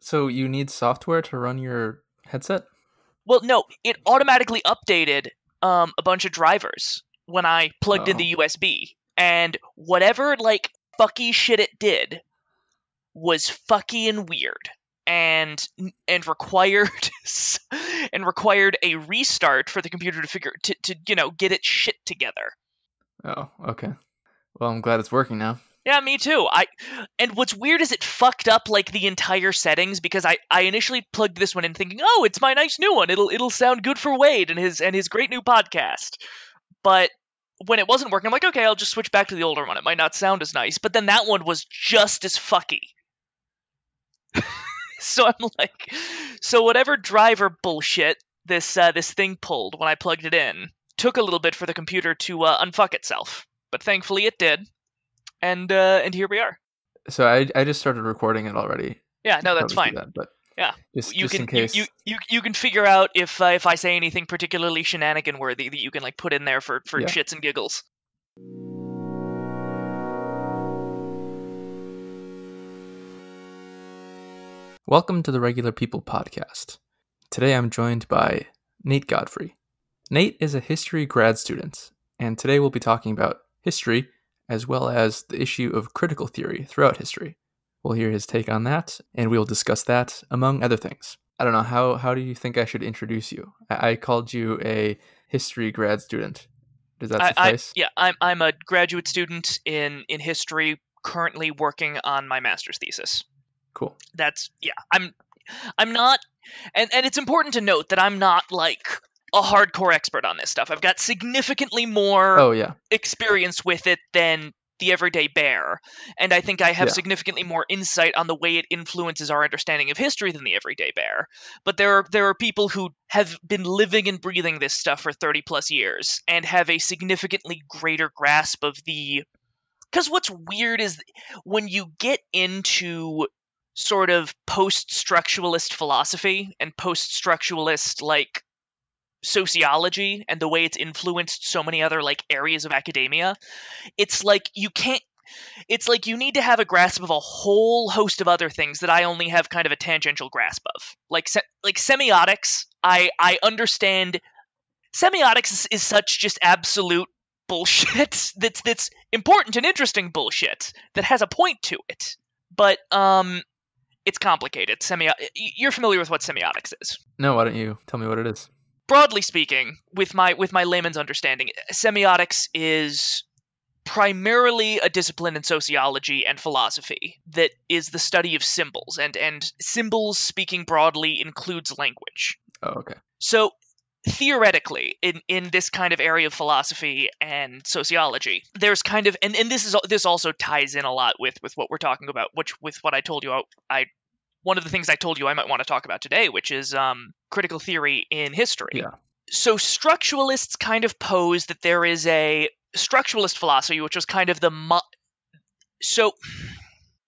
So you need software to run your headset? Well, no, it automatically updated um, a bunch of drivers when I plugged in Oh. the USB, and whatever like fucky shit it did was fucky and weird, and and required s- and required a restart for the computer to figure to, to you know get its shit together. Oh, okay. Well, I'm glad it's working now. Yeah, me too. I and what's weird is it fucked up like the entire settings because I, I initially plugged this one in thinking, oh, it's my nice new one. It'll it'll sound good for Wade and his and his great new podcast. But when it wasn't working, I'm like, okay, I'll just switch back to the older one. It might not sound as nice, but then that one was just as fucky. so I'm like, so whatever driver bullshit this uh, this thing pulled when I plugged it in took a little bit for the computer to uh, unfuck itself, but thankfully it did and uh, and here we are. So I I just started recording it already. Yeah, no, that's fine. That, but Yeah. just, You just can in case. You, you you can figure out if uh, if I say anything particularly shenanigan worthy that you can like put in there for for Yeah. shits and giggles. Welcome to the Regular People podcast. Today I'm joined by Nate Godfrey. Nate is a history grad student, and today we'll be talking about history as well as the issue of critical theory throughout history. We'll hear his take on that, and we'll discuss that among other things. I don't know how how do you think I should introduce you? I, I called you a history grad student. Does that I, I suffice? yeah, I'm I'm a graduate student in in history, currently working on my master's thesis. Cool. That's yeah, I'm I'm not, and and it's important to note that I'm not like a hardcore expert on this stuff. I've got significantly more Oh yeah. experience with it than the everyday bear and i think i have Yeah. significantly more insight on the way it influences our understanding of history than the everyday bear but there are there are people who have been living and breathing this stuff for 30 plus years and have a significantly greater grasp of the because what's weird is when you get into sort of post-structuralist philosophy and post-structuralist like sociology and the way it's influenced so many other like areas of academia it's like you can't it's like you need to have a grasp of a whole host of other things that I only have kind of a tangential grasp of. Like se- like semiotics, I I understand semiotics is, is such just absolute bullshit that's that's important and interesting bullshit that has a point to it. But um it's complicated. Semio- you're familiar with what semiotics is No, why don't you tell me what it is? Broadly speaking, with my with my layman's understanding, semiotics is primarily a discipline in sociology and philosophy that is the study of symbols and and symbols speaking broadly includes language. Oh, okay. So theoretically in in this kind of area of philosophy and sociology there's kind of and, and this is this also ties in a lot with with what we're talking about which with what I told you I, I one of the things I told you I might want to talk about today which is um critical theory in history Yeah. so structuralists kind of pose that there is a structuralist philosophy which was kind of the mo- so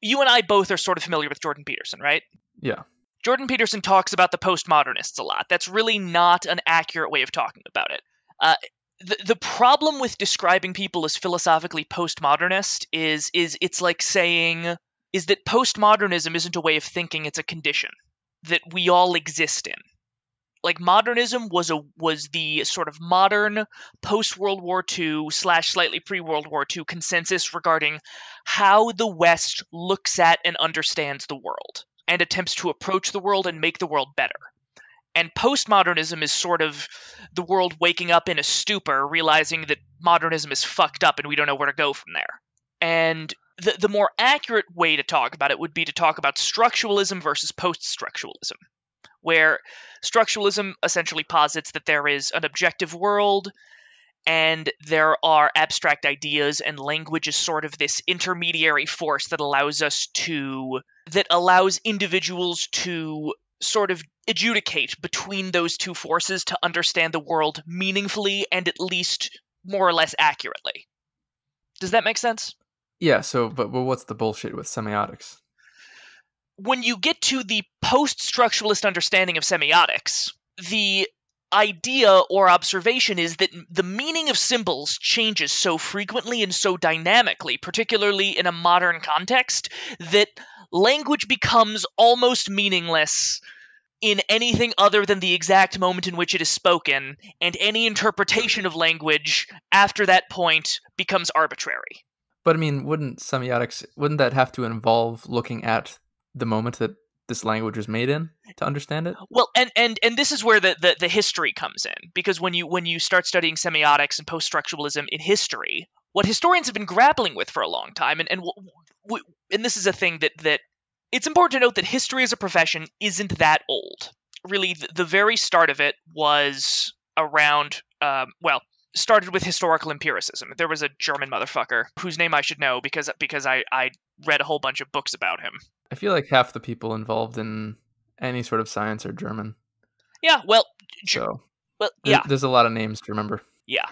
you and I both are sort of familiar with Jordan Peterson right Yeah. Jordan Peterson talks about the postmodernists a lot. That's really not an accurate way of talking about it. Uh, the, the problem with describing people as philosophically postmodernist is is it's like saying is that postmodernism isn't a way of thinking; it's a condition that we all exist in. Like modernism was a was the sort of modern post World War II slash slightly pre World War II consensus regarding how the West looks at and understands the world and attempts to approach the world and make the world better. And postmodernism is sort of the world waking up in a stupor, realizing that modernism is fucked up and we don't know where to go from there. And the, the more accurate way to talk about it would be to talk about structuralism versus post structuralism, where structuralism essentially posits that there is an objective world and there are abstract ideas and language is sort of this intermediary force that allows us to that allows individuals to sort of adjudicate between those two forces to understand the world meaningfully and at least more or less accurately. Does that make sense? Yeah. So, but, but what's the bullshit with semiotics? When you get to the post structuralist understanding of semiotics, the idea or observation is that the meaning of symbols changes so frequently and so dynamically, particularly in a modern context, that language becomes almost meaningless in anything other than the exact moment in which it is spoken, and any interpretation of language after that point becomes arbitrary. But I mean, wouldn't semiotics wouldn't that have to involve looking at the moment that this language was made in to understand it? Well, and and and this is where the, the, the history comes in because when you when you start studying semiotics and post structuralism in history, what historians have been grappling with for a long time, and and w- w- and this is a thing that that it's important to note that history as a profession isn't that old. Really, the, the very start of it was around um, well started with historical empiricism. There was a German motherfucker whose name I should know because because I I read a whole bunch of books about him. I feel like half the people involved in any sort of science are German. Yeah, well, so well, yeah. There's a lot of names to remember. Yeah.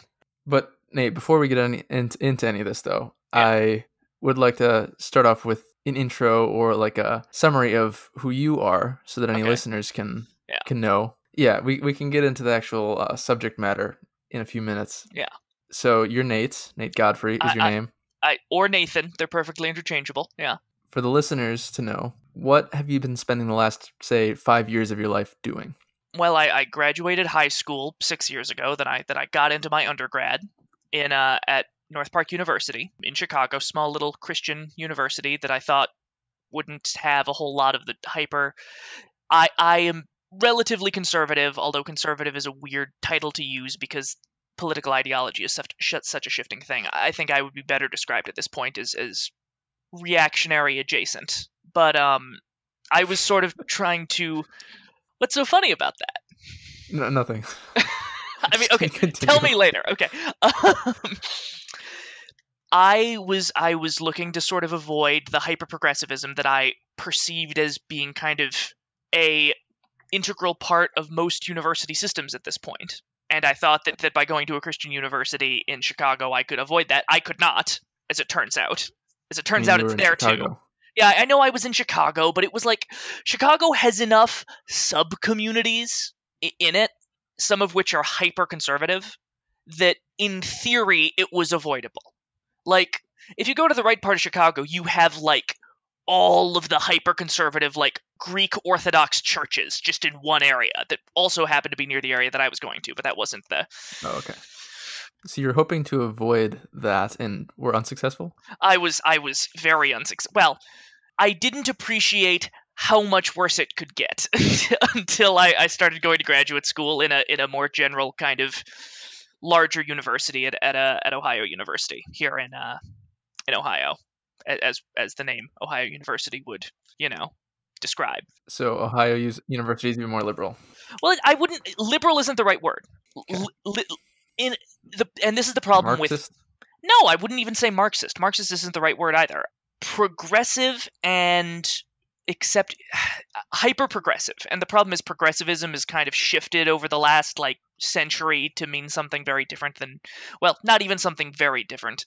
But Nate, before we get any, into, into any of this, though, yeah. I would like to start off with an intro or like a summary of who you are, so that any okay. listeners can yeah. can know. Yeah, we we can get into the actual uh, subject matter in a few minutes. Yeah. So you're Nate. Nate Godfrey is I, your I, name. I or Nathan. They're perfectly interchangeable. Yeah. For the listeners to know, what have you been spending the last, say, five years of your life doing? Well, I, I graduated high school six years ago. Then I then I got into my undergrad in uh, at North Park University in Chicago, small little Christian university that I thought wouldn't have a whole lot of the hyper. I I am relatively conservative, although conservative is a weird title to use because political ideology is such, such a shifting thing. I think I would be better described at this point as, as reactionary adjacent. But um, I was sort of trying to. What's so funny about that? No, nothing. I mean, okay, tell me later. Okay. Um, I was I was looking to sort of avoid the hyper progressivism that I perceived as being kind of a integral part of most university systems at this point. And I thought that, that by going to a Christian university in Chicago, I could avoid that. I could not, as it turns out. As it turns out, it's there Chicago. too. Yeah, I know I was in Chicago, but it was like Chicago has enough sub communities in it, some of which are hyper conservative, that in theory it was avoidable. Like, if you go to the right part of Chicago, you have like all of the hyper conservative, like Greek Orthodox churches just in one area that also happened to be near the area that I was going to, but that wasn't the. Oh, okay. So you're hoping to avoid that and were unsuccessful? I was I was very unsuccessful. Well, I didn't appreciate how much worse it could get until I, I started going to graduate school in a in a more general kind of larger university at at, a, at Ohio University here in uh in Ohio, as as the name Ohio University would you know describe. So Ohio University is even more liberal. Well, I wouldn't. Liberal isn't the right word. Okay. Li, in the and this is the problem Marxist? with. No, I wouldn't even say Marxist. Marxist isn't the right word either. Progressive and except hyper progressive and the problem is progressivism has kind of shifted over the last like century to mean something very different than well not even something very different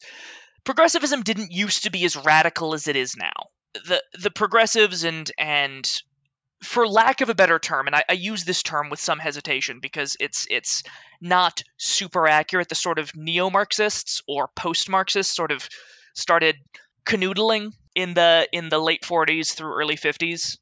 progressivism didn't used to be as radical as it is now the the progressives and and for lack of a better term, and I, I, use this term with some hesitation because it's it's not super accurate. The sort of neo-Marxists or post-Marxists sort of started canoodling in the in the late 40s through early 50s,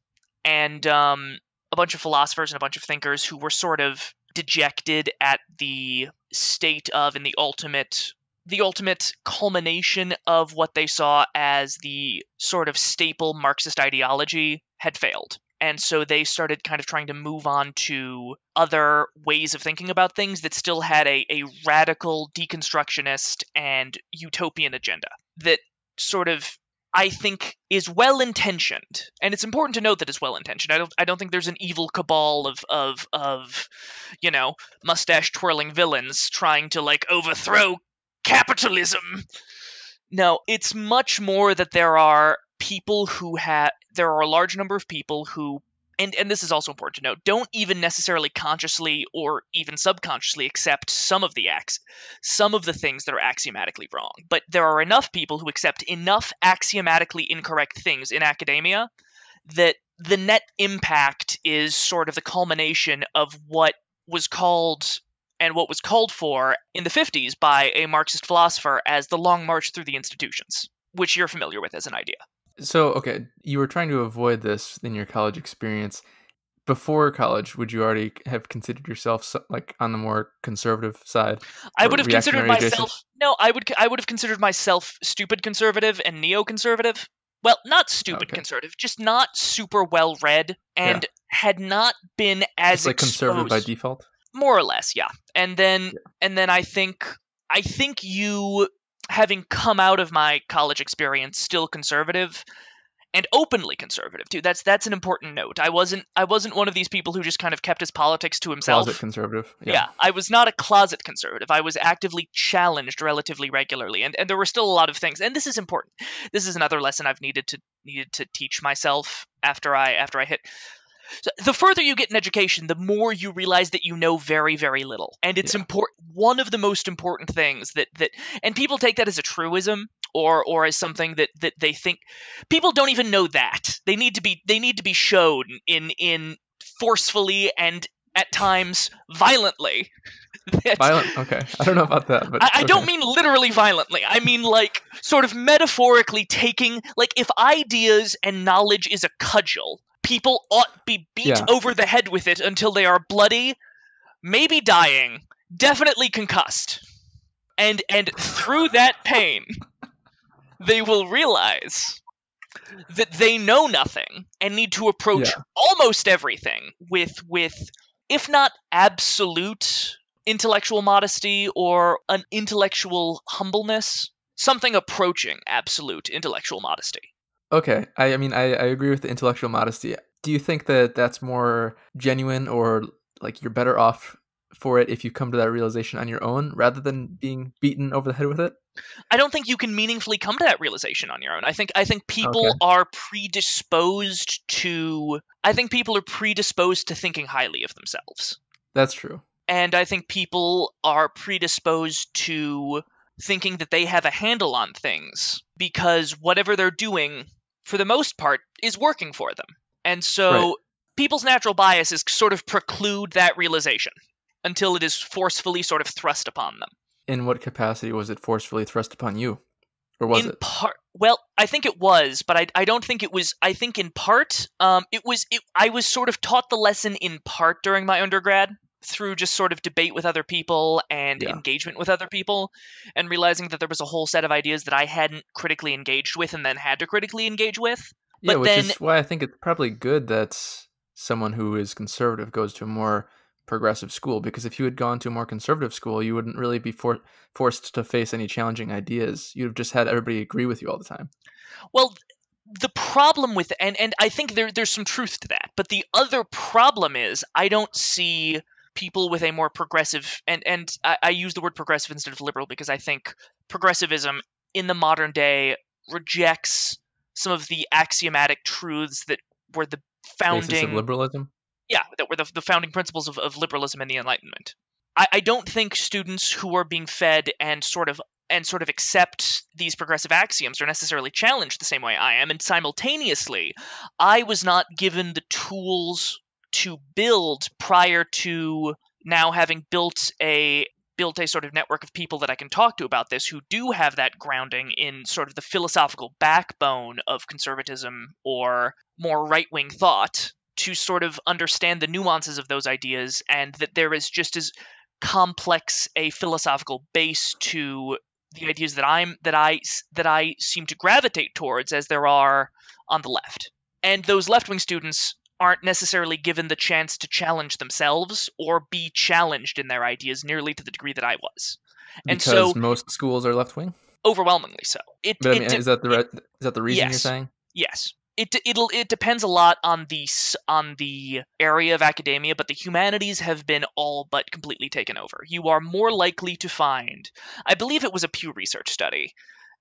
and um, a bunch of philosophers and a bunch of thinkers who were sort of dejected at the state of and the ultimate the ultimate culmination of what they saw as the sort of staple Marxist ideology had failed. And so they started kind of trying to move on to other ways of thinking about things that still had a, a radical deconstructionist and utopian agenda that sort of I think is well intentioned, and it's important to note that it's well intentioned. I don't I don't think there's an evil cabal of of of you know mustache twirling villains trying to like overthrow capitalism. No, it's much more that there are people who have there are a large number of people who and and this is also important to note don't even necessarily consciously or even subconsciously accept some of the acts some of the things that are axiomatically wrong but there are enough people who accept enough axiomatically incorrect things in academia that the net impact is sort of the culmination of what was called and what was called for in the 50s by a Marxist philosopher as the long march through the institutions, which you're familiar with as an idea. So, okay, you were trying to avoid this in your college experience. Before college, would you already have considered yourself so- like on the more conservative side? I would have considered myself no, I would I would have considered myself stupid conservative and neoconservative. Well, not stupid Okay. conservative, just not super well read and had not been as Just like conservative by default. More or less yeah and then Yeah. and then i think i think you having come out of my college experience still conservative and openly conservative too that's that's an important note i wasn't i wasn't one of these people who just kind of kept his politics to himself Closet conservative. yeah. I was not a closet conservative. I was actively challenged relatively regularly, and, and there were still a lot of things. And this is important. This is another lesson I've needed to needed to teach myself after I after I hit. So the further you get in education, the more you realize that you know very very little, and it's Yeah. important. One of the most important things that that and people take that as a truism or or as something that that they think people don't even know that they need to be they need to be shown in in forcefully and at times violently. Violent. Okay, I don't know about that, but I, I don't mean literally violently. I mean like sort of metaphorically taking like if ideas and knowledge is a cudgel, people ought be beat Yeah. over the head with it until they are bloody, maybe dying, definitely concussed. And and through that pain, they will realize that they know nothing and need to approach Yeah. almost everything with with if not absolute intellectual modesty or an intellectual humbleness something approaching absolute intellectual modesty Okay, I, I mean, I, I agree with the intellectual modesty. Do you think that that's more genuine, or like you're better off for it if you come to that realization on your own rather than being beaten over the head with it? I don't think you can meaningfully come to that realization on your own. I think I think people Okay. are predisposed to I think people are predisposed to thinking highly of themselves. That's true. And I think people are predisposed to thinking that they have a handle on things because whatever they're doing for the most part is working for them. And so Right. people's natural biases sort of preclude that realization until it is forcefully sort of thrust upon them. In what capacity was it forcefully thrust upon you, or was in it? part well i think it was but I, I don't think it was i think in part um it was it, i was sort of taught the lesson in part during my undergrad through just sort of debate with other people and Yeah. engagement with other people and realizing that there was a whole set of ideas that i hadn't critically engaged with and then had to critically engage with Yeah, but which then- is why I think it's probably good that someone who is conservative goes to a more progressive school. Because if you had gone to a more conservative school, you wouldn't really be for- forced to face any challenging ideas. You'd have just had everybody agree with you all the time. Well, the problem with and and I think there there's some truth to that. But the other problem is I don't see people with a more progressive and and I, I use the word progressive instead of liberal because I think progressivism in the modern day rejects some of the axiomatic truths that were the founding liberalism. yeah, that were the, the founding principles of, of liberalism and the Enlightenment. I, I don't think students who are being fed and sort of and sort of accept these progressive axioms are necessarily challenged the same way I am. And simultaneously, I was not given the tools to build prior to now having built a built a sort of network of people that I can talk to about this who do have that grounding in sort of the philosophical backbone of conservatism or more right wing thought to sort of understand the nuances of those ideas and that there is just as complex a philosophical base to the ideas that I'm that I that I seem to gravitate towards as there are on the left. And those left-wing students aren't necessarily given the chance to challenge themselves or be challenged in their ideas nearly to the degree that I was. And Because so most schools are left wing. overwhelmingly so. It, But I mean, de- is that the re- is that the reason you're saying? Yes. It it'll it depends a lot on the on the area of academia, but the humanities have been all but completely taken over. You are more likely to find, I believe it was a Pew Research study,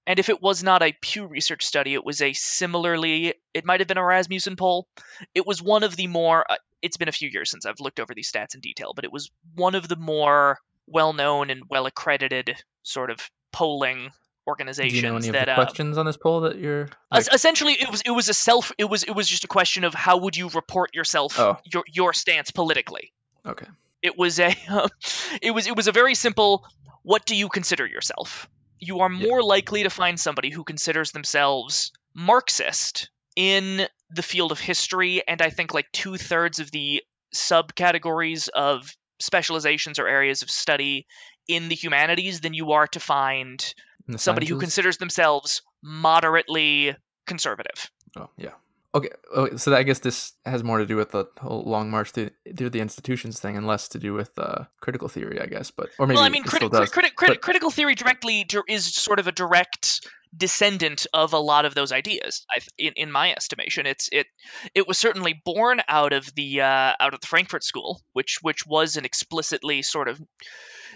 and if it was not a Pew Research study, it was a similarly, it might have been a Rasmussen poll. It was one of the more. Uh, it's been a few years since I've looked over these stats in detail, but it was one of the more well known and well accredited sort of polling organizations. Do you know any of the uh, questions on this poll that you're? Like, essentially it was it was a self it was it was just a question of how would you report yourself Oh. your your stance politically okay. it was a it was it was a very simple what do you consider yourself you are Yeah. more likely to find somebody who considers themselves Marxist in the field of history, and I think like two thirds of the subcategories of specializations or areas of study in the humanities than you are to find somebody who considers themselves moderately conservative. Oh, yeah. Okay, okay, so I guess this has more to do with the whole long march through, through the institutions thing, and less to do with uh, critical theory, I guess. But or maybe well, I mean, criti- criti- criti- but... critical theory directly is sort of a direct descendant of a lot of those ideas. in, in my estimation, it's it it was certainly born out of the uh, out of the Frankfurt School, which which was an explicitly sort of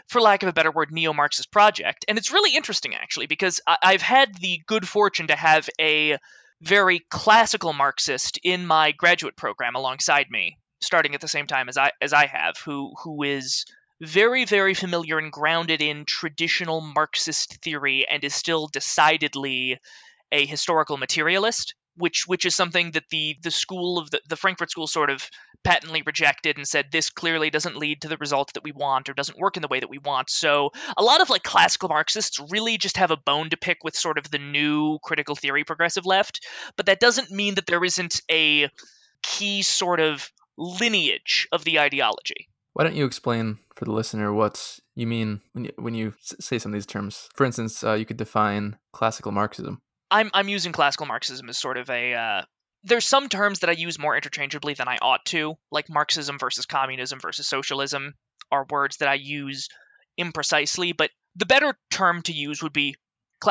for lack of a better word, neo Marxist project. And it's really interesting, actually, because I- have had the good fortune to have a very classical Marxist in my graduate program alongside me, starting at the same time as I as I have, who who is very very familiar and grounded in traditional Marxist theory and is still decidedly a historical materialist which which is something that the the school of the, the Frankfurt School sort of patently rejected and said this clearly doesn't lead to the result that we want or doesn't work in the way that we want. So a lot of like classical Marxists really just have a bone to pick with sort of the new critical theory progressive left, but that doesn't mean that there isn't a key sort of lineage of the ideology. Why don't you explain for the listener what you mean when you, when you say some of these terms? For instance, uh, you could define classical Marxism. I'm I'm using classical Marxism as sort of a uh, there's some terms that I use more interchangeably than I ought to, like Marxism versus communism versus socialism are words that I use imprecisely, but the better term to use would be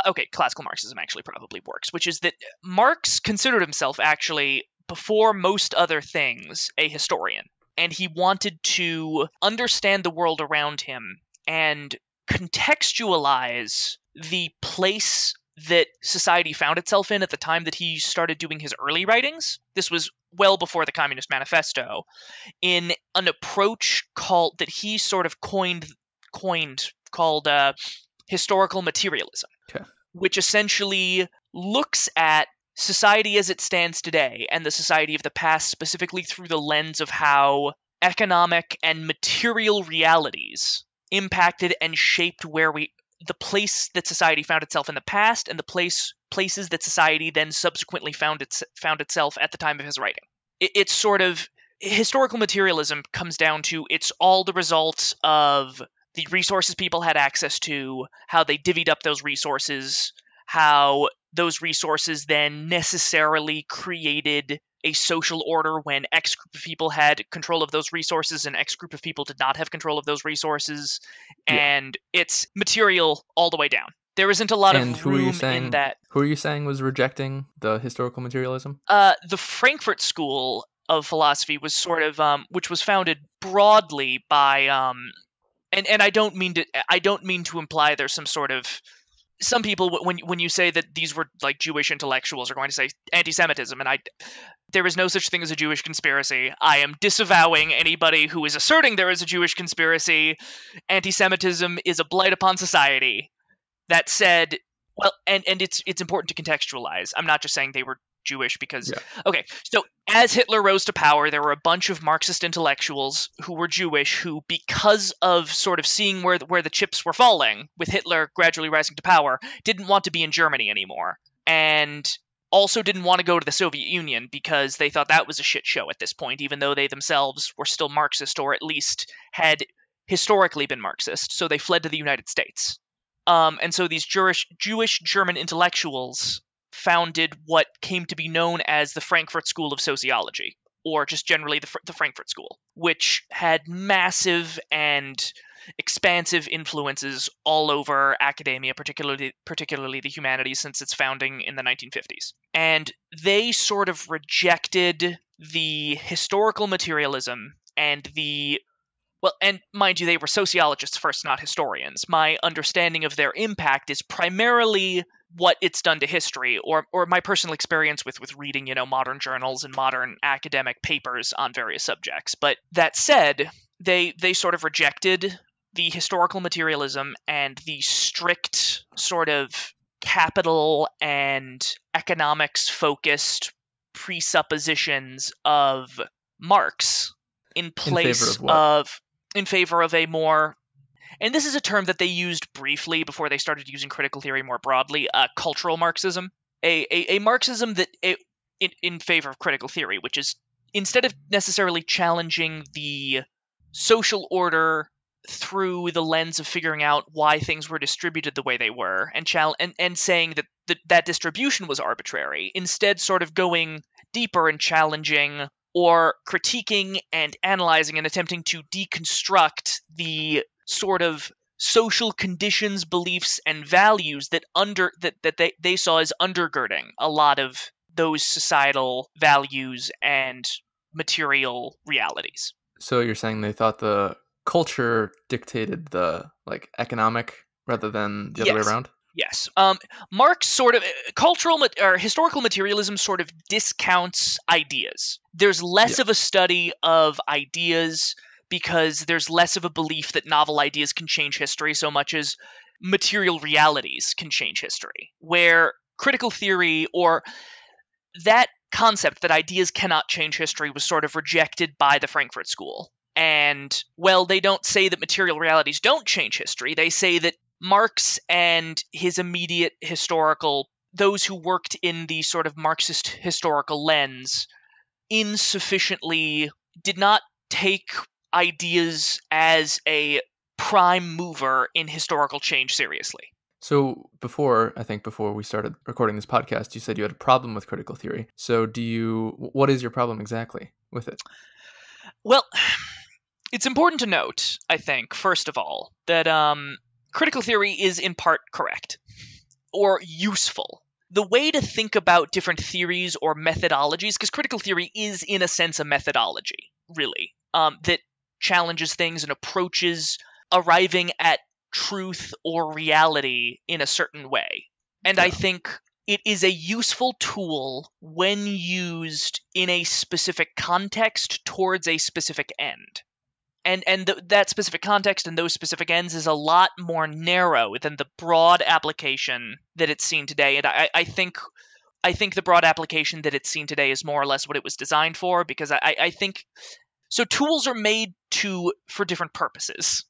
okay, classical Marxism actually probably works, which is that Marx considered himself actually before most other things a historian, and he wanted to understand the world around him and contextualize the place that society found itself in at the time that he started doing his early writings. This was well before the Communist Manifesto, in an approach called that he sort of coined coined called uh, historical materialism, okay. which essentially looks at society as it stands today and the society of the past specifically through the lens of how economic and material realities impacted and shaped where we the place that society found itself in the past and the place places that society then subsequently found its found itself at the time of his writing. It, it's sort of historical materialism comes down to it's all the results of the resources people had access to, how they divvied up those resources, how those resources then necessarily created a social order when X group of people had control of those resources and X group of people did not have control of those resources. Yeah. And it's material all the way down. There isn't a lot and of room saying, in that. Who are you saying was rejecting the historical materialism? Uh, the Frankfurt School of philosophy was sort of, um, which was founded broadly by, um, and and I don't mean to, I don't mean to imply there's some sort of some people when when you say that these were like Jewish intellectuals are going to say anti-Semitism, and I there is no such thing as a Jewish conspiracy. I am disavowing anybody who is asserting there is a Jewish conspiracy. Anti-Semitism is a blight upon society. That said, well, and and it's it's important to contextualize. I'm not just saying they were Jewish because yeah. okay, so as Hitler rose to power, there were a bunch of Marxist intellectuals who were Jewish who, because of sort of seeing where the, where the chips were falling, with Hitler gradually rising to power, didn't want to be in Germany anymore, and also didn't want to go to the Soviet Union because they thought that was a shit show at this point, even though they themselves were still Marxist or at least had historically been Marxist. So they fled to the United States. Um, and so these Jewish Jewish German intellectuals founded what came to be known as the Frankfurt School of Sociology, or just generally the, the Frankfurt School, which had massive and expansive influences all over academia, particularly particularly the humanities, since its founding in the 1950s. And they sort of rejected the historical materialism and the well, and mind you, they were sociologists first, not historians. My understanding of their impact is primarily what it's done to history or or my personal experience with with reading you know modern journals and modern academic papers on various subjects. But that said they they sort of rejected the historical materialism and the strict sort of capital and economics focused presuppositions of Marx in place in of, of in favor of a more and this is a term that they used briefly before they started using critical theory more broadly uh, cultural Marxism. a, a, a Marxism that in, in favor of critical theory, which is instead of necessarily challenging the social order through the lens of figuring out why things were distributed the way they were and chal- and, and saying that the, that distribution was arbitrary instead sort of going deeper and challenging or critiquing and analyzing and attempting to deconstruct the sort of social conditions beliefs and values that under that, that they, they saw as undergirding a lot of those societal values and material realities So you're saying they thought the culture dictated the like economic rather than the other way around? Yes. Um, Marx sort of cultural or historical materialism sort of discounts ideas. There's less of a study of ideas because there's less of a belief that novel ideas can change history so much as material realities can change history. Where critical theory or that concept that ideas cannot change history was sort of rejected by the Frankfurt School. And, well, they don't say that material realities don't change history. They say that Marx and his immediate historical, those who worked in the sort of Marxist historical lens, insufficiently did not take ideas as a prime mover in historical change seriously. So before, I think before we started recording this podcast, you said you had a problem with critical theory. So do you what is your problem exactly with it? Well, it's important to note, I think, first of all, that um, critical theory is in part correct or useful. The way to think about different theories or methodologies, because critical theory is, in a sense, a methodology, really, um, that challenges things and approaches arriving at truth or reality in a certain way. And I think it is a useful tool when used in a specific context towards a specific end. And and th- that specific context and those specific ends is a lot more narrow than the broad application that it's seen today. And I, I think I think the broad application that it's seen today is more or less what it was designed for because I, I think so tools are made to for different purposes.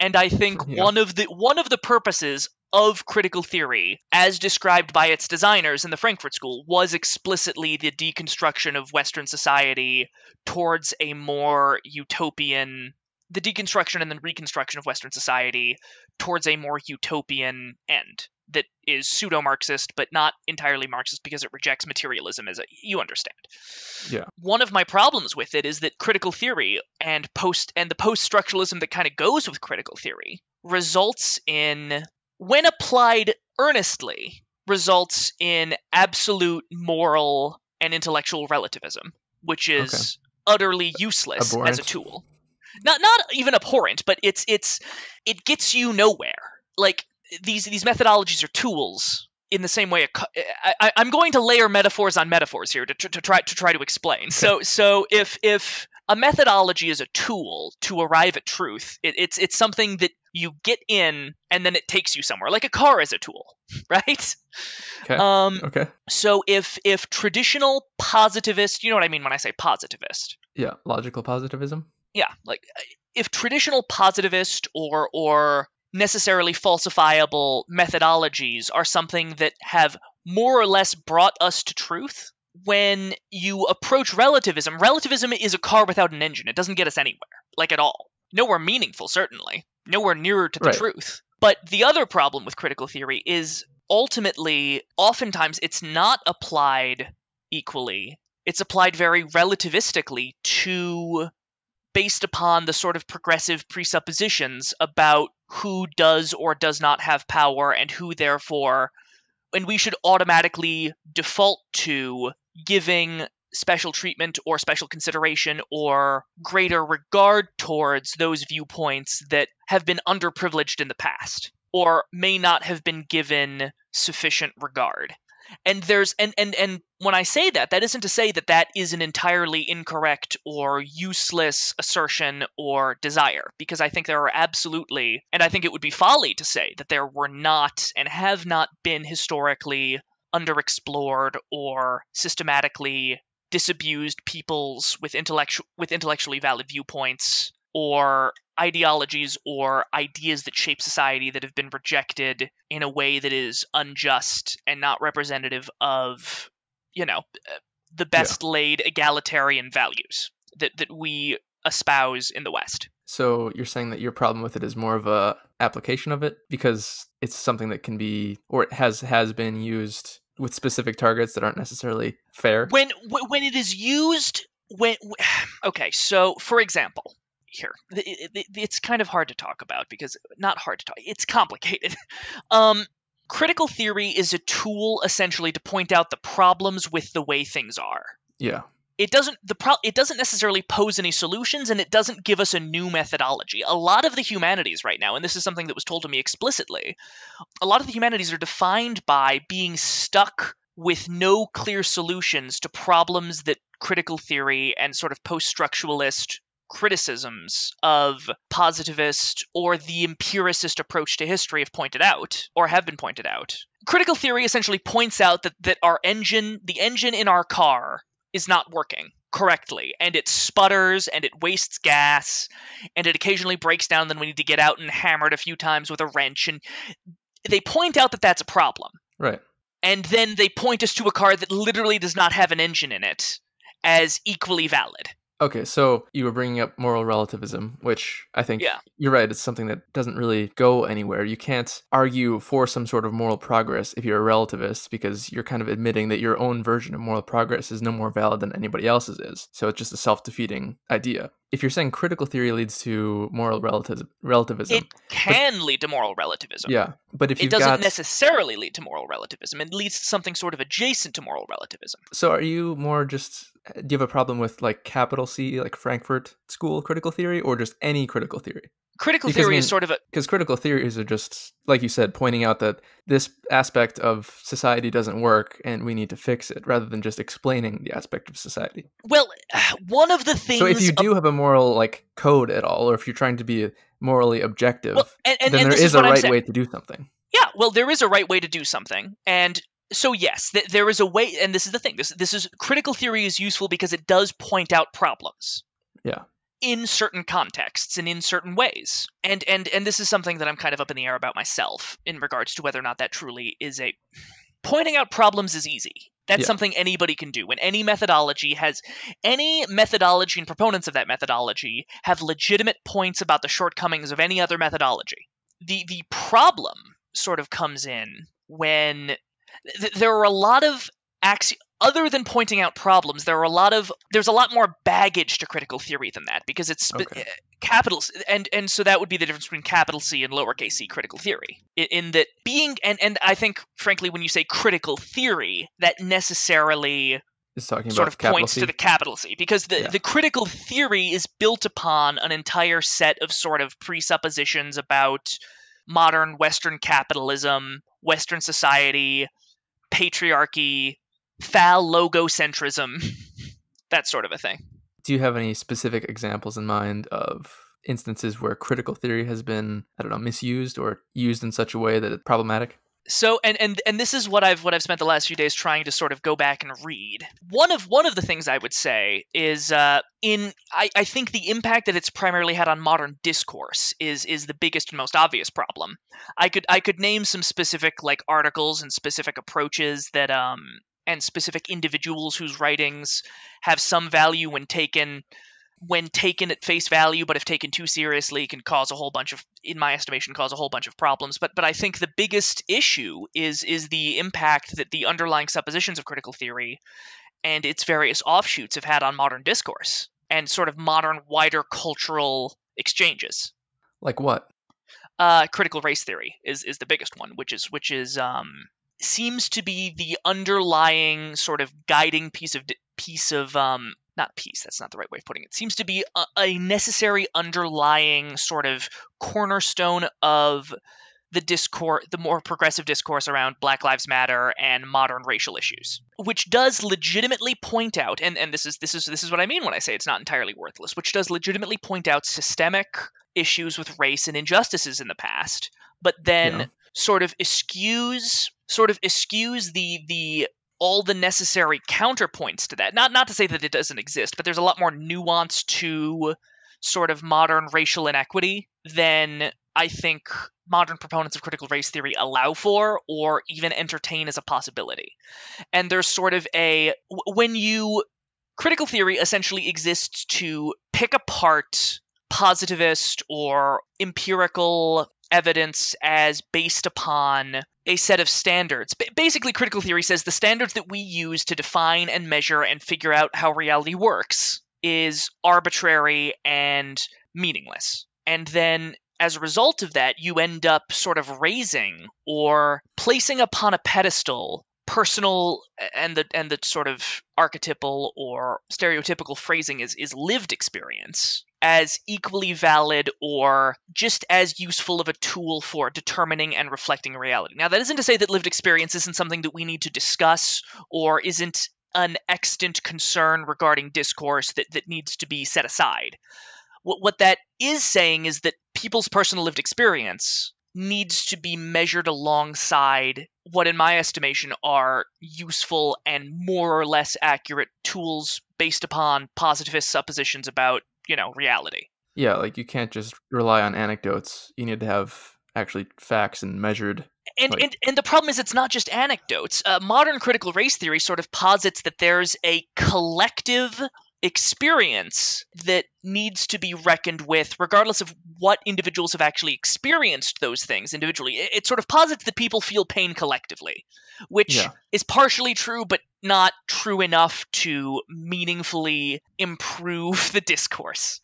And I think Yeah. one of the one of the purposes of critical theory, as described by its designers in the Frankfurt School, was explicitly the deconstruction of Western society towards a more utopian the deconstruction and then reconstruction of Western society towards a more utopian end that is pseudo Marxist, but not entirely Marxist because it rejects materialism as a you understand. Yeah. One of my problems with it is that critical theory and post and the post structuralism that kind of goes with critical theory results in when applied earnestly results in absolute moral and intellectual relativism, which is utterly useless as a tool. Not not even abhorrent, but it's it's it gets you nowhere. Like these these methodologies are tools in the same way. A, co- I, I, I'm going to layer metaphors on metaphors here to, tr- to try to try to explain. So so if if a methodology is a tool to arrive at truth, it, it's it's something that you get in and then it takes you somewhere. Like a car is a tool, right? Okay. Um, okay. so if if traditional positivist, you know what I mean when I say positivist, Yeah, logical positivism. yeah, like if traditional positivist or or necessarily falsifiable methodologies are something that have more or less brought us to truth, when you approach relativism, relativism is a car without an engine. It doesn't get us anywhere, like at all. Nowhere meaningful, certainly. Nowhere nearer to the Right. truth. But the other problem with critical theory is ultimately, oftentimes, it's not applied equally. It's applied very relativistically to based upon the sort of progressive presuppositions about who does or does not have power and who therefore and we should automatically default to giving special treatment or special consideration or greater regard towards those viewpoints that have been underprivileged in the past or may not have been given sufficient regard and there's and and and when i say that that isn't to say that that is an entirely incorrect or useless assertion or desire because i think there are absolutely and i think it would be folly to say that there were not and have not been historically underexplored or systematically disabused peoples with intellectual with intellectually valid viewpoints or ideologies or ideas that shape society that have been rejected in a way that is unjust and not representative of, you know, the best yeah. laid egalitarian values that, that we espouse in the West. So you're saying that your problem with it is more of a application of it because it's something that can be or it has has been used with specific targets that aren't necessarily fair. When when it is used when okay, so for example, here it's kind of hard to talk about because not hard to talk. It's complicated. Um, critical theory is a tool essentially to point out the problems with the way things are. Yeah it doesn't the pro- it doesn't necessarily pose any solutions and it doesn't give us a new methodology. A lot of the humanities right now and this is something that was told to me explicitly, a lot of the humanities are defined by being stuck with no clear solutions to problems that critical theory and sort of post-structuralist criticisms of positivist or the empiricist approach to history have pointed out or have been pointed out. Critical theory essentially points out that, that our engine the engine in our car is not working correctly and it sputters and it wastes gas and it occasionally breaks down then we need to get out and hammer it a few times with a wrench and they point out that that's a problem. Right. And then they point us to a car that literally does not have an engine in it as equally valid Okay, so you were bringing up moral relativism, which I think yeah. you're right. It's something that doesn't really go anywhere. You can't argue for some sort of moral progress if you're a relativist because you're kind of admitting that your own version of moral progress is no more valid than anybody else's is. So it's just a self defeating idea if you're saying critical theory leads to moral relativism, relativism it can but, lead to moral relativism. Yeah, but if it doesn't got... necessarily lead to moral relativism, it leads to something sort of adjacent to moral relativism. So, are you more just do you have a problem with like capital C, like Frankfurt School critical theory, or just any critical theory? Critical because, theory I mean, is sort of a because critical theories are just like you said pointing out that this aspect of society doesn't work and we need to fix it rather than just explaining the aspect of society. Well one of the things so if you do have a moral like code at all or if you're trying to be morally objective well, and, and, then and there is, is a right way to do something. Yeah well there is a right way to do something and so yes th- there is a way and this is the thing this this is critical theory is useful because it does point out problems. Yeah in certain contexts and in certain ways. And and and this is something that I'm kind of up in the air about myself in regards to whether or not that truly is a pointing out problems is easy. That's yeah. something anybody can do. When any methodology has any methodology and proponents of that methodology have legitimate points about the shortcomings of any other methodology. The the problem sort of comes in when th- there are a lot of axi- other than pointing out problems, there are a lot of there's a lot more baggage to critical theory than that because it's okay. Uh, capital and and so that would be the difference between capital C and lowercase c critical theory in, in that being and and I think frankly when you say critical theory that necessarily sort of points C? to the capital C because the, yeah. the critical theory is built upon an entire set of sort of presuppositions about modern Western capitalism, Western society, patriarchy, phallogocentrism, that sort of a thing. Do you have any specific examples in mind of instances where critical theory has been, I don't know, misused or used in such a way that it's problematic? so and and and this is what I've what I've spent the last few days trying to sort of go back and read. One of one of the things I would say is uh, in I, I think the impact that it's primarily had on modern discourse is is the biggest and most obvious problem. I could I could name some specific like articles and specific approaches that um and specific individuals whose writings have some value when taken when taken at face value but if taken too seriously can cause a whole bunch of in my estimation cause a whole bunch of problems. But but i think the biggest issue is is the impact that the underlying suppositions of critical theory and its various offshoots have had on modern discourse and sort of modern wider cultural exchanges. Like what? Uh, critical race theory is is the biggest one which is which is um seems to be the underlying sort of guiding piece of piece of um not piece that's not the right way of putting it, it seems to be a, a necessary underlying sort of cornerstone of the discourse the more progressive discourse around black lives matter and modern racial issues which does legitimately point out and, and this is this is this is what i mean when i say it's not entirely worthless which does legitimately point out systemic issues with race and injustices in the past but then yeah. sort of eschews sort of eschews the the all the necessary counterpoints to that. Not not to say that it doesn't exist, but there's a lot more nuance to sort of modern racial inequity than I think modern proponents of critical race theory allow for or even entertain as a possibility. And there's sort of a when you critical theory essentially exists to pick apart positivist or empirical evidence as based upon a set of standards. B- basically, critical theory says the standards that we use to define and measure and figure out how reality works is arbitrary and meaningless. And then as a result of that, you end up sort of raising or placing upon a pedestal personal and the and the sort of archetypal or stereotypical phrasing is is lived experience as equally valid or just as useful of a tool for determining and reflecting reality. Now that isn't to say that lived experience isn't something that we need to discuss or isn't an extant concern regarding discourse that, that needs to be set aside. What, what that is saying is that people's personal lived experience needs to be measured alongside what, in my estimation, are useful and more or less accurate tools based upon positivist suppositions about, you know, reality. Yeah, like you can't just rely on anecdotes. You need to have actually facts and measured. And, like... and and the problem is it's not just anecdotes. Uh, modern critical race theory sort of posits that there's a collective experience that needs to be reckoned with, regardless of what individuals have actually experienced those things individually. It, it sort of posits that people feel pain collectively, which yeah. is partially true, but not true enough to meaningfully improve the discourse.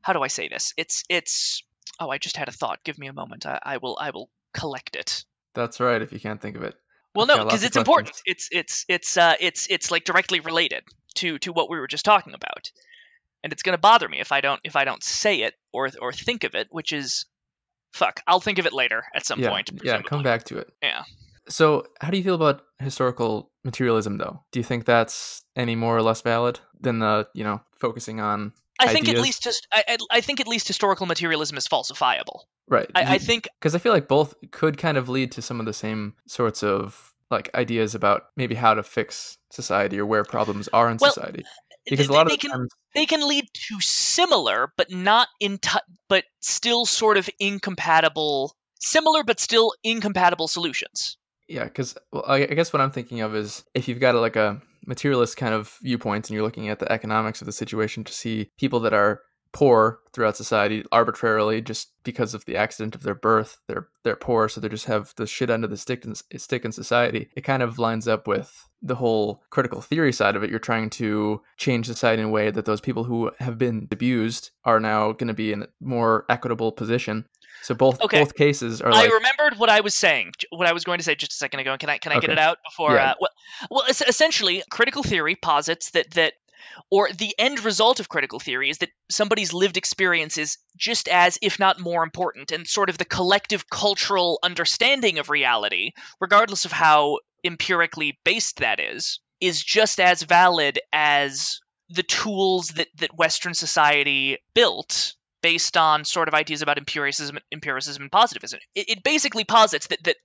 How do I say this? It's it's. Oh, I just had a thought. Give me a moment. I, I will I will collect it. That's right. If you can't think of it. Well, no, because it's important. It's it's it's uh it's it's like directly related to to what we were just talking about, and it's going to bother me if I don't if I don't say it or or think of it, which is fuck. I'll think of it later at some yeah, point. Yeah, come back to it. Yeah. So, how do you feel about historical materialism, though? Do you think that's any more or less valid than the you know focusing on I think at least just I, I think at least historical materialism is falsifiable. Right. I, I think because I feel like both could kind of lead to some of the same sorts of like ideas about maybe how to fix society or where problems are in well, society. Because a lot of they can times... they can lead to similar but not in t- but still sort of incompatible similar but still incompatible solutions. Yeah, because well, I, I guess what I'm thinking of is if you've got a, like a materialist kind of viewpoint and you're looking at the economics of the situation to see people that are poor throughout society arbitrarily just because of the accident of their birth they're they're poor so they just have the shit end of the stick in, stick in society it kind of lines up with the whole critical theory side of it you're trying to change society in a way that those people who have been abused are now going to be in a more equitable position so both okay. both cases are. Like... I remembered what I was saying, what I was going to say just a second ago. Can I can I okay. get it out before? Yeah. Uh, well, well, essentially, critical theory posits that that or the end result of critical theory is that somebody's lived experience is just as, if not more important, and sort of the collective cultural understanding of reality, regardless of how empirically based that is, is just as valid as the tools that, that Western society built based on sort of ideas about empiricism, empiricism and positivism. It, it basically posits that, that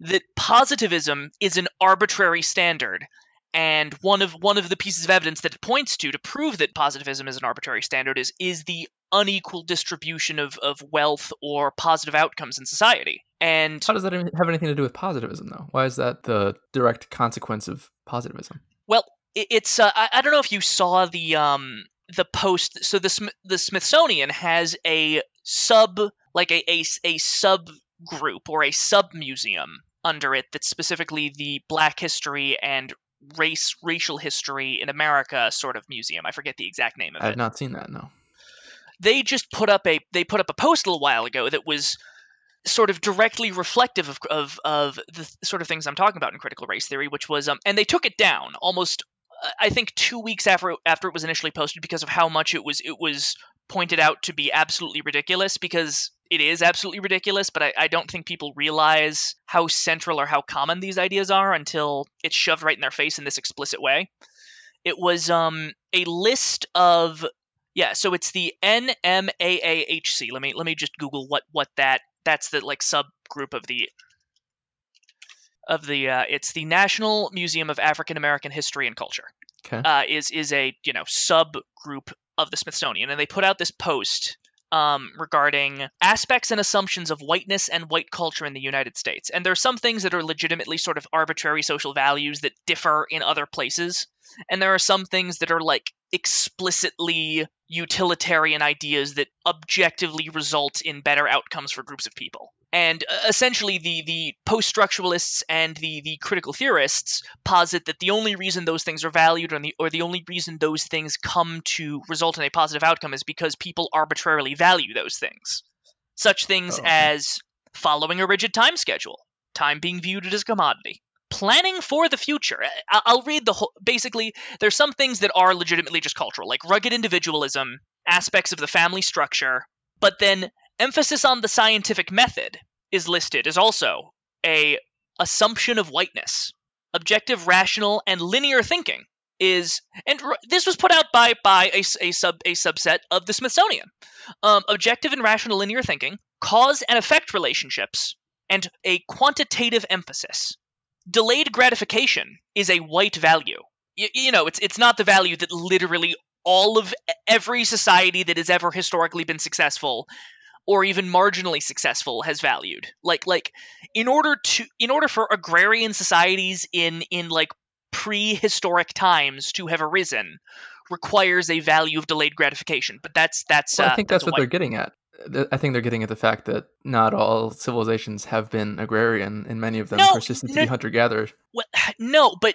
that positivism is an arbitrary standard and one of one of the pieces of evidence that it points to to prove that positivism is an arbitrary standard is is the unequal distribution of, of wealth or positive outcomes in society. And how does that have anything to do with positivism, though? Why is that the direct consequence of positivism? Well, it's uh, I, I, don't know if you saw the um the post so the the Smithsonian has a sub like a a, a sub group or a sub museum under it that's specifically the black history and race racial history in America sort of museum. I forget the exact name of I it. I have not seen that, no. They just put up a they put up a post a little while ago that was sort of directly reflective of of, of the sort of things I'm talking about in critical race theory, which was um, and they took it down almost I think two weeks after after it was initially posted because of how much it was it was pointed out to be absolutely ridiculous because it is absolutely ridiculous, but I, I, don't think people realize how central or how common these ideas are until it's shoved right in their face in this explicit way. It was um, a list of yeah, so it's the NMAAHC. Let me let me just Google what what that that's the like subgroup of the of the uh, it's the National Museum of African American History and Culture. Okay. Uh, is is a you know subgroup of the Smithsonian, and they put out this post um, regarding aspects and assumptions of whiteness and white culture in the United States. And there are some things that are legitimately sort of arbitrary social values that differ in other places. And there are some things that are like explicitly utilitarian ideas that objectively result in better outcomes for groups of people. And uh, essentially, the, the post structuralists and the, the critical theorists posit that the only reason those things are valued or the, or the only reason those things come to result in a positive outcome is because people arbitrarily value those things. Such things oh. as following a rigid time schedule, time being viewed as a commodity, planning for the future. I'll read the whole. Basically, there's some things that are legitimately just cultural, like rugged individualism, aspects of the family structure, but then Emphasis on the scientific method is listed as also a assumption of whiteness. Objective, rational, and linear thinking is, and this was put out by by a, a sub a subset of the Smithsonian. Um, objective and rational linear thinking, cause and effect relationships, and a quantitative emphasis. Delayed gratification is a white value. You, you know, it's it's not the value that literally all of every society that has ever historically been successful or even marginally successful has valued. Like like in order to in order for agrarian societies in in like prehistoric times to have arisen requires a value of delayed gratification. But that's that's well, i think uh, that's, that's what they're getting at. I think they're getting at the fact that not all civilizations have been agrarian, and many of them no, persisted to no, be hunter gatherers. Well, no, but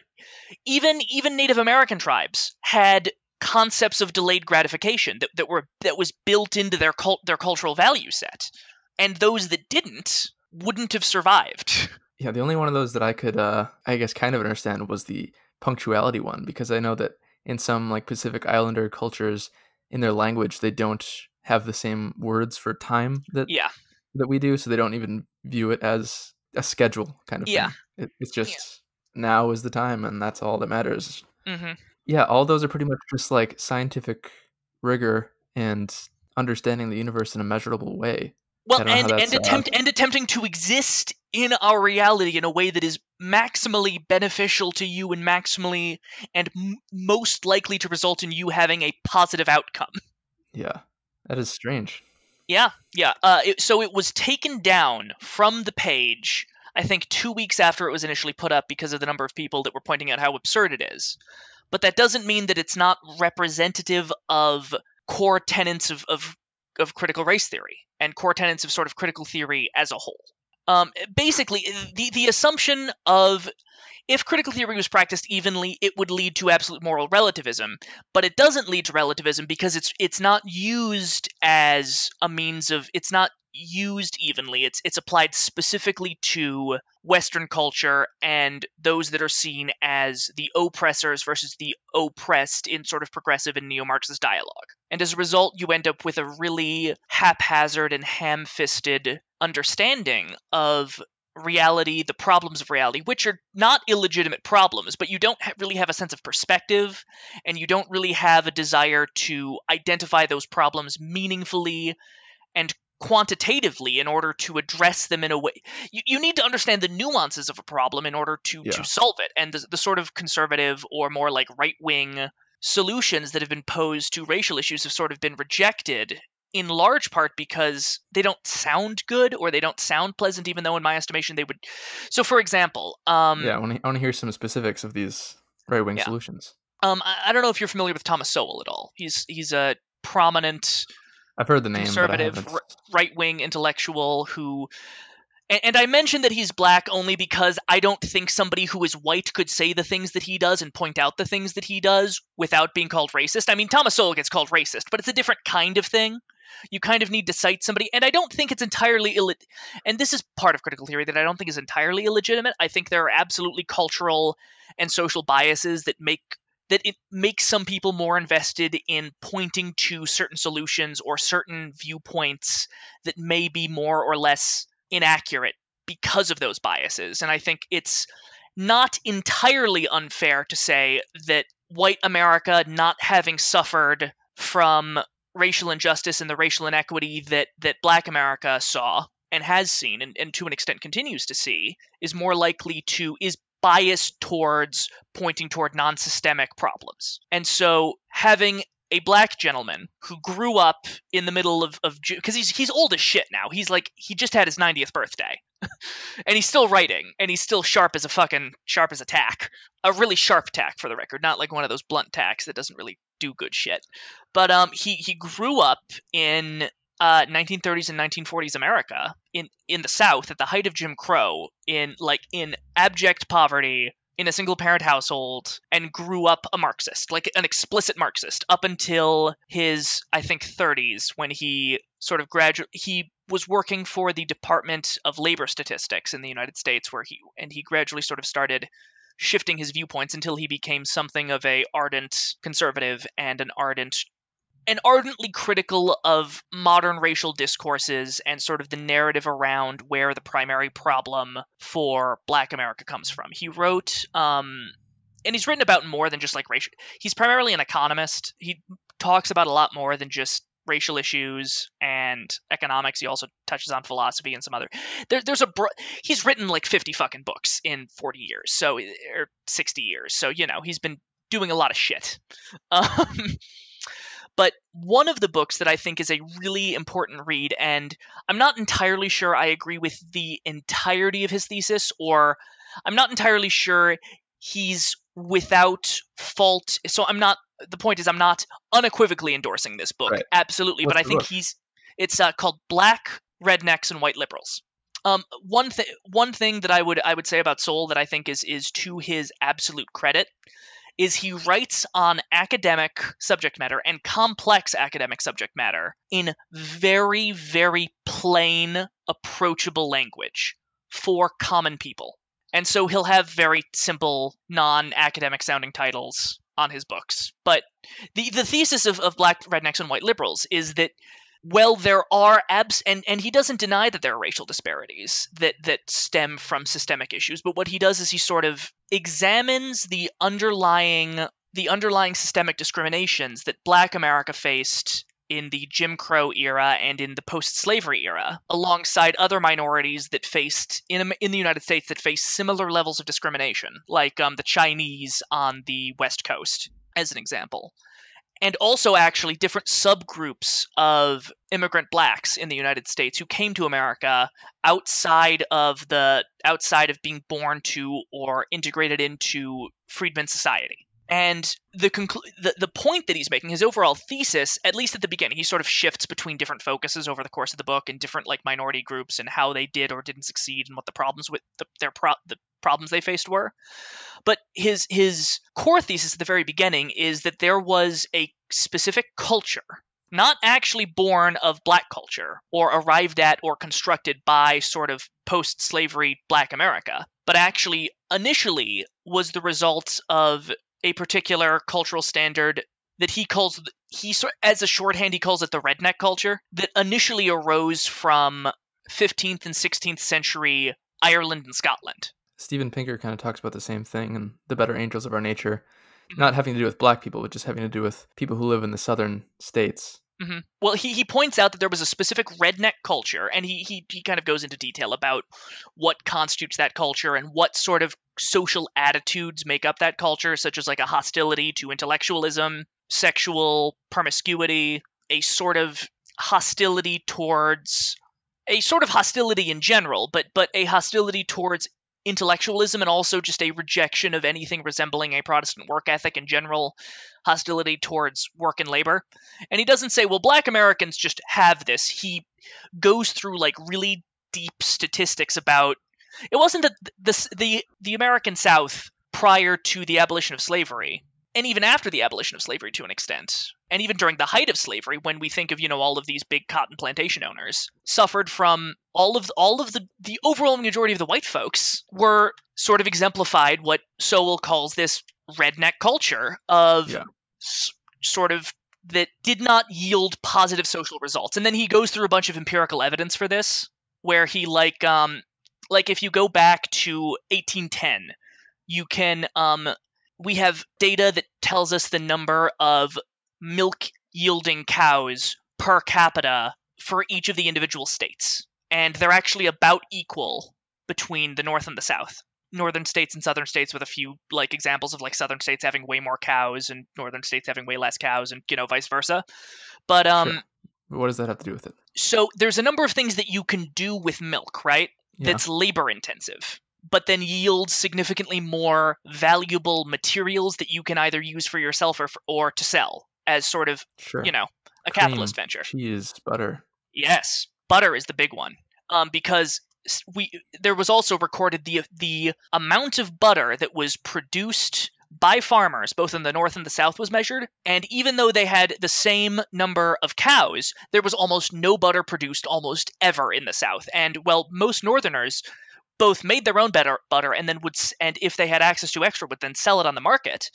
even even Native American tribes had concepts of delayed gratification that, that were that was built into their cult their cultural value set. And those that didn't wouldn't have survived. Yeah the only one of those that i could uh i guess kind of understand was the punctuality one because i know that in some like pacific islander cultures in their language they don't have the same words for time that yeah. that we do so they don't even view it as a schedule kind of yeah. it, it's just yeah. now is the time and that's all that matters. Mm-hmm. Yeah, all those are pretty much just like scientific rigor and understanding the universe in a measurable way. Well, and and attempt uh, and attempting to exist in our reality in a way that is maximally beneficial to you and maximally and m- most likely to result in you having a positive outcome. Yeah, that is strange. Yeah, yeah. Uh, it, so it was taken down from the page. I think two weeks after it was initially put up because of the number of people that were pointing out how absurd it is but that doesn't mean that it's not representative of core tenets of, of, of critical race theory and core tenets of sort of critical theory as a whole. Um, basically, the, the assumption of if critical theory was practiced evenly, it would lead to absolute moral relativism. But it doesn't lead to relativism because it's it's not used as a means of it's not used evenly. It's it's applied specifically to Western culture and those that are seen as the oppressors versus the oppressed in sort of progressive and neo-Marxist dialogue. And as a result, you end up with a really haphazard and ham-fisted understanding of reality, the problems of reality, which are not illegitimate problems, but you don't really have a sense of perspective and you don't really have a desire to identify those problems meaningfully and quantitatively in order to address them in a way. You, you need to understand the nuances of a problem in order to, yeah. to solve it. And the, the sort of conservative or more like right wing solutions that have been posed to racial issues have sort of been rejected in large part because they don't sound good or they don't sound pleasant, even though in my estimation they would. So, for example, um, yeah, I want to, I want to hear some specifics of these right wing yeah. solutions. Um, I, I, don't know if you're familiar with Thomas Sowell at all. He's he's a prominent I've heard the name. Conservative, r- right wing intellectual who. And, and I mention that he's black only because I don't think somebody who is white could say the things that he does and point out the things that he does without being called racist. I mean, Thomas Sowell gets called racist, but it's a different kind of thing. You kind of need to cite somebody, and I don't think it's entirely ill. And this is part of critical theory that I don't think is entirely illegitimate. I think there are absolutely cultural and social biases that make that it makes some people more invested in pointing to certain solutions or certain viewpoints that may be more or less inaccurate because of those biases. And I think it's not entirely unfair to say that white America not having suffered from racial injustice and the racial inequity that, that black America saw and has seen and, and to an extent continues to see is more likely to is biased towards pointing toward non systemic problems. And so having a black gentleman who grew up in the middle of of because he's he's old as shit now. He's like he just had his 90th birthday. and he's still writing and he's still sharp as a fucking sharp as a tack. A really sharp tack for the record, not like one of those blunt tacks that doesn't really do good shit. But um he he grew up in uh, 1930s and 1940s America in in the South at the height of Jim Crow in like in abject poverty in a single parent household and grew up a Marxist, like an explicit Marxist, up until his, I think, 30s when he sort of gradually he was working for the Department of Labor Statistics in the United States, where he and he gradually sort of started shifting his viewpoints until he became something of a ardent conservative and an ardent and ardently critical of modern racial discourses and sort of the narrative around where the primary problem for black America comes from. He wrote um and he's written about more than just like racial he's primarily an economist. He talks about a lot more than just racial issues and economics. He also touches on philosophy and some other. There, there's a bro- he's written like 50 fucking books in 40 years, so or 60 years. So you know he's been doing a lot of shit. Um, but one of the books that I think is a really important read, and I'm not entirely sure I agree with the entirety of his thesis, or I'm not entirely sure he's without fault. So I'm not. The point is, I'm not unequivocally endorsing this book, Right. absolutely. What's but I think book? he's. It's uh, called Black Rednecks and White Liberals. Um, one thing, one thing that I would I would say about Sowell that I think is is to his absolute credit is he writes on academic subject matter and complex academic subject matter in very very plain approachable language for common people. And so he'll have very simple non-academic sounding titles on his books. But the the thesis of, of black rednecks and white liberals is that well there are abs and, and he doesn't deny that there are racial disparities that that stem from systemic issues but what he does is he sort of examines the underlying the underlying systemic discriminations that black america faced in the Jim Crow era and in the post-slavery era, alongside other minorities that faced in in the United States that faced similar levels of discrimination, like um, the Chinese on the West Coast, as an example and also actually different subgroups of immigrant blacks in the United States who came to America outside of the outside of being born to or integrated into freedman society. And the, conclu- the the point that he's making, his overall thesis, at least at the beginning, he sort of shifts between different focuses over the course of the book and different like minority groups and how they did or didn't succeed and what the problems with the, their pro- the problems they faced were. But his his core thesis at the very beginning is that there was a specific culture, not actually born of black culture or arrived at or constructed by sort of post-slavery black America, but actually initially was the result of a particular cultural standard that he calls he as a shorthand he calls it the redneck culture that initially arose from 15th and 16th century Ireland and Scotland. Steven Pinker kind of talks about the same thing in The Better Angels of Our Nature, not having to do with black people, but just having to do with people who live in the southern states. hmm Well, he, he points out that there was a specific redneck culture, and he, he he kind of goes into detail about what constitutes that culture and what sort of social attitudes make up that culture, such as like a hostility to intellectualism, sexual promiscuity, a sort of hostility towards a sort of hostility in general, but but a hostility towards intellectualism and also just a rejection of anything resembling a Protestant work ethic in general, hostility towards work and labor. And he doesn't say, well, black Americans just have this. He goes through like really deep statistics about it wasn't that the the the American South prior to the abolition of slavery and even after the abolition of slavery to an extent and even during the height of slavery when we think of you know all of these big cotton plantation owners suffered from all of all of the the overwhelming majority of the white folks were sort of exemplified what Sowell calls this redneck culture of Yeah. s- sort of that did not yield positive social results and then he goes through a bunch of empirical evidence for this where he like um like if you go back to 1810 you can um we have data that tells us the number of milk yielding cows per capita for each of the individual states and they're actually about equal between the north and the south northern states and southern states with a few like examples of like southern states having way more cows and northern states having way less cows and you know vice versa. But um Sure. What does that have to do with it? so there's a number of things that you can do with milk, right? Yeah. That's labor intensive, but then yields significantly more valuable materials that you can either use for yourself or for, or to sell as sort of, Sure. you know, a Cream, capitalist venture. Cheese, butter. Yes, butter is the big one. Um, because we there was also recorded the the amount of butter that was produced by farmers both in the north and the south was measured and even though they had the same number of cows there was almost no butter produced almost ever in the south and well most northerners both made their own butter butter and then would and if they had access to extra would then sell it on the market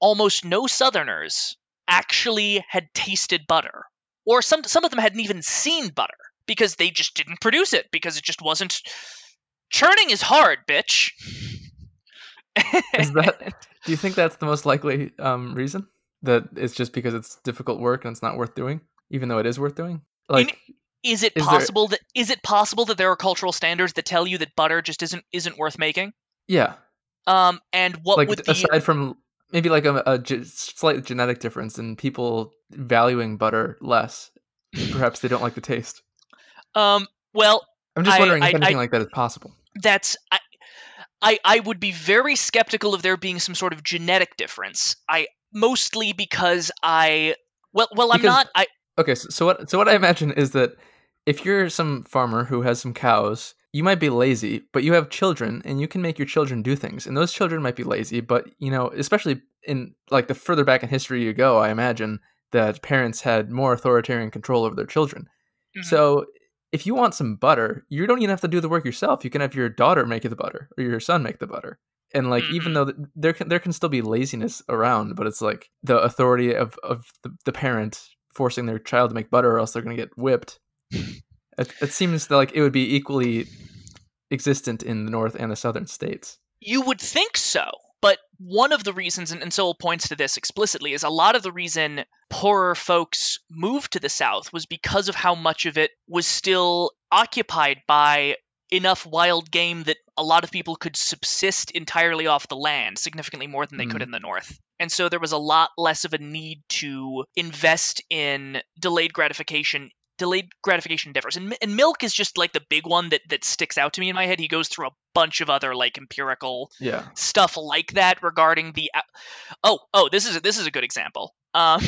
almost no southerners actually had tasted butter or some some of them hadn't even seen butter because they just didn't produce it because it just wasn't churning is hard bitch Is that? do you think that's the most likely um, reason? That it's just because it's difficult work and it's not worth doing, even though it is worth doing. Like, is it Is there- possible that is it possible that there are cultural standards that tell you that butter just isn't isn't worth making yeah, um and what like would the aside from maybe like a, a ge- slight genetic difference in people valuing butter less, perhaps they don't like the taste. um well I'm just wondering I- if anything I- like that is possible. that's I, I I would be very skeptical of there being some sort of genetic difference. I mostly because I well well I'm Because- not I Okay, so, so what so what I imagine is that if you're some farmer who has some cows, you might be lazy, but you have children and you can make your children do things. And those children might be lazy, but you know, especially in like the further back in history you go, I imagine that parents had more authoritarian control over their children. Mhm. So if you want some butter, you don't even have to do the work yourself. You can have your daughter make the butter or your son make the butter. And like even Mhm. though th- there can there can still be laziness around, but it's like the authority of of the, the parent forcing their child to make butter or else they're going to get whipped. It, it seems like it would be equally existent in the north and the southern states. You would think so. But one of the reasons, and, and Sowell points to this explicitly, is a lot of the reason poorer folks moved to the South was because of how much of it was still occupied by enough wild game that a lot of people could subsist entirely off the land, significantly more than they could Mm. in the North. And so there was a lot less of a need to invest in delayed gratification delayed gratification endeavors. And, and milk is just like the big one that, that sticks out to me in my head. He goes through a bunch of other like empirical Yeah. stuff like that regarding the oh oh this is a, this is a good example um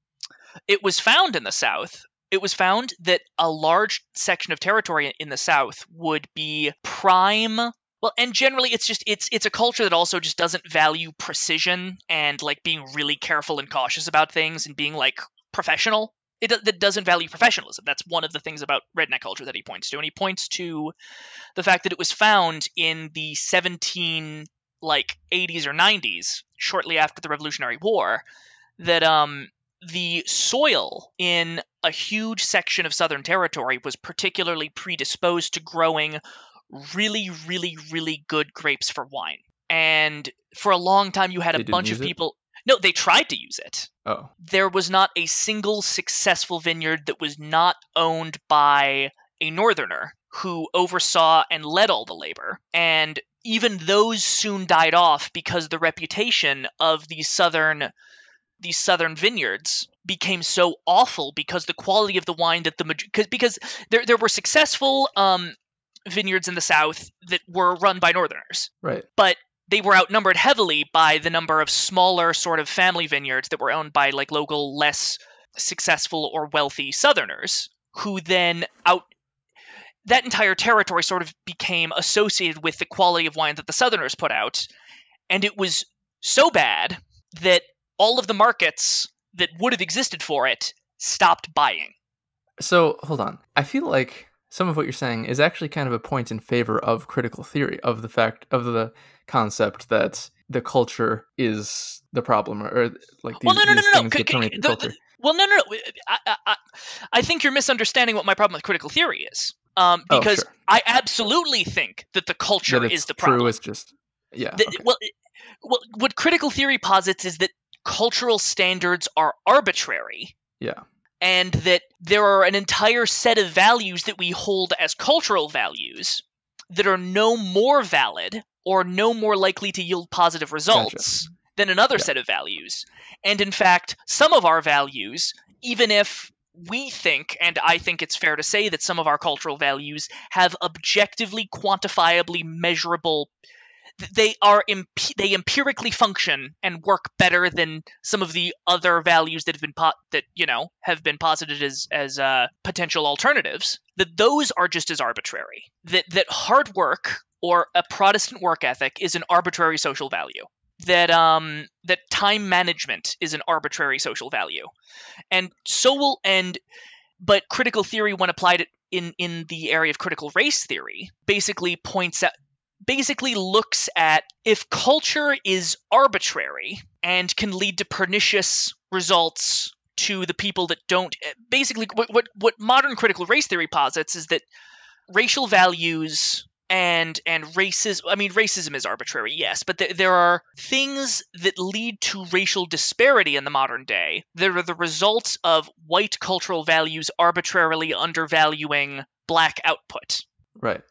it was found in the south it was found that a large section of territory in the south would be prime well and generally it's just it's it's a culture that also just doesn't value precision and like being really careful and cautious about things and being like professional it that doesn't value professionalism. That's one of the things about redneck culture that he points to. And he points to the fact that it was found in the 17 like 80s or 90s shortly after the revolutionary war that um the soil in a huge section of southern territory was particularly predisposed to growing really really really good grapes for wine. And for a long time you had a bunch of people no they tried to use it Oh. there was not a single successful vineyard that was not owned by a northerner who oversaw and led all the labor. And even those soon died off because the reputation of these southern these southern vineyards became so awful because the quality of the wine that the because because there there were successful um vineyards in the south that were run by northerners Right. but they were outnumbered heavily by the number of smaller sort of family vineyards that were owned by like local less successful or wealthy southerners who then out that entire territory sort of became associated with the quality of wine that the southerners put out and it was so bad that all of the markets that would have existed for it stopped buying So hold on. I feel like some of what you're saying is actually kind of a point in favor of critical theory of the fact of the concept that the culture is the problem or, like these, Well, no, no, no, no, no. C- that c- the the- culture. Well, no, no, no. I, I, I- think you're misunderstanding what my problem with critical theory is. Um, Oh, because sure. I absolutely think that the culture that is the true. problem. It's just yeah. That- okay. Well, well, what critical theory posits is that cultural standards are arbitrary Yeah. and that there are an entire set of values that we hold as cultural values that are no more valid or no more likely to yield positive results gotcha. than another yeah. set of values. And in fact, some of our values, even if we think, and I think it's fair to say that some of our cultural values have objectively, quantifiably measurable they are imp- they empirically function and work better than some of the other values that have been po- that you know have been posited as as uh, potential alternatives that those are just as arbitrary that that hard work or a protestant work ethic is an arbitrary social value. That um that time management is an arbitrary social value. And so will and but critical theory when applied in in the area of critical race theory basically points out basically looks at if culture is arbitrary and can lead to pernicious results to the people that don't basically what what, what modern critical race theory posits is that racial values and and racism i mean racism is arbitrary yes but th- there are things that lead to racial disparity in the modern day that are the results of white cultural values arbitrarily undervaluing black output. Right.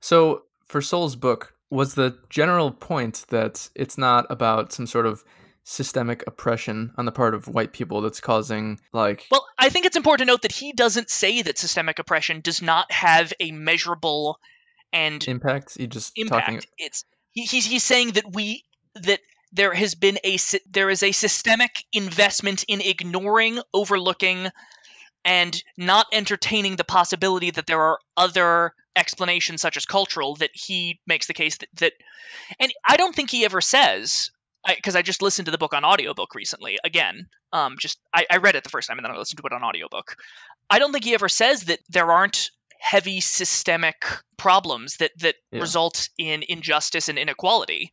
So for Sowell's book was the general point that it's not about some sort of systemic oppression on the part of white people that's causing like well i think it's important to note that he doesn't say that systemic oppression does not have a measurable and impact. He just impact. Talking... It's he, he's he's saying that we that there has been a there is a systemic investment in ignoring, overlooking, and not entertaining the possibility that there are other explanations such as cultural that he makes the case that, that and I don't think he ever says because I, I, just listened to the book on audiobook recently again um just I, I read it the first time and then I listened to it on audiobook I don't think he ever says that there aren't heavy systemic problems that that yeah. result in injustice and inequality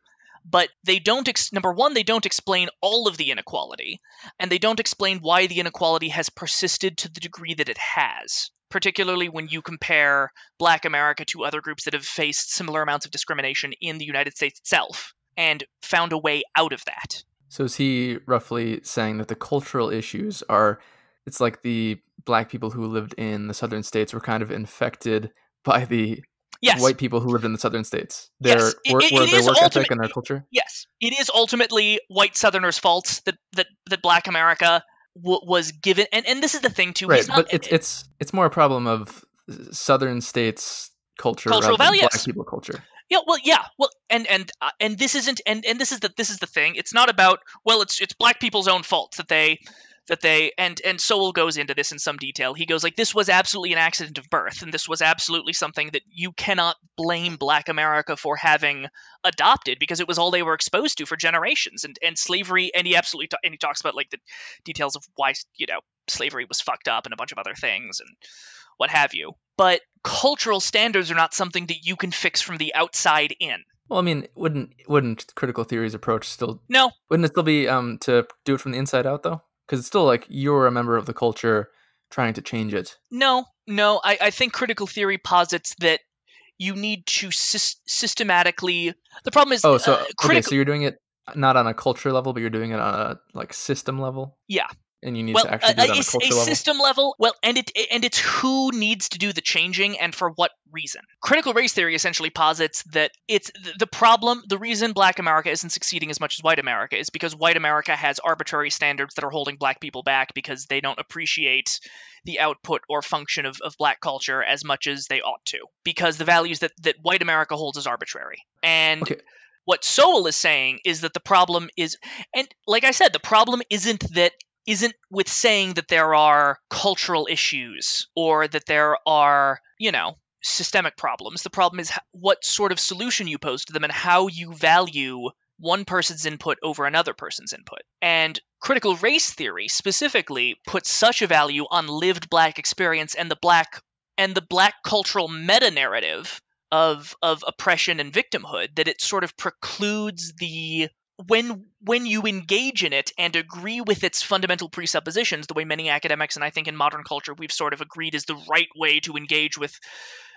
but they don't ex- number one they don't explain all of the inequality and they don't explain why the inequality has persisted to the degree that it has particularly when you compare black america to other groups that have faced similar amounts of discrimination in the united states itself and found a way out of that so is he roughly saying that the cultural issues are it's like the black people who lived in the southern states were kind of infected by the yes. white people who lived in the southern states. Their yes. it, it, it their work ethic and their culture. Yes, it is ultimately white Southerners' fault that that that Black America w- was given. And and this is the thing too. Right, not, but it's it's it's more a problem of southern states culture cultural value, black people culture. Yeah, well, yeah, well, and and uh, and this isn't, and and this is the this is the thing. It's not about well, it's it's black people's own fault that they that they and and Sowell goes into this in some detail. He goes like this was absolutely an accident of birth, and this was absolutely something that you cannot blame Black America for having adopted because it was all they were exposed to for generations. And and slavery, and he absolutely ta- and he talks about like the details of why you know slavery was fucked up and a bunch of other things and what have you. But cultural standards are not something that you can fix from the outside in. Well, I mean, wouldn't wouldn't critical theory's approach still no? Wouldn't it still be um to do it from the inside out though? Because it's still like you're a member of the culture trying to change it. No, no. I, I think critical theory posits that you need to sy- systematically. The problem is. Oh, so uh, critical- okay, so you're doing it not on a culture level, but you're doing it on a like system level. Yeah, and you need well, to actually do it on a, a, a level. system level. Well, and it and it's who needs to do the changing and for what reason. Critical race theory essentially posits that it's the problem. The reason Black America isn't succeeding as much as White America is because White America has arbitrary standards that are holding Black people back because they don't appreciate the output or function of, of Black culture as much as they ought to because the values that that White America holds is arbitrary and. Okay what Sowell is saying is that the problem is, and like I said, the problem isn't that isn't with saying that there are cultural issues or that there are, you know, systemic problems. The problem is what sort of solution you pose to them and how you value one person's input over another person's input. And critical race theory specifically puts such a value on lived black experience and the black and the black cultural meta narrative of of oppression and victimhood that it sort of precludes the when when you engage in it and agree with its fundamental presuppositions the way many academics and i think in modern culture we've sort of agreed is the right way to engage with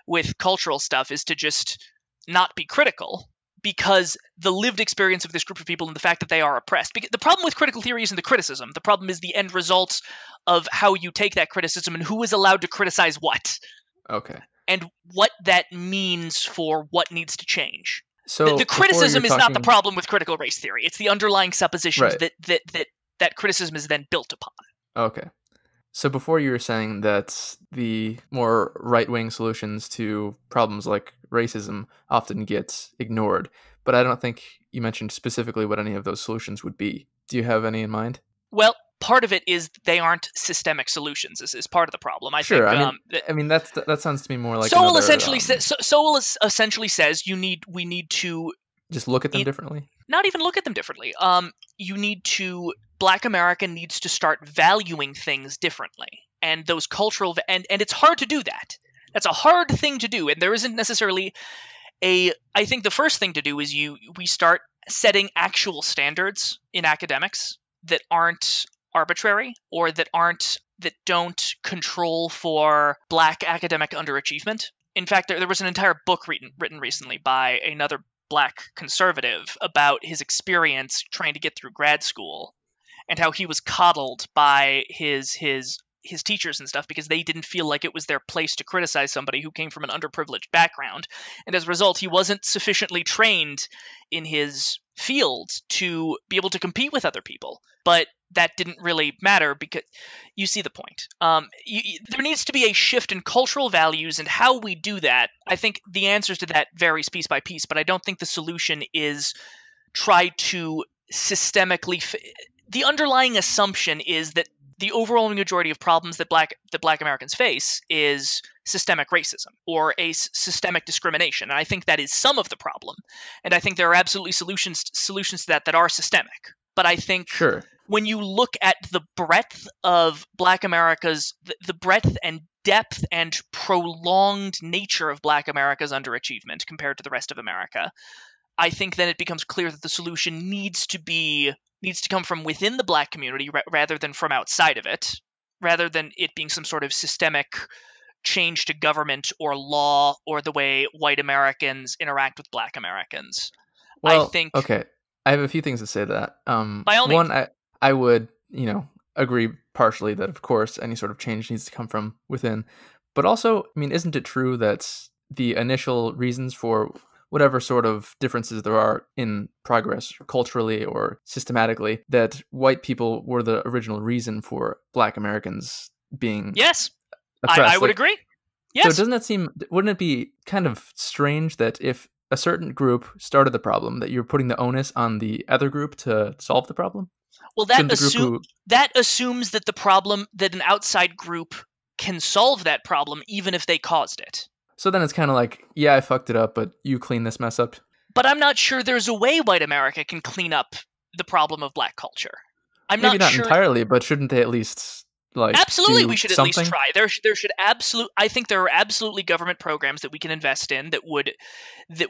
with cultural stuff is to just not be critical because the lived experience of this group of people and the fact that they are oppressed. Because the problem with critical theory isn't the criticism. The problem is the end results of how you take that criticism and who is allowed to criticize what. Okay. And what that means for what needs to change So the, the criticism is not the problem with critical race theory. It's the underlying suppositions Right. that, that that that criticism is then built upon. Okay. So before you were saying that the more right-wing solutions to problems like racism often get ignored, but I don't think you mentioned specifically what any of those solutions would be. Do you have any in mind? Well, part of it is they aren't systemic solutions. Is, is part of the problem. I Sure, think. I mean, um, that- I mean that's that sounds to me more like Sowell another, essentially um, says. So, Sowell is- essentially says you need we need to just look at them differently. not even look at them differently. Um, you need to Black America needs to start valuing things differently, and those cultural and and it's hard to do that. That's a hard thing to do, and there isn't necessarily a. I think the first thing to do is you we start setting actual standards in academics that aren't arbitrary or that aren't that don't control for black academic underachievement. In fact, there, there was an entire book written written recently by another black conservative about his experience trying to get through grad school and how he was coddled by his his his teachers and stuff because they didn't feel like it was their place to criticize somebody who came from an underprivileged background and as a result he wasn't sufficiently trained in his field to be able to compete with other people but that didn't really matter because you see the point um, you, you- there needs to be a shift in cultural values and how we do that i think the answers to that varies piece by piece but i don't think the solution is try to systemically f- the underlying assumption is that the overwhelming majority of problems that black that black Americans face is systemic racism or a s- systemic discrimination. And I think that is some of the problem. And I think there are absolutely solutions solutions to that that are systemic. But I think Sure. when you look at the breadth of black america's the, the breadth and depth and prolonged nature of black america's underachievement compared to the rest of america i think then it becomes clear that the solution needs to be needs to come from within the black community ra- rather than from outside of it rather than it being some sort of systemic change to government or law or the way white americans interact with black americans I Well, think- okay. I have a few things to say to that. Um, By all means. one, I I would you know agree partially that of course any sort of change needs to come from within, but also I mean, isn't it true that the initial reasons for whatever sort of differences there are in progress culturally or systematically that white people were the original reason for black americans being yes. I, I would Like, agree so yes doesn't that seem? Wouldn't it be kind of strange that if a certain group started the problem, that you're putting the onus on the other group to solve the problem? well that Shouldn't the group assumes who- that assumes that the problem that an outside group can solve that problem even if they caused it so then it's kind of like, yeah, I fucked it up, but you clean this mess up. but i'm not sure there's a way white america can clean up the problem of black culture i'm Maybe not, not sure entirely, but shouldn't they at least like absolutely we should at least try. There there should absolute i think there are absolutely government programs that we can invest in that would that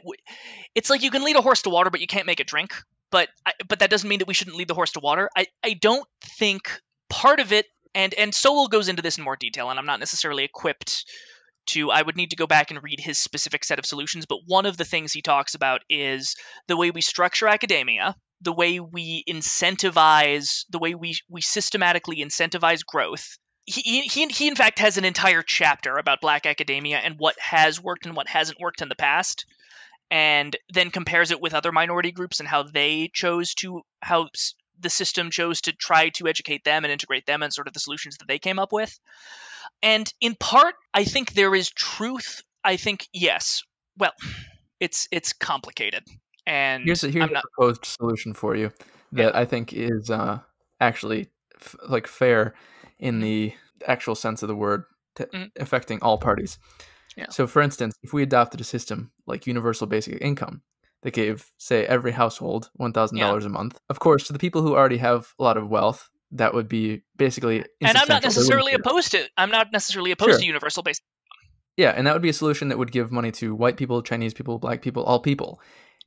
it's like you can lead a horse to water but you can't make it drink but I, but that doesn't mean that we shouldn't lead the horse to water. I i don't think part of it and and Sowell goes into this in more detail and i'm not necessarily equipped to i would need to go back and read his specific set of solutions but one of the things he talks about is the way we structure academia the way we incentivize the way we we systematically incentivize growth. He, he, he in fact has an entire chapter about black academia and what has worked and what hasn't worked in the past and then compares it with other minority groups and how they chose to how the system chose to try to educate them and integrate them and sort of the solutions that they came up with. And in part i think there is truth. I think yes well it's it's complicated and Here's a, here's a proposed solution for you that I think is uh, actually f- like fair in the actual sense of the word, to Mhm. affecting all parties. Yeah. So, for instance, if we adopted a system like universal basic income that gave, say, every household one thousand dollars a month, of course, to the people who already have a lot of wealth, that would be basically and i'm not insubstantial. They wouldn't necessarily opposed to i'm not necessarily opposed Sure. to universal basic Yeah, and that would be a solution that would give money to white people, Chinese people, black people, all people.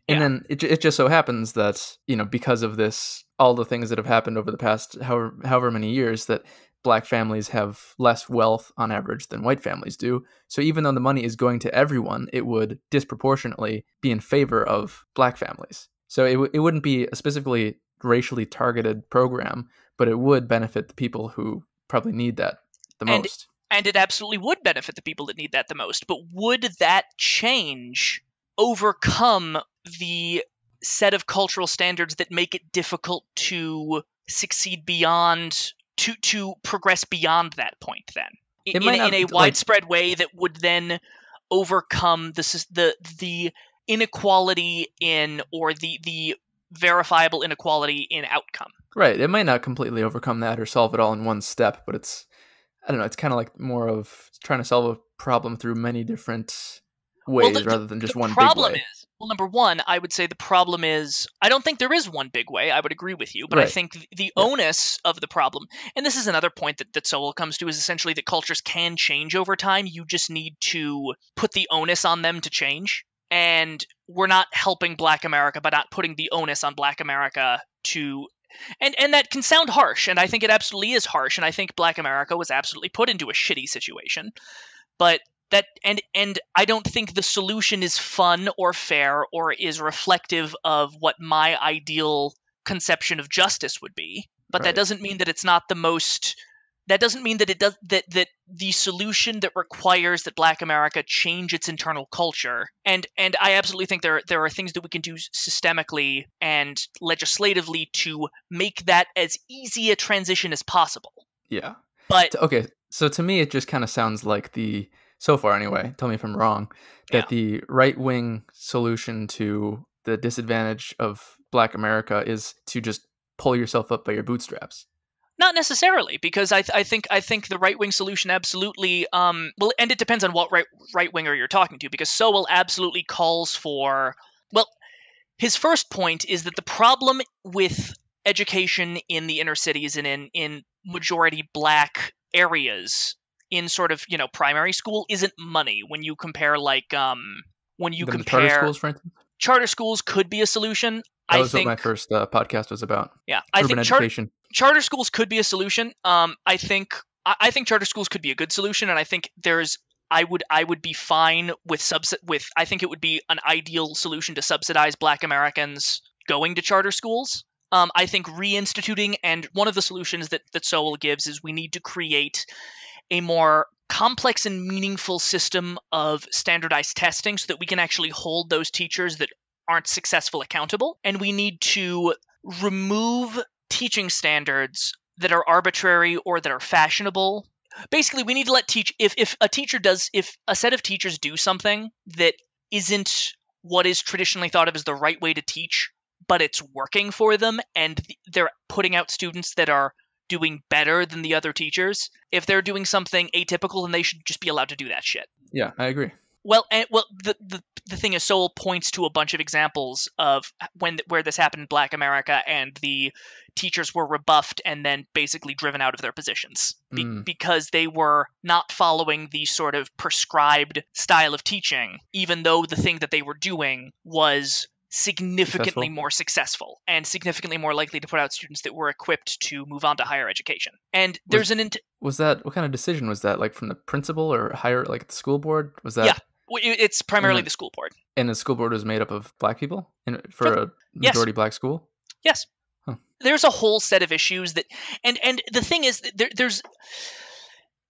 And Yeah. then it, it just so happens that, you know, because of this, all the things that have happened over the past however, however many years, that black families have less wealth on average than white families do. So even though the money is going to everyone, it would disproportionately be in favor of black families. So it, w- it wouldn't be a specifically racially targeted program, but it would benefit the people who probably need that the And- most. and it absolutely would benefit the people that need that the most. But would that change overcome the set of cultural standards that make it difficult to succeed beyond to to progress beyond that point then in, in a like, widespread way that would then overcome the the the inequality in or the the verifiable inequality in outcome. Right. It might not completely overcome that or solve it all in one step, but it's I don't know, it's kind of like more of trying to solve a problem through many different ways well, the, rather than just one problem big way. is well number 1, I would say the problem is I don't think there is one big way. I would agree with you, but right. I think the yeah. onus of the problem and this is another point that that Sowell comes to is essentially that cultures can change over time. You just need to put the onus on them to change and we're not helping black america by not putting the onus on black america to and and that can sound harsh and i think it absolutely is harsh and i think black america was absolutely put into a shitty situation but that and and i don't think the solution is fun or fair or is reflective of what my ideal conception of justice would be but right. that doesn't mean that it's not the most that doesn't mean that it does that that the solution that requires that black america change its internal culture and and i absolutely think there there are things that we can do systemically and legislatively to make that as easy a transition as possible yeah but okay so to me it just kind of sounds like the so far anyway tell me if i'm wrong that yeah. the right wing solution to the disadvantage of black america is to just pull yourself up by your bootstraps not necessarily, because I, th- I think I think the right wing solution absolutely um, well, and it depends on what right right winger you're talking to, because Sowell absolutely calls for well, his first point is that the problem with education in the inner cities and in in majority black areas in sort of you know primary school isn't money when you compare like um when you the compare charter schools for instance charter schools could be a solution that was think, what my first uh, podcast was about. Yeah, I Urban think education. Char- charter schools could be a solution. Um, I think I, I think charter schools could be a good solution, and I think there's I would I would be fine with subs with I think it would be an ideal solution to subsidize Black Americans going to charter schools. Um, I think reinstituting and one of the solutions that that Sowell gives is we need to create a more complex and meaningful system of standardized testing so that we can actually hold those teachers that aren't successful accountable. And we need to remove teaching standards that are arbitrary or that are fashionable. Basically, we need to let teach if if a teacher does if a set of teachers do something that isn't what is traditionally thought of as the right way to teach, but it's working for them and they're putting out students that are doing better than the other teachers. If they're doing something atypical, then they should just be allowed to do that shit. Yeah, I agree. Well, and well, the, the the thing is, Sowell points to a bunch of examples of when where this happened in Black America, and the teachers were rebuffed and then basically driven out of their positions be- mm. because they were not following the sort of prescribed style of teaching, even though the thing that they were doing was significantly successful. more successful and significantly more likely to put out students that were equipped to move on to higher education. And there's was, an int- was that what kind of decision was that? Like from the principal or higher, like the school board? Was that? Yeah, it's primarily the, the, school board. And the school board was made up of black people in, for, for a majority yes. black school. Yes. Huh. There's a whole set of issues that, and and the thing is, there, there's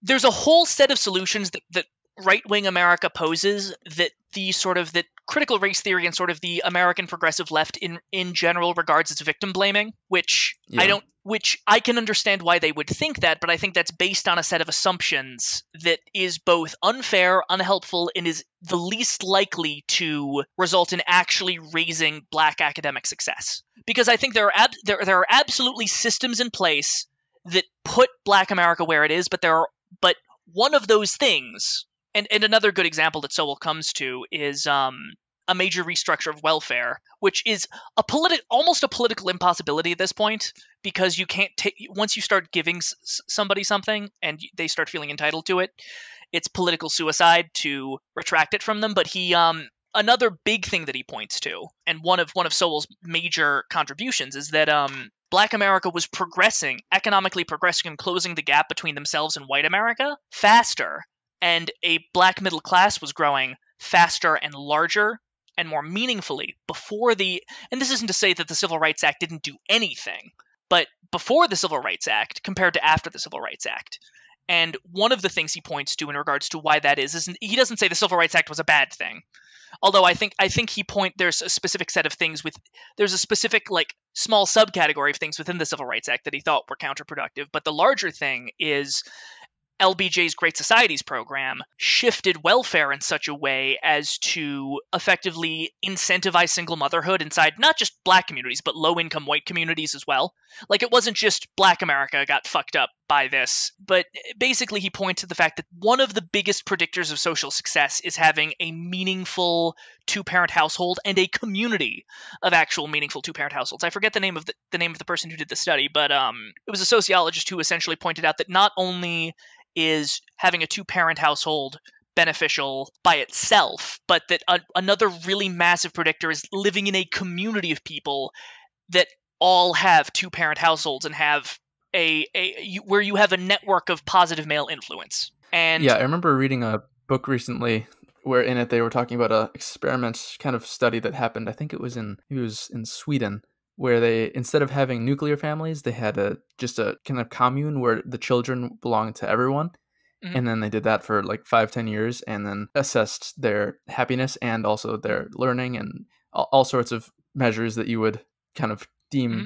there's a whole set of solutions that, that right wing America poses that the sort of that critical race theory and sort of the American progressive left in in general regards as victim blaming, which yeah. I don't which I can understand why they would think that, but I think that's based on a set of assumptions that is both unfair, unhelpful, and is the least likely to result in actually raising black academic success. Because I think there are ab- there, there are absolutely systems in place that put black America where it is, but there are but one of those things and and another good example that Sowell comes to is um, a major restructure of welfare, which is a politi- almost a political impossibility at this point because you can't take once you start giving s- somebody something and they start feeling entitled to it, it's political suicide to retract it from them. But he um another big thing that he points to, and one of one of Sowell's major contributions is that um Black America was progressing, economically progressing and closing the gap between themselves and white America faster and a black middle class was growing faster and larger and more meaningfully before the and this isn't to say that the Civil Rights Act didn't do anything, but before the Civil Rights Act compared to after the Civil Rights Act. And one of the things he points to in regards to why that is is he doesn't say the Civil Rights Act was a bad thing. Although I think I think he point there's a specific set of things with there's a specific like small subcategory of things within the Civil Rights Act that he thought were counterproductive. But the larger thing is LBJ's Great Societies program shifted welfare in such a way as to effectively incentivize single motherhood inside not just black communities, but low income white communities as well. Like it wasn't just black America got fucked up by this, but basically he points to the fact that one of the biggest predictors of social success is having a meaningful two parent household and a community of actual meaningful two parent households. I forget the name of the, the name of the person who did the study, but um, it was a sociologist who essentially pointed out that not only is having a two parent household beneficial by itself, but that a, another really massive predictor is living in a community of people that all have two parent households and have a, a where you have a network of positive male influence. And yeah, I remember reading a book recently where in it they were talking about a experiment kind of study that happened. I think it was in it was in Sweden where they instead of having nuclear families, they had a just a kind of commune where the children belonged to everyone. Mm-hmm. And then they did that for like five, ten years, and then assessed their happiness and also their learning and all, all sorts of measures that you would kind of deem mm-hmm.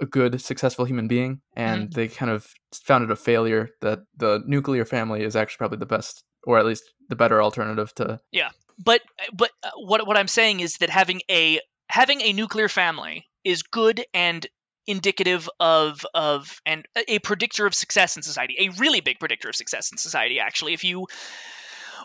A good, successful human being. And mm-hmm. they kind of found it a failure that the nuclear family is actually probably the best, or at least the better alternative to. Yeah, but but uh, what what I'm saying is that having a having a nuclear family is good and indicative of of and a predictor of success in society a really big predictor of success in society actually if you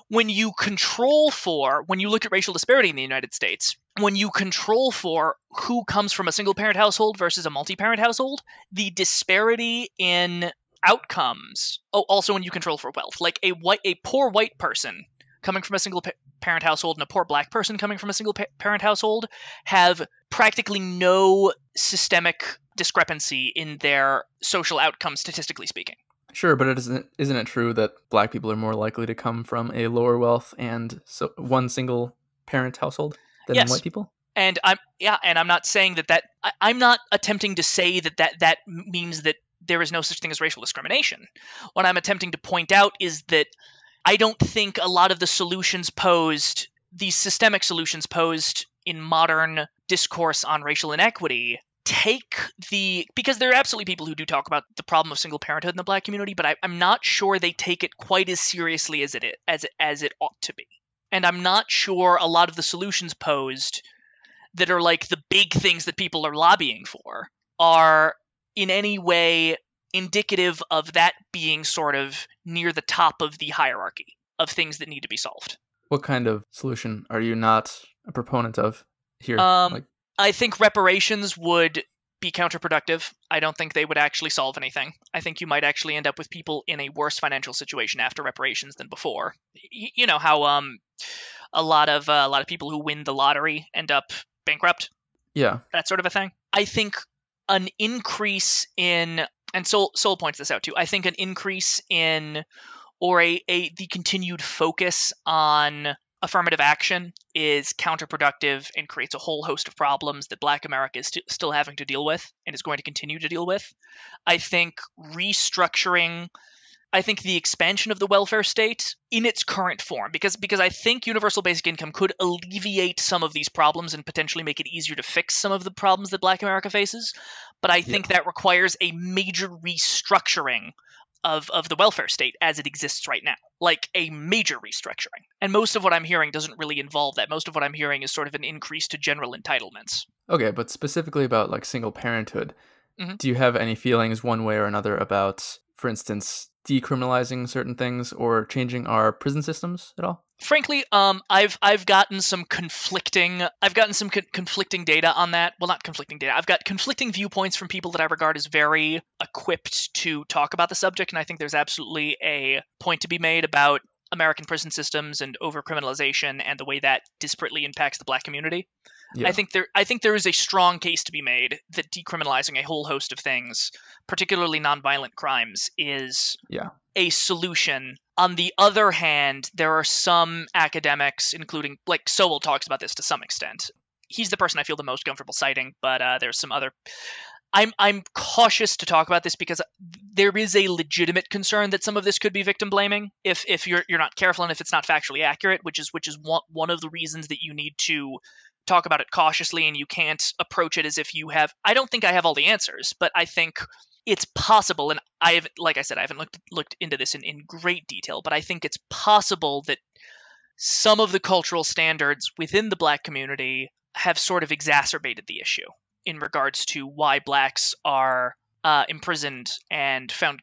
when you control for when you look at racial disparity in the United States when you control for who comes from a single parent household versus a multi-parent household the disparity in outcomes oh also when you control for wealth like a white a poor white person coming from a single parent household and a poor black person coming from a single parent household have practically no systemic discrepancy in their social outcomes statistically speaking. Sure, but it isn't isn't it true that black people are more likely to come from a lower wealth and so one single parent household than yes. white people? And I'm yeah, and I'm not saying that that I, I'm not attempting to say that that that means that there is no such thing as racial discrimination. What I'm attempting to point out is that I don't think a lot of the solutions posed, these systemic solutions posed in modern discourse on racial inequity, take the because there are absolutely people who do talk about the problem of single parenthood in the black community, but I, am not sure they take it quite as seriously as it is, as it, as it ought to be. And I'm not sure a lot of the solutions posed that are like the big things that people are lobbying for are in any way indicative of that being sort of near the top of the hierarchy of things that need to be solved. What kind of solution are you not a proponent of here? Um, like- I think reparations would be counterproductive. I don't think they would actually solve anything. I think you might actually end up with people in a worse financial situation after reparations than before. You know how um a lot of uh, a lot of people who win the lottery end up bankrupt. Yeah, that sort of a thing. I think an increase in and Sowell, Sowell points this out too. I think an increase in or a, a the continued focus on affirmative action is counterproductive and creates a whole host of problems that black america is st- still having to deal with and is going to continue to deal with i think restructuring I think the expansion of the welfare state in its current form, because because I think universal basic income could alleviate some of these problems and potentially make it easier to fix some of the problems that Black America faces. But I think yeah. that requires a major restructuring of, of the welfare state as it exists right now, like a major restructuring. And most of what I'm hearing doesn't really involve that. Most of what I'm hearing is sort of an increase to general entitlements. Okay, but specifically about like single parenthood, mm-hmm. do you have any feelings one way or another about, for instance, decriminalizing certain things or changing our prison systems at all? Frankly, um, I've I've gotten some conflicting I've gotten some co- conflicting data on that. Well, not conflicting data. I've got conflicting viewpoints from people that I regard as very equipped to talk about the subject, and I think there's absolutely a point to be made about American prison systems and overcriminalization and the way that disparately impacts the black community. Yeah. I think there I think there is a strong case to be made that decriminalizing a whole host of things, particularly nonviolent crimes, is yeah. a solution. On the other hand, there are some academics, including like Sowell talks about this to some extent. He's the person I feel the most comfortable citing, but uh, there's some other I'm I'm cautious to talk about this because there is a legitimate concern that some of this could be victim blaming if if you're you're not careful and if it's not factually accurate, which is which is one one of the reasons that you need to talk about it cautiously and you can't approach it as if you have I don't think I have all the answers, but I think it's possible and I have like I said I haven't looked looked into this in, in great detail, but I think it's possible that some of the cultural standards within the black community have sort of exacerbated the issue in regards to why blacks are uh, imprisoned and found.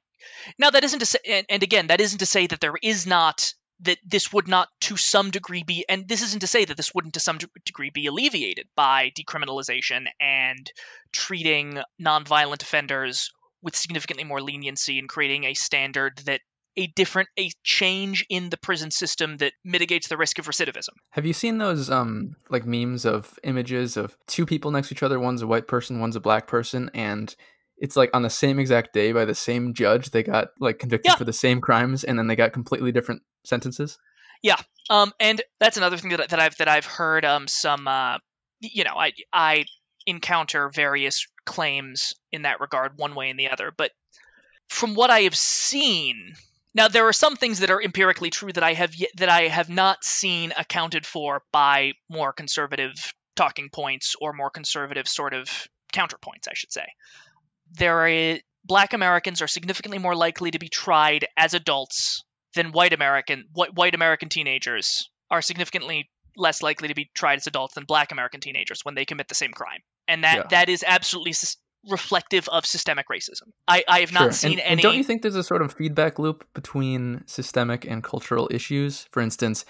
Now, that isn't to say, and, and again, that isn't to say that there is not that this would not to some degree be and this isn't to say that this wouldn't to some degree be alleviated by decriminalization and treating nonviolent offenders with significantly more leniency and creating a standard that a different a change in the prison system that mitigates the risk of recidivism. Have you seen those um like memes of images of two people next to each other, one's a white person, one's a black person and it's like on the same exact day by the same judge they got like convicted yeah. for the same crimes and then they got completely different sentences. Yeah. Um and that's another thing that, that I've that I've heard um some uh you know, I I encounter various claims in that regard one way and the other, but from what I have seen, now there are some things that are empirically true that I have yet, that I have not seen accounted for by more conservative talking points or more conservative sort of counterpoints, I should say. There are black Americans are significantly more likely to be tried as adults than white American white, white American teenagers are significantly less likely to be tried as adults than black American teenagers when they commit the same crime. And that yeah. that is absolutely reflective of systemic racism. I, I have sure. not seen and, any. And don't you think there's a sort of feedback loop between systemic and cultural issues? For instance,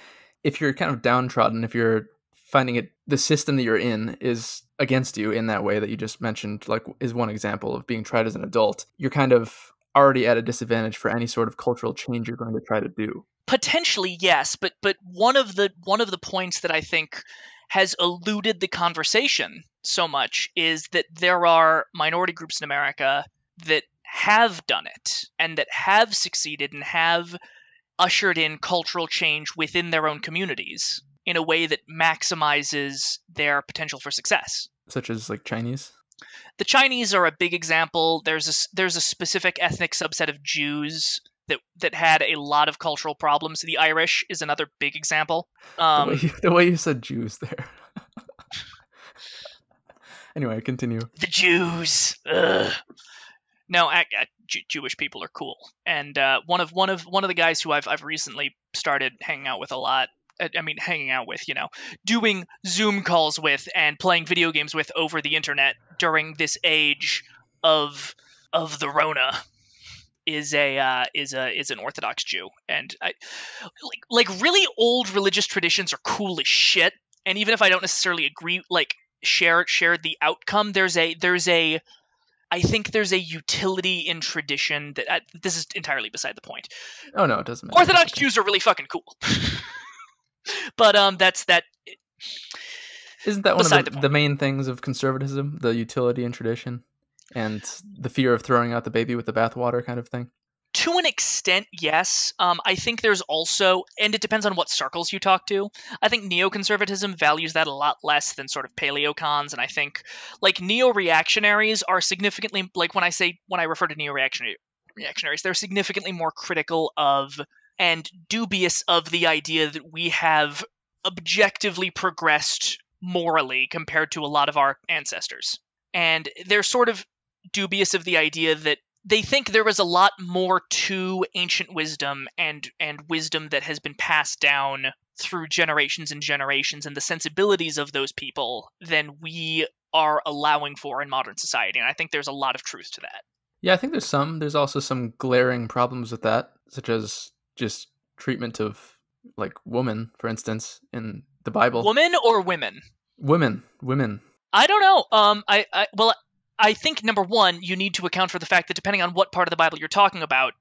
if you're kind of downtrodden, if you're finding it, the system that you're in is against you in that way that you just mentioned, like is one example of being tried as an adult, you're kind of already at a disadvantage for any sort of cultural change you're going to try to do. Potentially, yes, but but one of the one of the points that I think has eluded the conversation so much is that there are minority groups in America that have done it and that have succeeded and have ushered in cultural change within their own communities in a way that maximizes their potential for success. Such as like Chinese? The Chinese are a big example. There's a, there's a specific ethnic subset of Jews that that had a lot of cultural problems. The Irish is another big example. Um, the, way you, the, way you, said Jews there. anyway, continue. The Jews. Ugh. No, I, I, J- Jewish people are cool, and uh, one of one of one of the guys who I've I've recently started hanging out with a lot. Uh, I mean, hanging out with, you know, doing Zoom calls with and playing video games with over the internet during this age of of the Rona is a uh, is a is an Orthodox Jew, and I like like really old religious traditions are cool as shit. And even if I don't necessarily agree, like share share the outcome, there's a there's a I think there's a utility in tradition that uh, this is entirely beside the point. Oh no, it doesn't matter. Orthodox Jews are really fucking cool, but um, that's that. Isn't that one of the, the, the main things of conservatism, the utility and tradition? and the fear of throwing out the baby with the bathwater kind of thing? To an extent, yes. Um, I think there's also, and it depends on what circles you talk to. I think neoconservatism values that a lot less than sort of paleocons, and I think like neo-reactionaries are significantly like when I say when I refer to neo-reactionary reactionaries, they're significantly more critical of and dubious of the idea that we have objectively progressed morally compared to a lot of our ancestors. And they're sort of dubious of the idea that they think there was a lot more to ancient wisdom and and wisdom that has been passed down through generations and generations and the sensibilities of those people than we are allowing for in modern society and i think there's a lot of truth to that yeah i think there's some there's also some glaring problems with that such as just treatment of like woman for instance in the bible woman or women women women i don't know um i, I well I think number one, you need to account for the fact that depending on what part of the Bible you're talking about,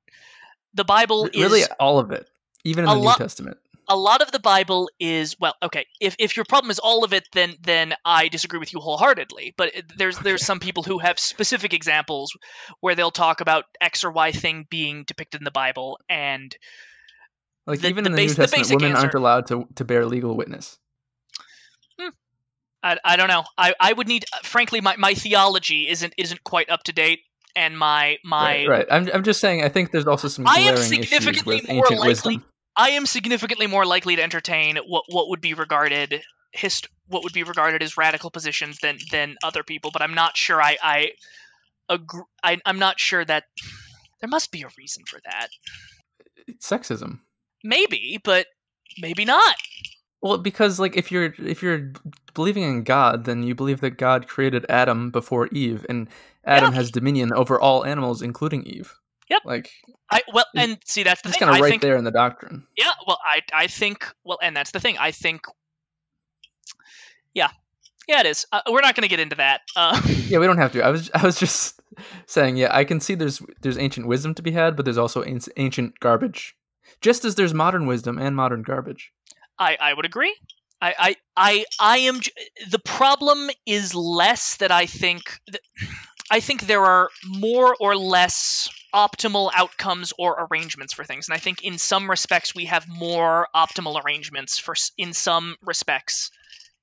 the Bible is really all of it, even in the lo- New Testament. A lot of the Bible is well, okay. If if your problem is all of it, then then I disagree with you wholeheartedly. But there's okay. there's some people who have specific examples where they'll talk about X or Y thing being depicted in the Bible, and like the, even the in the base, New Testament, the women answer, aren't allowed to to bear legal witness. Hmm. I, I don't know. I, I would need frankly my, my theology isn't isn't quite up to date and my my right, right. I'm I'm just saying I think there's also some I am significantly more likely- wisdom. I am significantly more likely to entertain what what would be regarded hist what would be regarded as radical positions than than other people, but I'm not sure I I agree. I, I'm not sure that there must be a reason for that. It's Sexism. Maybe, but maybe not. Well, because like if you're if you're believing in God, then you believe that God created Adam before Eve, and Adam Yeah. has dominion over all animals, including Eve. Yep. Like I well, and see that's the it's thing. kind of right think there in the doctrine. yeah. Well, I I think well, and that's the thing. I think yeah, yeah, it is. Uh, we're not going to get into that. Uh, Yeah, we don't have to. I was I was just saying, yeah, I can see there's there's ancient wisdom to be had, but there's also ancient garbage. Just as there's modern wisdom and modern garbage. I, I would agree. I, I, I, I am. The problem is less that I think. That, I think there are more or less optimal outcomes or arrangements for things, and I think in some respects we have more optimal arrangements for in some respects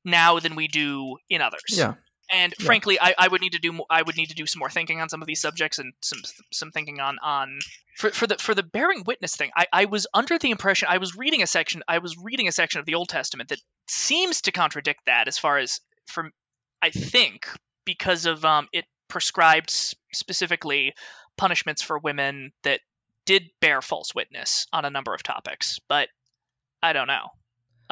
now than we do in others. Yeah. And Yeah. frankly, I, I would need to do mo- I would need to do some more thinking on some of these subjects and some some thinking on on for, for the for the bearing witness thing. I, I was under the impression I was reading a section I was reading a section of the Old Testament that seems to contradict that as far as from I think because of um it prescribed specifically punishments for women that did bear false witness on a number of topics, but I don't know.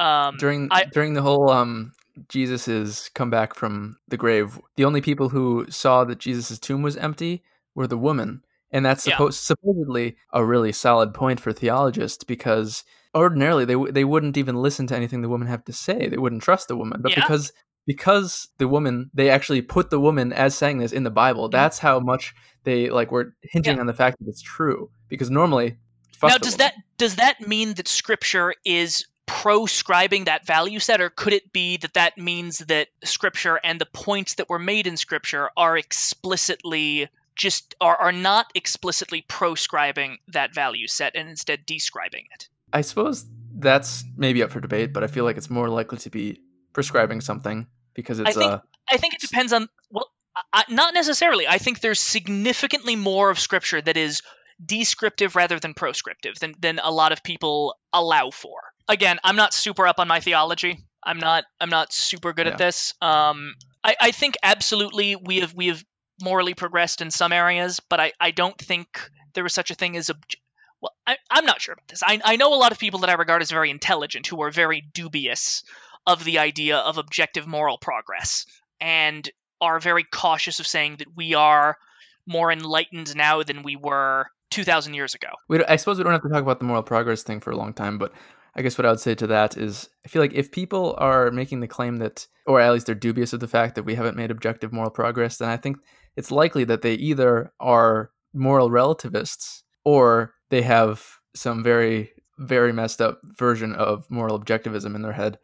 Um, during I- during the whole um Jesus's comeback from the grave, the only people who saw that Jesus's tomb was empty were the women, and that's Yeah. supposed supposedly a really solid point for theologists because ordinarily they w- they wouldn't even listen to anything the women have to say. They wouldn't trust the woman, but Yeah. because because the woman they actually put the woman as saying this in the Bible. That's how much they like were hinting Mm-hmm. Yeah. on the fact that it's true. Because normally, now does woman. that does that mean that scripture is proscribing that value set or could it be that that means that scripture and the points that were made in scripture are explicitly just are, are not explicitly proscribing that value set and instead describing it? I suppose that's maybe up for debate, but I feel like it's more likely to be prescribing something because it's think- uh i think it depends on well I, I- not necessarily. I think there's significantly more of scripture that is descriptive rather than proscriptive than, than a lot of people allow for again i'm not super up on my theology. I'm not i'm not super good Yeah. at this. Um I, I think absolutely we have we have morally progressed in some areas but i i don't think there is such a thing as obj- well I, i'm not sure about this. I, I know a lot of people that i regard as very intelligent who are very dubious of the idea of objective moral progress and are very cautious of saying that we are more enlightened now than we were 2000 years ago. We I suppose we don't have to talk about the moral progress thing for a long time, but I guess what I would say to that is I feel like if people are making the claim that or at least they're dubious of the fact that we haven't made objective moral progress, then I think it's likely that they either are moral relativists or they have some very very messed up version of moral objectivism in their head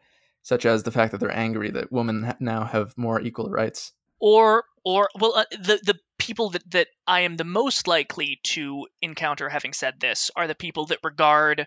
such as the fact that they're angry that women now have more equal rights. Or or well uh, the the people that that I am the most likely to encounter having said this are the people that regard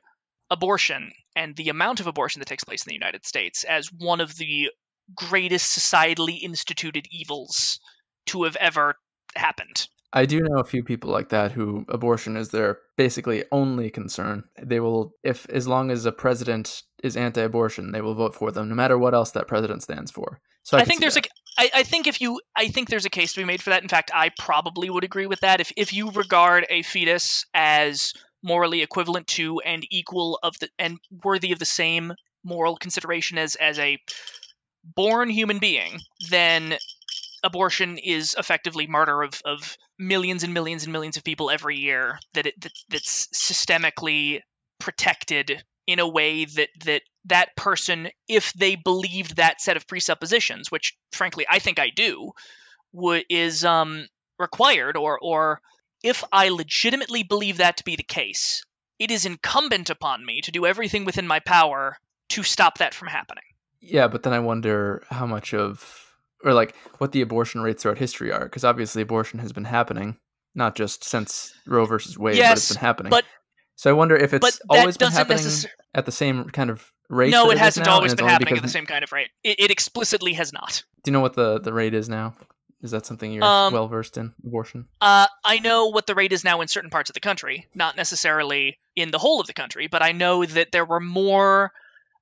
abortion and the amount of abortion that takes place in the United States as one of the greatest societally instituted evils to have ever happened. I do know a few people like that who abortion is their basically only concern. They will, if as long as a president is anti-abortion, they will vote for them, no matter what else that president stands for. So I, I, think there's that. a I, I think if you I think there's a case to be made for that. In fact, I probably would agree with that. If if you regard a fetus as morally equivalent to and equal of the and worthy of the same moral consideration as as a born human being, then abortion is effectively murder of, of millions and millions and millions of people every year that it that, that's systemically protected in a way that that that person if they believed that set of presuppositions which frankly I think I do would is um required or or if I legitimately believe that to be the case it is incumbent upon me to do everything within my power to stop that from happening Yeah, but then I wonder how much of, or like what the abortion rates throughout history are, because obviously abortion has been happening, not just since Roe versus Wade, but it's been happening. but- so I wonder if it's always been happening at the same kind of rate? no, it, hasn't always been happening at the same kind of rate. It, it explicitly has not. Do you know what the the rate is now? Is that something you're Um, well versed in? Abortion. Uh, I know what the rate is now in certain parts of the country, not necessarily in the whole of the country, but I know that there were more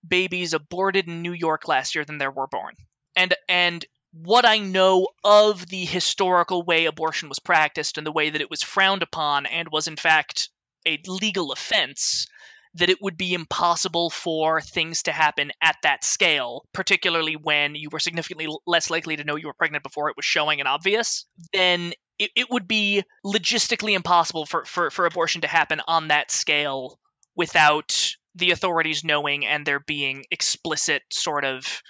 babies aborted in New York last year than there were born. And and what I know of the historical way abortion was practiced and the way that it was frowned upon and was in fact a legal offense, that it would be impossible for things to happen at that scale, particularly when you were significantly less likely to know you were pregnant before it was showing and obvious, then it, it would be logistically impossible for, for, for abortion to happen on that scale without the authorities knowing and there being explicit sort of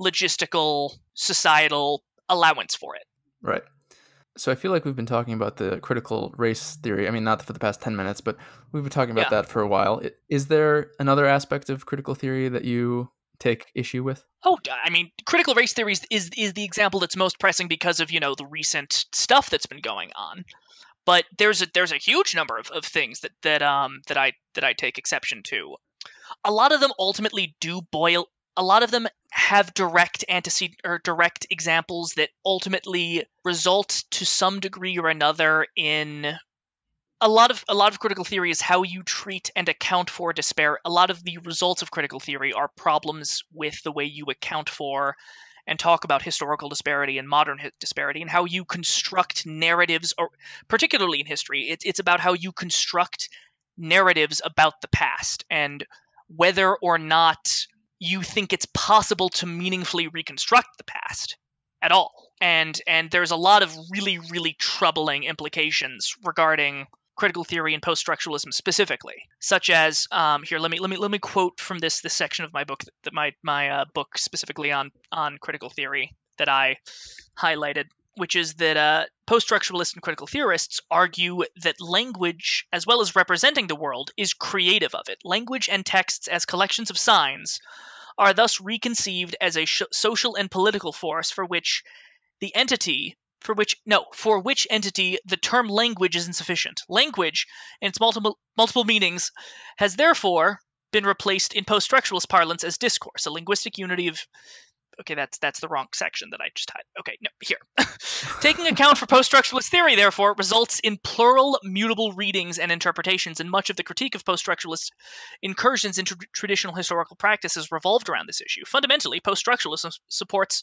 logistical societal allowance for it. Right. So I feel like we've been talking about the critical race theory. I mean, not for the past 10 minutes, but we've been talking about Yeah. that for a while. Is there another aspect of critical theory that you take issue with? Oh, I mean, critical race theories is is the example that's most pressing because of you know the recent stuff that's been going on. But there's a there's a huge number of, of things that that um that I that I take exception to. A lot of them ultimately do boil. A lot of them have direct antecedent or direct examples that ultimately result to some degree or another in a lot of a lot of critical theory is how you treat and account for despair. A lot of the results of critical theory are problems with the way you account for and talk about historical disparity and modern disparity and how you construct narratives or particularly in history it's, it's about how you construct narratives about the past and whether or not you think it's possible to meaningfully reconstruct the past at all. And and there's a lot of really really troubling implications regarding critical theory and post-structuralism specifically such as um, here let me let me let me quote from this this section of my book that my my uh, book specifically on on critical theory that i highlighted which is that uh, post-structuralists and critical theorists argue that language as well as representing the world is creative of it. Language and texts as collections of signs are thus reconceived as a social and political force for which the entity for which no for which entity the term language is insufficient. Language in its multiple multiple meanings has therefore been replaced in post-structuralist parlance as discourse a linguistic unity of okay that's that's the wrong section that i just had. Okay no here. Taking account for post-structuralist theory therefore results in plural mutable readings and interpretations and much of the critique of post-structuralist incursions into traditional historical practices revolved around this issue. Fundamentally post-structuralism supports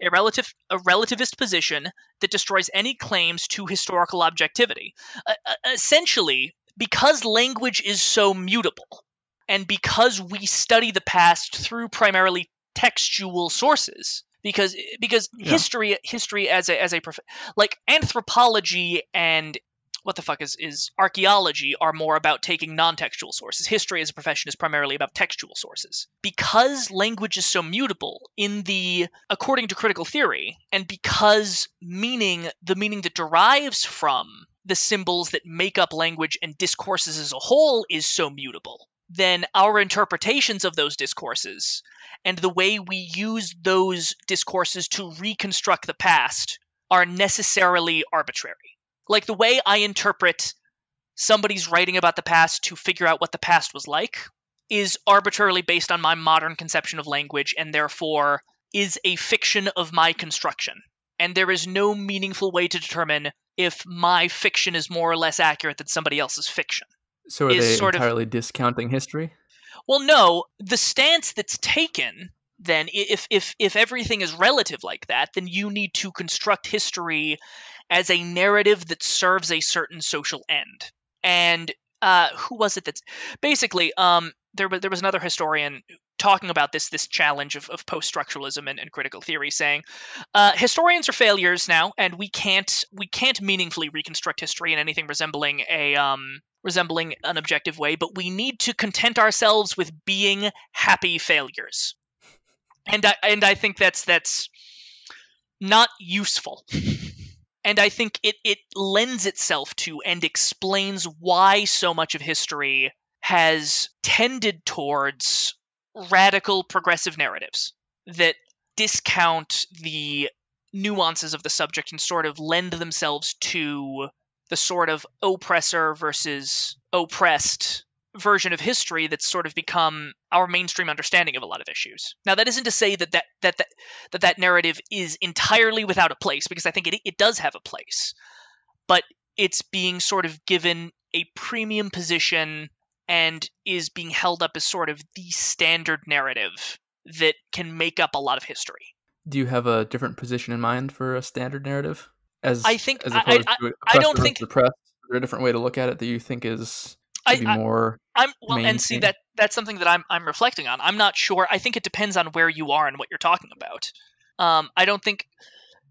a relative a relativist position that destroys any claims to historical objectivity. Uh, essentially, because language is so mutable, and because we study the past through primarily textual sources, because because Yeah. history history as a as a prof- like anthropology and what the fuck is is archaeology are more about taking non-textual sources. History as a profession is primarily about textual sources. Because language is so mutable in the according to critical theory, and because meaning the meaning that derives from the symbols that make up language and discourses as a whole is so mutable, then our interpretations of those discourses and the way we use those discourses to reconstruct the past are necessarily arbitrary. Like the way I interpret somebody's writing about the past to figure out what the past was like is arbitrarily based on my modern conception of language and therefore is a fiction of my construction. And there is no meaningful way to determine if my fiction is more or less accurate than somebody else's fiction. So are Is they sort of- entirely discounting history? Well, no, the stance that's taken then if if if everything is relative like that, then you need to construct history as a narrative that serves a certain social end. And uh, who was it that's basically um there was there was another historian talking about this this challenge of, of post structuralism and, and critical theory saying uh, historians are failures now and we can't we can't meaningfully reconstruct history in anything resembling a um resembling an objective way but we need to content ourselves with being happy failures. And I, and I think that's that's not useful and I think it it lends itself to and explains why so much of history has tended towards radical progressive narratives that discount the nuances of the subject and sort of lend themselves to the sort of oppressor versus oppressed version of history that's sort of become our mainstream understanding of a lot of issues. Now, that isn't to say that that that that that, that narrative is entirely without a place, because I think it it does have a place, but it's being sort of given a premium position and is being held up as sort of the standard narrative that can make up a lot of history. Do you have a different position in mind for a standard narrative? As I think as I, opposed I, to I don't think the press. Is there a different way to look at it that you think is I, I, more I'm well, and see that that's something that I'm I'm reflecting on. I'm not sure. I think it depends on where you are and what you're talking about. Um, I don't think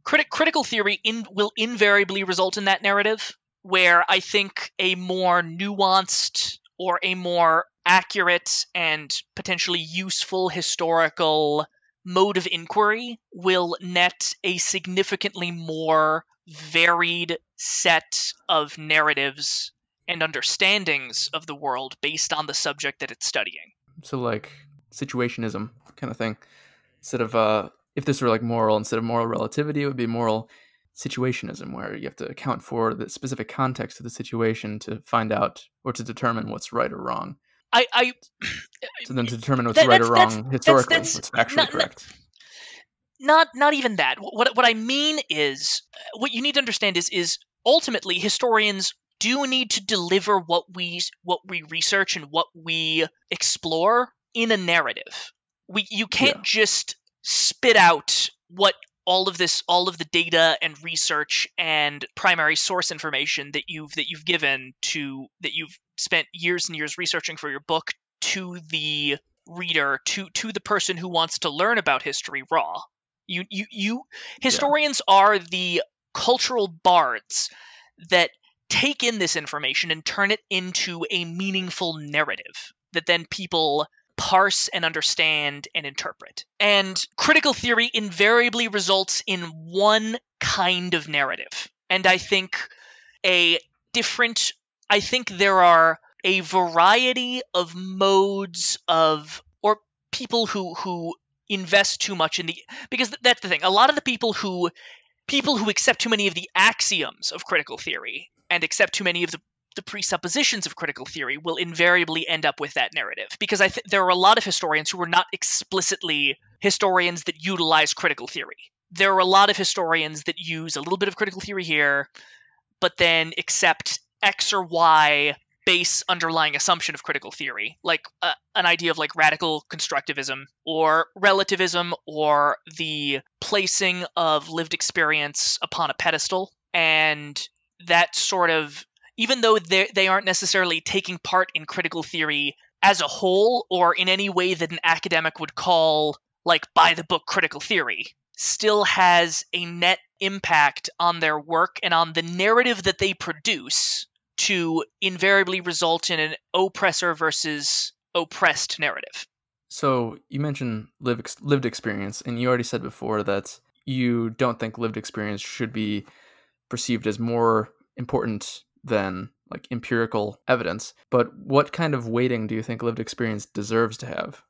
critic critical theory in, will invariably result in that narrative, where I think a more nuanced or a more accurate and potentially useful historical mode of inquiry will net a significantly more varied set of narratives and understandings of the world based on the subject that it's studying. so like situationism kind of thing instead of uh if this were like moral instead of moral relativity it would be moral situationism where you have to account for the specific context of the situation to find out or to determine what's right or wrong I, I so then to determine what's That- right or wrong that's- historically that's- what's factually not- not- correct not not even that. What what I mean is what you need to understand is is ultimately historians do need to deliver what we what we research and what we explore in a narrative. We you can't Yeah. just spit out what all of this all of the data and research and primary source information that you've that you've given to that you've spent years and years researching for your book to the reader to to the person who wants to learn about history raw you you you historians are the cultural bards that take in this information and turn it into a meaningful narrative that then people parse and understand and interpret. And critical theory invariably results in one kind of narrative. And I think a different I think there are a variety of modes of or people who who invest too much in the because that's the thing. A lot of the people who people who accept too many of the axioms of critical theory and accept too many of the the presuppositions of critical theory will invariably end up with that narrative because I th- there are a lot of historians who are not explicitly historians that utilize critical theory. There are a lot of historians that use a little bit of critical theory here, but then accept X or Y base underlying assumption of critical theory, like uh, an idea of like radical constructivism or relativism or the placing of lived experience upon a pedestal. And that sort of, even though they they aren't necessarily taking part in critical theory as a whole or in any way that an academic would call like by the book critical theory, still has a net impact on their work and on the narrative that they produce to invariably result in an oppressor versus oppressed narrative. So you mentioned live ex- lived experience, and you already said before that you don't think lived experience should be perceived as more important than like empirical evidence. But what kind of weighting do you think lived experience deserves to have?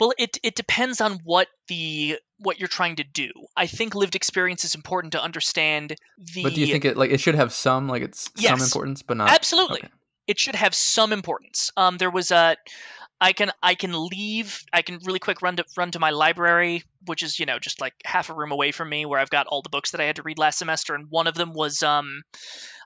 Well, it it depends on what the what you're trying to do. I think lived experience is important to understand the But do you think it like it should have some like it's some importance, but not Absolutely. okay. it should have some importance. Um, there was a, I can I can leave. I can really quick run to run to my library, which is you know just like half a room away from me, where I've got all the books that I had to read last semester, and one of them was um,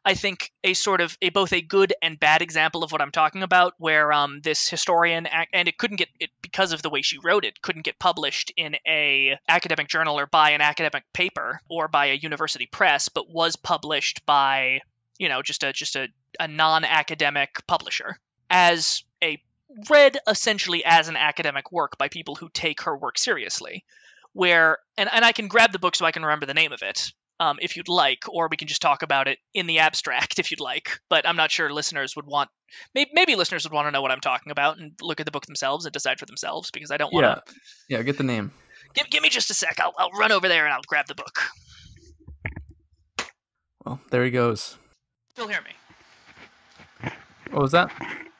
I think a sort of a both a good and bad example of what I'm talking about, where um this historian and it couldn't get it because of the way she wrote it couldn't get published in a academic journal or by an academic paper or by a university press, but was published by you know just a just a a non-academic publisher as a read essentially as an academic work by people who take her work seriously where and, and i can grab the book so i can remember the name of it um, if you'd like or we can just talk about it in the abstract if you'd like but i'm not sure listeners would want maybe, maybe listeners would want to know what i'm talking about and look at the book themselves and decide for themselves because i don't want to Yeah. Yeah, get the name. give, give me just a sec I'll, I'll run over there and i'll grab the book Well, there he goes. still hear me What was that?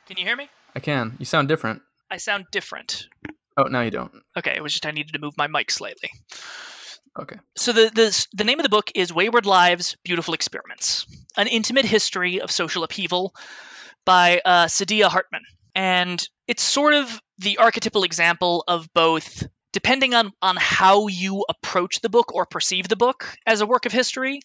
can you hear me I can. You sound different. i sound different Oh, now you don't. okay it was just i needed to move my mic slightly Okay. So the, the the name of the book is Wayward Lives, Beautiful Experiments: An Intimate History of Social Upheaval by uh, Saidiya Hartman. And it's sort of the archetypal example of both depending on on how you approach the book or perceive the book as a work of history,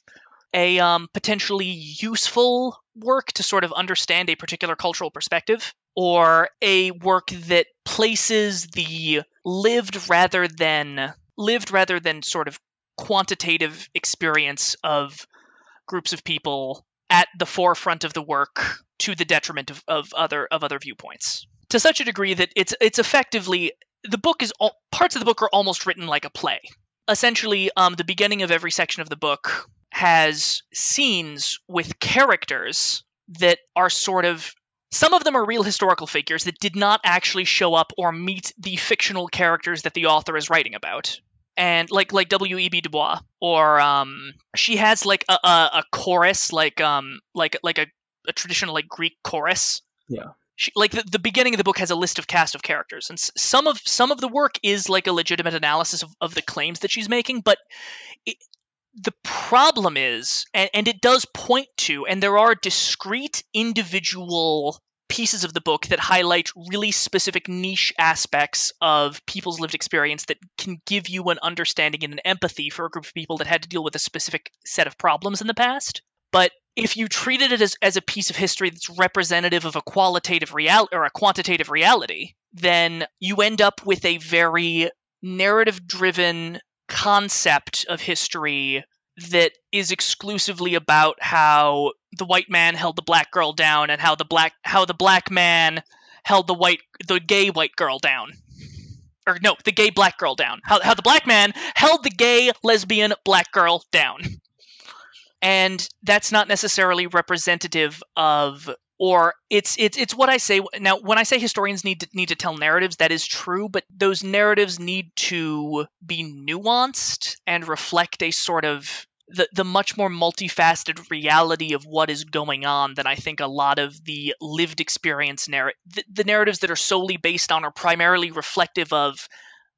a um, potentially useful work to sort of understand a particular cultural perspective, or a work that places the lived rather than lived rather than sort of quantitative experience of groups of people at the forefront of the work to the detriment of, of other of other viewpoints to such a degree that it's it's effectively the book is all, parts of the book are almost written like a play. Essentially, um, the beginning of every section of the book has scenes with characters that are sort of some of them are real historical figures that did not actually show up or meet the fictional characters that the author is writing about and like like W.E.B. Du Bois, or um, she has like a, a, a chorus, like um, like like a, a traditional like Greek chorus. Yeah. She, like the, the beginning of the book has a list of cast of characters, and s- some of some of the work is like a legitimate analysis of, of the claims that she's making, but it, the problem is, and, and it does point to, and there are discrete individual pieces of the book that highlight really specific niche aspects of people's lived experience that can give you an understanding and an empathy for a group of people that had to deal with a specific set of problems in the past. But if you treated it as, as a piece of history that's representative of a qualitative reality or a quantitative reality, then you end up with a very narrative driven concept of history that is exclusively about how the white man held the black girl down and how the black how the black man held the white the gay white girl down. Or no the gay black girl down. How, how the black man held the gay lesbian black girl down. And that's not necessarily representative of or it's it's it's what I say. Now when I say historians need to need to tell narratives that is true but those narratives need to be nuanced and reflect a sort of the the much more multifaceted reality of what is going on than I think a lot of the lived experience narrative the, the narratives that are solely based on or primarily reflective of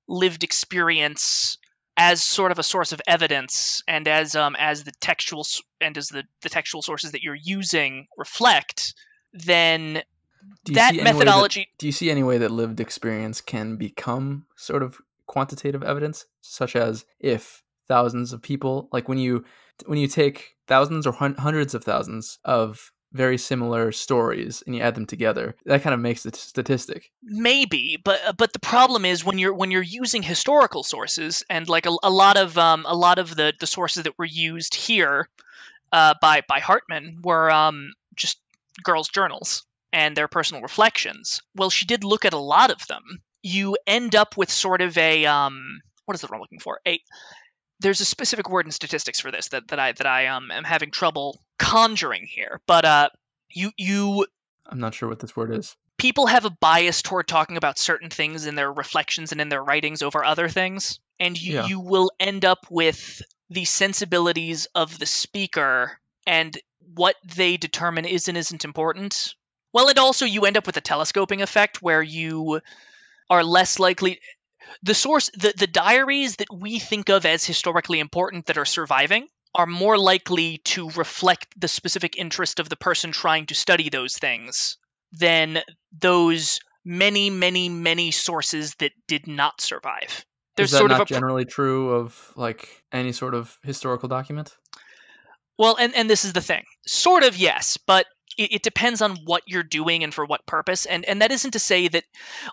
lived experience as sort of a source of evidence and as um as the textual and as the, the textual sources that you're using reflect then that methodology that, do you see any way that lived experience can become sort of quantitative evidence? Such as if thousands of people like when you when you take thousands or hundreds of thousands of very similar stories and you add them together that kind of makes the statistic. Maybe but uh, but the problem is when you're when you're using historical sources and like a, a lot of um a lot of the the sources that were used here uh by by hartman were um just girls journals and their personal reflections well she did look at a lot of them you end up with sort of a um what is the word i'm looking for a there's a specific word in statistics for this that, that I that I um am having trouble conjuring here. But uh you you I'm not sure what this word is. People have a bias toward talking about certain things in their reflections and in their writings over other things. And you, yeah. you will end up with the sensibilities of the speaker and what they determine is and isn't important. Well, and also you end up with a telescoping effect where you are less likely the source the, the diaries that we think of as historically important that are surviving are more likely to reflect the specific interest of the person trying to study those things than those many many many sources that did not survive there's Is that sort not of a, generally true of like any sort of historical document well and and this is the thing sort of yes but it, it depends on what you're doing and for what purpose. And and that isn't to say that.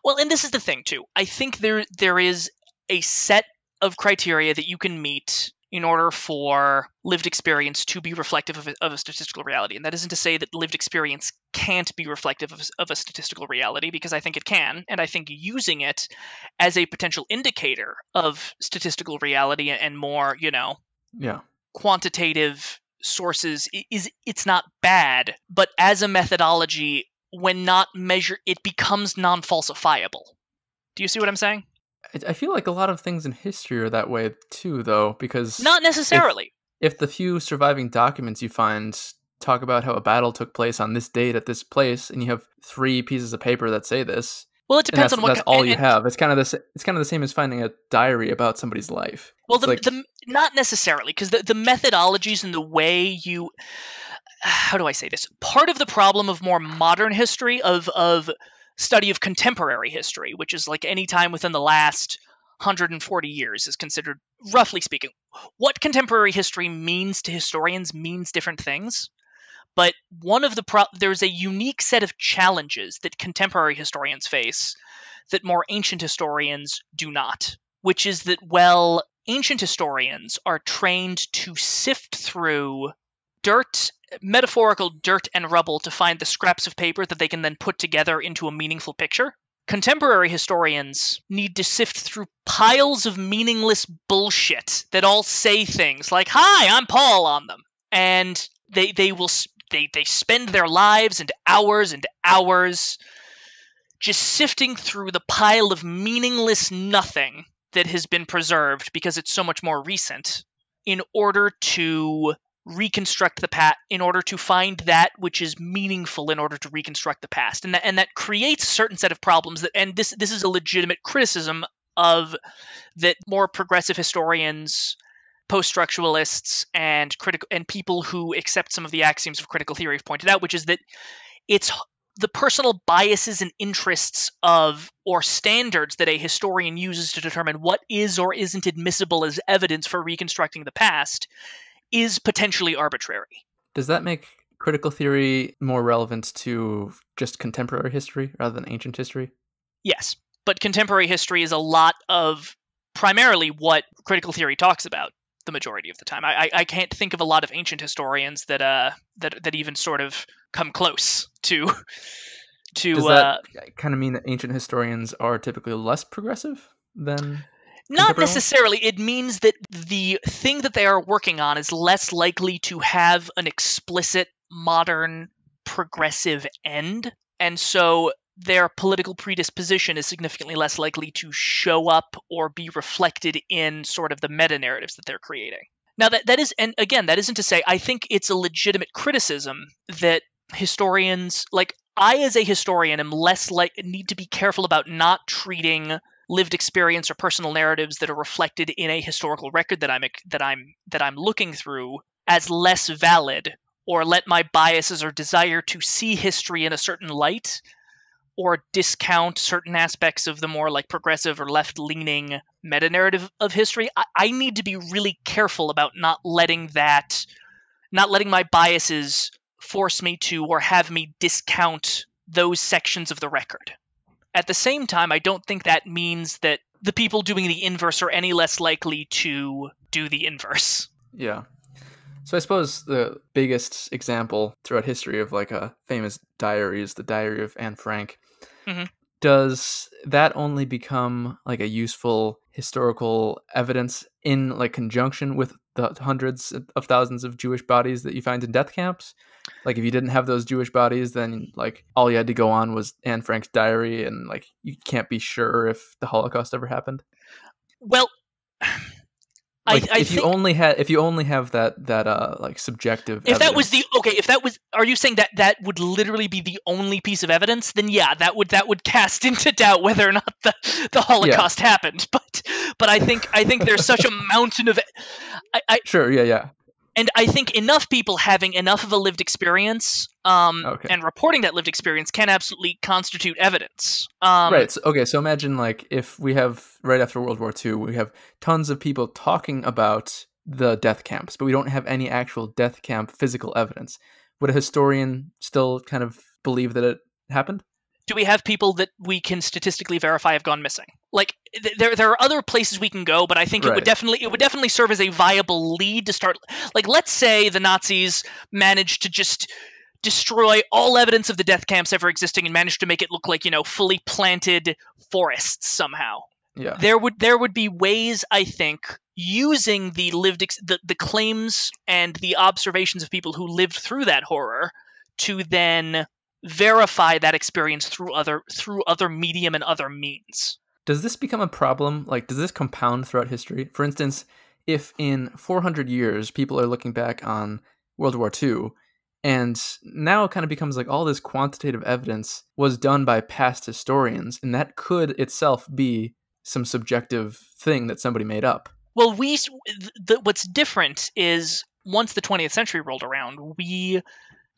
Well, and this is the thing too. I think there there is a set of criteria that you can meet in order for lived experience to be reflective of a, of a, statistical reality. And that isn't to say that lived experience can't be reflective of, of, a statistical reality, because I think it can. And I think using it as a potential indicator of statistical reality and more, you know, yeah, quantitative sources is it's not bad, but as a methodology, when not measured, it becomes non-falsifiable. Do you see what I'm saying? I feel like a lot of things in history are that way too, though, because not necessarily. If, if the few surviving documents you find talk about how a battle took place on this date at this place, and you have three pieces of paper that say this, well, it depends on what. That's all and, you have. It's kind of the it's kind of the same as finding a diary about somebody's life. Well, the, like, the, not necessarily because the the methodologies and the way you how do I say this? Part of the problem of more modern history of of study of contemporary history, which is like any time within the last 140 years is considered, roughly speaking. What contemporary history means to historians means different things. But one of the pro- there's a unique set of challenges that contemporary historians face that more ancient historians do not, which is that well, ancient historians are trained to sift through dirt, metaphorical dirt and rubble to find the scraps of paper that they can then put together into a meaningful picture. Contemporary historians need to sift through piles of meaningless bullshit that all say things like, Hi, I'm Paul on them. And they, they will they, they spend their lives and hours and hours just sifting through the pile of meaningless nothing that has been preserved because it's so much more recent in order to reconstruct the past in order to find that which is meaningful in order to reconstruct the past. And that and that creates a certain set of problems that and this this is a legitimate criticism of that more progressive historians post-structuralists and critical and people who accept some of the axioms of critical theory have pointed out which is that it's the personal biases and interests of or standards that a historian uses to determine what is or isn't admissible as evidence for reconstructing the past is potentially arbitrary. Does that make critical theory more relevant to just contemporary history rather than ancient history? Yes, but contemporary history is a lot of primarily what critical theory talks about the majority of the time. I, I, can't think of a lot of ancient historians that uh that that even sort of come close to to Does that uh, kind of mean that ancient historians are typically less progressive than not necessarily. It means that the thing that they are working on is less likely to have an explicit modern progressive end. And so their political predisposition is significantly less likely to show up or be reflected in sort of the meta narratives that they're creating. Now that that is and again that isn't to say I think it's a legitimate criticism that historians like I as a historian am less like need to be careful about not treating lived experience or personal narratives that are reflected in a historical record that I'm that I'm that I'm looking through as less valid or let my biases or desire to see history in a certain light or discount certain aspects of the more like progressive or left leaning meta narrative of history I, I need to be really careful about not letting that not letting my biases force me to or have me discount those sections of the record at the same time, I don't think that means that the people doing the inverse are any less likely to do the inverse. Yeah. So I suppose the biggest example throughout history of like a famous diary is the Diary of Anne Frank. Mm-hmm. Does that only become like a useful historical evidence in like conjunction with the hundreds of thousands of Jewish bodies that you find in death camps? Like if you didn't have those Jewish bodies, then like all you had to go on was Anne Frank's diary, and like you can't be sure if the Holocaust ever happened. Well, like I, I if you only had if you only have that that uh like subjective if evidence, that was the okay if that was are you saying that that would literally be the only piece of evidence? Then yeah that would that would cast into doubt whether or not the the holocaust yeah. happened. But but i think i think there's such a mountain of I, I sure yeah yeah and I think enough people having enough of a lived experience um, okay. and reporting that lived experience can absolutely constitute evidence. Um, right. So, okay. So imagine like if we have right after World War II, we have tons of people talking about the death camps, but we don't have any actual death camp physical evidence. Would a historian still kind of believe that it happened? Do we have people that we can statistically verify have gone missing? Like th- there there are other places we can go, but I think right. it would definitely it would definitely serve as a viable lead to start like let's say the Nazis managed to just destroy all evidence of the death camps ever existing and managed to make it look like, you know, fully planted forests somehow. Yeah. There would there would be ways I think using the lived ex- the, the claims and the observations of people who lived through that horror to then verify that experience through other through other medium and other means. Does this become a problem? Like, does this compound throughout history? For instance, if in 400 years people are looking back on World War II, and now it kind of becomes like all this quantitative evidence was done by past historians, and that could itself be some subjective thing that somebody made up. Well, we the, what's different is once the 20th century rolled around, we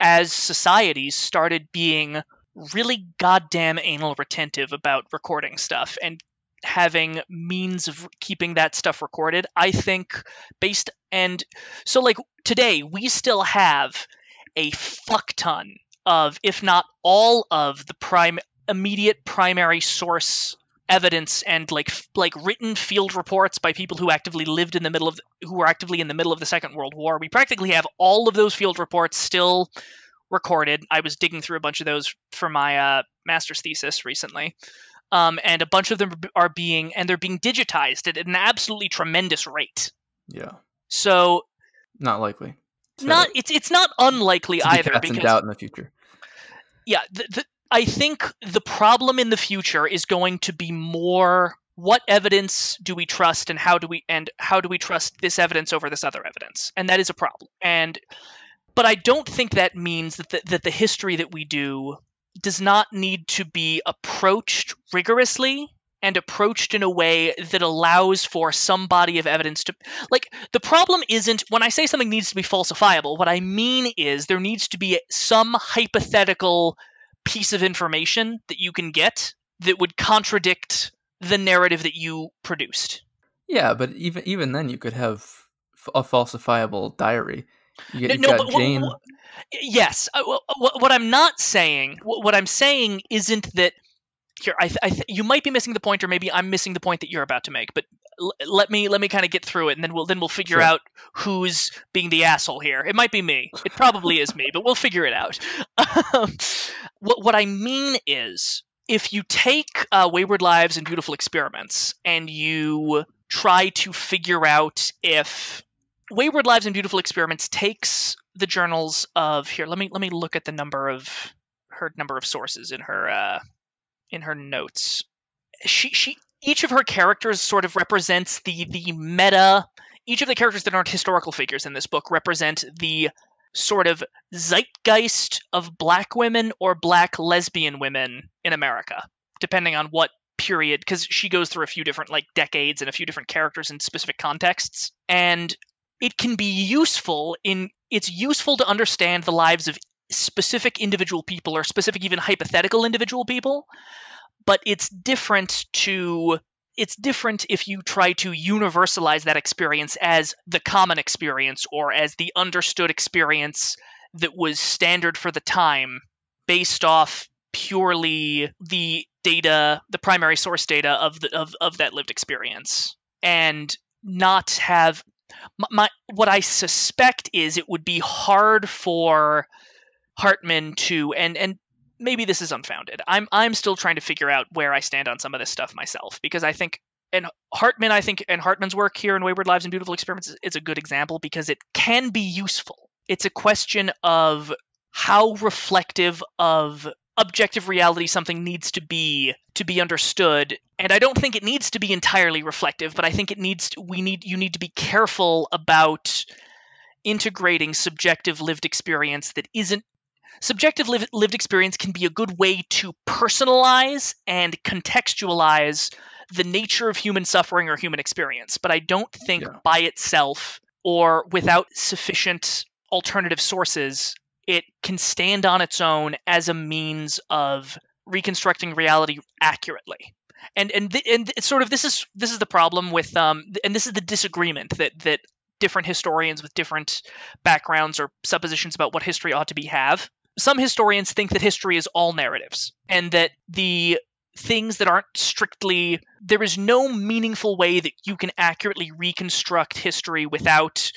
as societies started being really goddamn anal retentive about recording stuff and having means of keeping that stuff recorded. I think based and so like today we still have a fuck ton of if not all of the prime immediate primary source evidence and like like written field reports by people who actively lived in the middle of who were actively in the middle of the Second World War. We practically have all of those field reports still recorded. I was digging through a bunch of those for my uh, master's thesis recently. Um, and a bunch of them are being and they're being digitized at an absolutely tremendous rate. Yeah. So not likely. So not it's it's not unlikely to either because doubt in the future. Yeah, the, the, I think the problem in the future is going to be more what evidence do we trust and how do we and how do we trust this evidence over this other evidence? And that is a problem. And but i don't think that means that the, that the history that we do does not need to be approached rigorously and approached in a way that allows for some body of evidence to like the problem isn't when i say something needs to be falsifiable what i mean is there needs to be some hypothetical piece of information that you can get that would contradict the narrative that you produced. Yeah, but even even then, you could have a falsifiable diary. You, no, no but, Jane. yes, uh, what, what, I'm not saying, what I'm saying isn't that here. I, I you might be missing the point, or maybe I'm missing the point that you're about to make. But l- let me let me kind of get through it, and then we'll then we'll figure sure. out who's being the asshole here. It might be me. It probably is me, but we'll figure it out. Um, what what I mean is, if you take uh, Wayward Lives and Beautiful Experiments and you try to figure out if Wayward Lives and Beautiful Experiments takes the journals of here. Let me let me look at the number of her number of sources in her uh, in her notes. She she each of her characters sort of represents the the meta. Each of the characters that aren't historical figures in this book represent the sort of zeitgeist of black women or black lesbian women in America, depending on what period because she goes through a few different like decades and a few different characters in specific contexts and it can be useful in it's useful to understand the lives of specific individual people or specific even hypothetical individual people but it's different to it's different if you try to universalize that experience as the common experience or as the understood experience that was standard for the time based off purely the data the primary source data of the of, of that lived experience and not have my, my what i suspect is it would be hard for hartman to and and maybe this is unfounded. I'm I'm still trying to figure out where I stand on some of this stuff myself because I think and Hartman I think and Hartman's work here in Wayward Lives and Beautiful Experiments is, a good example because it can be useful. It's a question of how reflective of objective reality something needs to be to be understood and i don't think it needs to be entirely reflective but i think it needs to, we need you need to be careful about integrating subjective lived experience that isn't subjective lived experience can be a good way to personalize and contextualize the nature of human suffering or human experience. But I don't think yeah. by itself or without sufficient alternative sources, it can stand on its own as a means of reconstructing reality accurately. And and th- and it's sort of this is this is the problem with um and this is the disagreement that that different historians with different backgrounds or suppositions about what history ought to be have some historians think that history is all narratives and that the things that aren't strictly there is no meaningful way that you can accurately reconstruct history without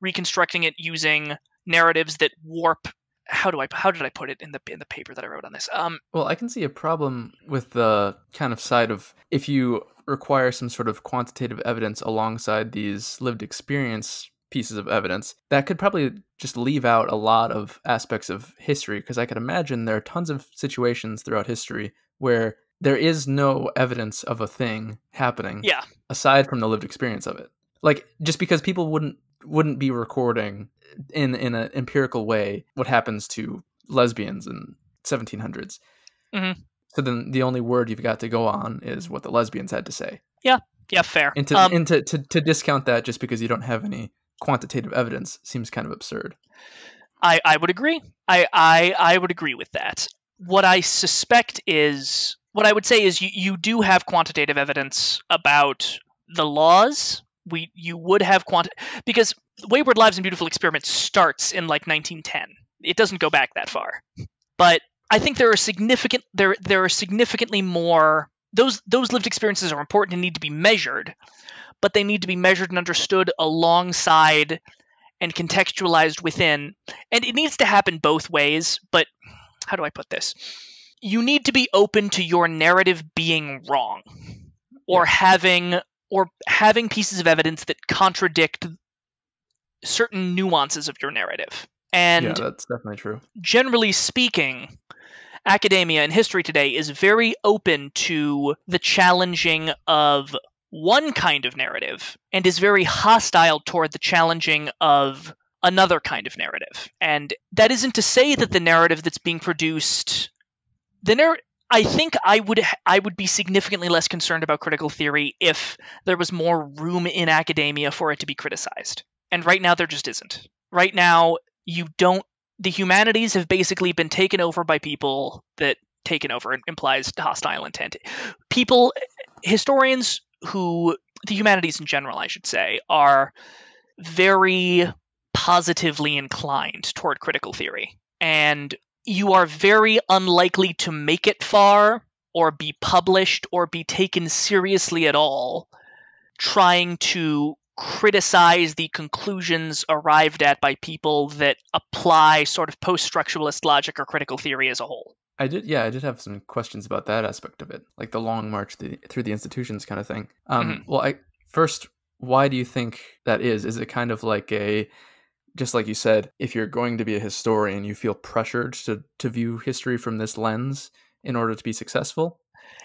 reconstructing it using narratives that warp how do I how did I put it in the in the paper that I wrote on this? Um, well, I can see a problem with the kind of side of if you require some sort of quantitative evidence alongside these lived experience pieces of evidence that could probably just leave out a lot of aspects of history because I could imagine there are tons of situations throughout history where there is no evidence of a thing happening yeah. aside from the lived experience of it. Like just because people wouldn't wouldn't be recording in in an empirical way what happens to lesbians in 1700s mm-hmm. so then the only word you've got to go on is what the lesbians had to say. Yeah. Yeah fair. And to, um, and to, to, to discount that just because you don't have any quantitative evidence seems kind of absurd. I, I would agree. I, I I would agree with that. what I suspect is what I would say is you, you do have quantitative evidence about the laws. We you would have quant because Wayward Lives and Beautiful Experiments starts in like 1910. It doesn't go back that far, but I think there are significant there there are significantly more those those lived experiences are important and need to be measured, but they need to be measured and understood alongside and contextualized within. And it needs to happen both ways, but how do I put this? You need to be open to your narrative being wrong or having or having pieces of evidence that contradict certain nuances of your narrative. And yeah, that's definitely true. Generally speaking, academia and history today is very open to the challenging of one kind of narrative and is very hostile toward the challenging of another kind of narrative. And that isn't to say that the narrative that's being produced the narr- I think I would I would be significantly less concerned about critical theory if there was more room in academia for it to be criticized. And right now there just isn't. Right now you don't the humanities have basically been taken over by people that taken over implies hostile intent. People historians who the humanities in general, I should say, are very positively inclined toward critical theory. And you are very unlikely to make it far or be published or be taken seriously at all trying to criticize the conclusions arrived at by people that apply sort of post structuralist logic or critical theory as a whole. I did, yeah, I did have some questions about that aspect of it, like the long march through the institutions kind of thing. Um, mm-hmm. Well, I first, why do you think that is? Is it kind of like a, just like you said, if you're going to be a historian, you feel pressured to to view history from this lens in order to be successful?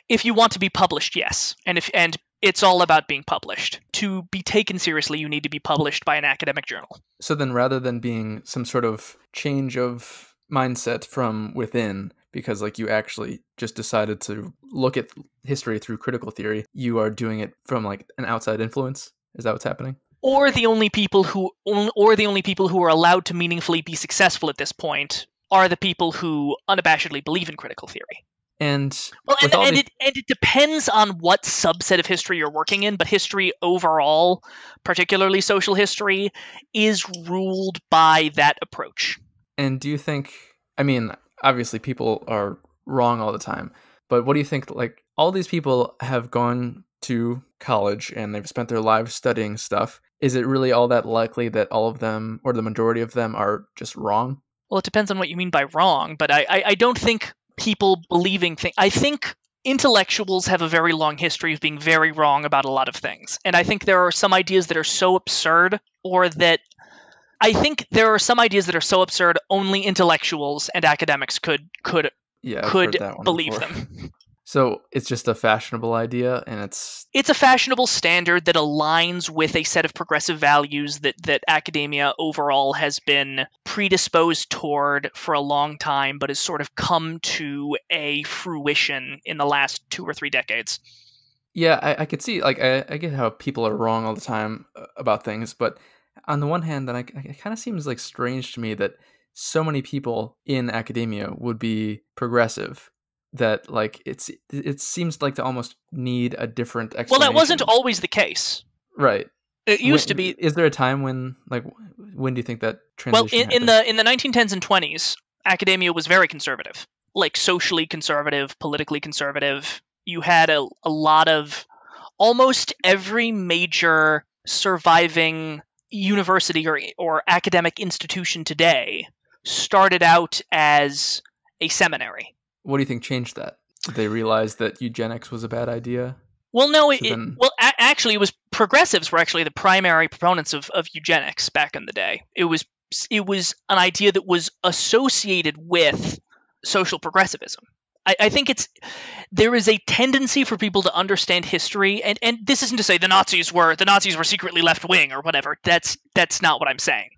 If you want to be published, yes, and if and it's all about being published. To be taken seriously, you need to be published by an academic journal. So then, rather than being some sort of change of mindset from within, because like you actually just decided to look at history through critical theory you are doing it from like an outside influence? Is that what's happening? Or the only people who or the only people who are allowed to meaningfully be successful at this point are the people who unabashedly believe in critical theory. And well and, and these... it, and it depends on what subset of history you're working in but history overall particularly social history is ruled by that approach. And do you think i mean obviously people are wrong all the time. But what do you think? Like all these people have gone to college and they've spent their lives studying stuff. Is it really all that likely that all of them or the majority of them are just wrong? Well, it depends on what you mean by wrong, but I, I, I don't think people believing things. I think intellectuals have a very long history of being very wrong about a lot of things. And I think there are some ideas that are so absurd or that I think there are some ideas that are so absurd only intellectuals and academics could could yeah, could believe before. them. So it's just a fashionable idea, and it's it's a fashionable standard that aligns with a set of progressive values that that academia overall has been predisposed toward for a long time, but has sort of come to a fruition in the last two or three decades. Yeah, I, I could see like I, I get how people are wrong all the time uh, about things, but on the one hand, then I, it kind of seems like strange to me that so many people in academia would be progressive that like it's it seems like to almost need a different explanation. Well, that wasn't always the case. Right. It used when, to be. Is there a time when like when do you think that transition? Well, in, in the in the 1910s and 20s, academia was very conservative, like socially conservative, politically conservative. You had a, a lot of almost every major surviving university or or academic institution today started out as a seminary. What do you think changed that? Did they realize that eugenics was a bad idea? Well, no. It, then... well, a- actually, it was progressives were actually the primary proponents of, of eugenics back in the day. It was it was an idea that was associated with social progressivism. I, I, think it's there is a tendency for people to understand history, and, and this isn't to say the Nazis were the Nazis were secretly left wing or whatever. That's that's not what I'm saying.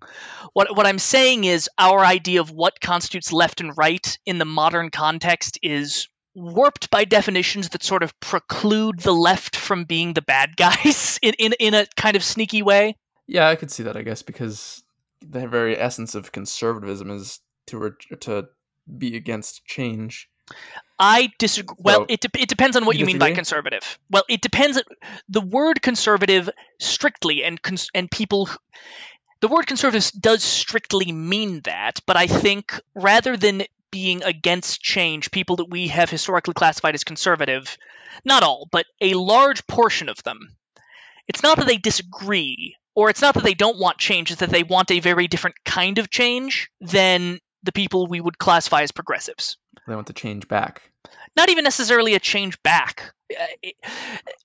What what I'm saying is our idea of what constitutes left and right in the modern context is warped by definitions that sort of preclude the left from being the bad guys in, in, in a kind of sneaky way. Yeah, I could see that, I guess, because the very essence of conservatism is to re- to be against change. I disagree. Well, So- it, de- it depends on what You you, mean by conservative. Well, it depends. The word conservative strictly and cons- and people. who- The word conservative does strictly mean that, but I think rather than being against change, people that we have historically classified as conservative, not all, but a large portion of them, it's not that they disagree or it's not that they don't want change, it's that they want a very different kind of change than the people we would classify as progressives They want to change back. not even necessarily a change back. Uh,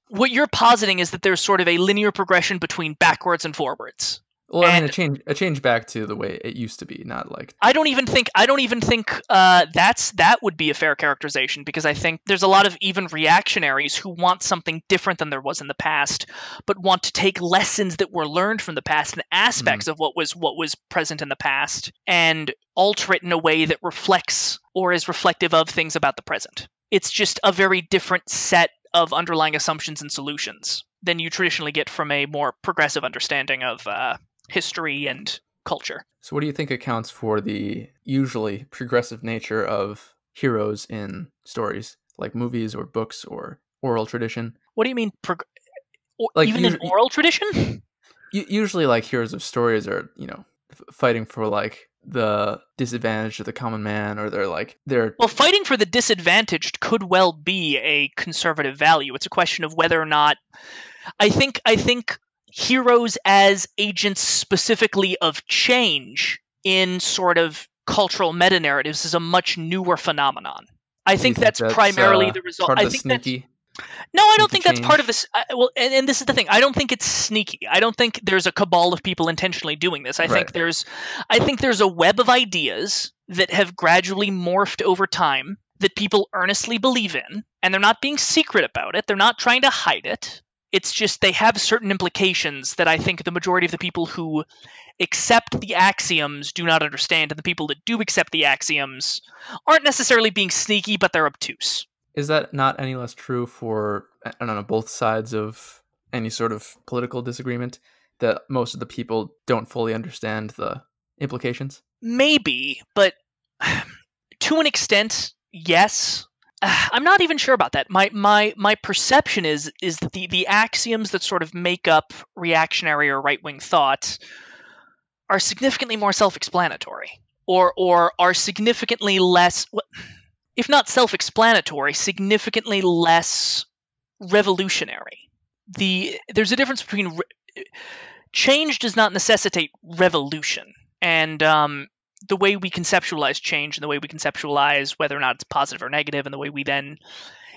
What you're positing is that there's sort of a linear progression between backwards and forwards. Well, I mean, a change a change back to the way it used to be, not like I don't even think I don't even think uh, that's that would be a fair characterization because I think there's a lot of even reactionaries who want something different than there was in the past, but want to take lessons that were learned from the past and aspects of what was what was present in the past and alter it in a way that reflects or is reflective of things about the present. It's just a very different set of underlying assumptions and solutions than you traditionally get from a more progressive understanding of uh, history and culture. So, what do you think accounts for the usually progressive nature of heroes in stories, like movies or books or oral tradition? What do you mean? Prog- or, Like, even in oral tradition? Usually, like heroes of stories are, you know, fighting for like the disadvantaged or the common man, or they're like they're Well, fighting for the disadvantaged could well be a conservative value. It's a question of whether or not. I think. I think heroes as agents specifically of change in sort of cultural meta narratives is a much newer phenomenon. I you think that's, primarily uh, the result. I think that's. No, I don't sneaky think that's part of this. I, well, and, and this is the thing. I don't think it's sneaky. I don't think there's a cabal of people intentionally doing this. I Right. think there's, I think there's a web of ideas that have gradually morphed over time that people earnestly believe in, and they're not being secret about it. They're not trying to hide it. It's just they have certain implications that I think the majority of the people who accept the axioms do not understand, and the people that do accept the axioms aren't necessarily being sneaky, but they're obtuse. Is that not any less true for I don't know both sides of any sort of political disagreement? That most of the people don't fully understand the implications. maybe but to an extent yes i'm not even sure about that. My my my perception is is that the the axioms that sort of make up reactionary or right-wing thought are significantly more self-explanatory or or are significantly less if not self-explanatory significantly less revolutionary. The there's a difference between re- change does not necessitate revolution and um, the way we conceptualize change and the way we conceptualize whether or not it's positive or negative and the way we then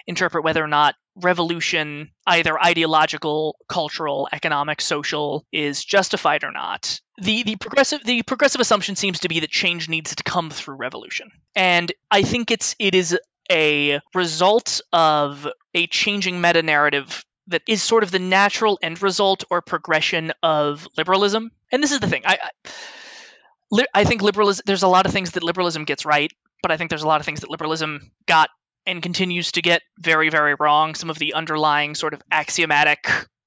interpret whether or not revolution either ideological cultural economic social is justified or not the the progressive the progressive assumption seems to be that change needs to come through revolution. And i think it's it is a result of a changing meta narrative that is sort of the natural end result or progression of liberalism. And this is the thing i, I li- I think liberalism. There's a lot of things that liberalism gets right, but I think there's a lot of things that liberalism got and continues to get very, very wrong. Some of the underlying sort of axiomatic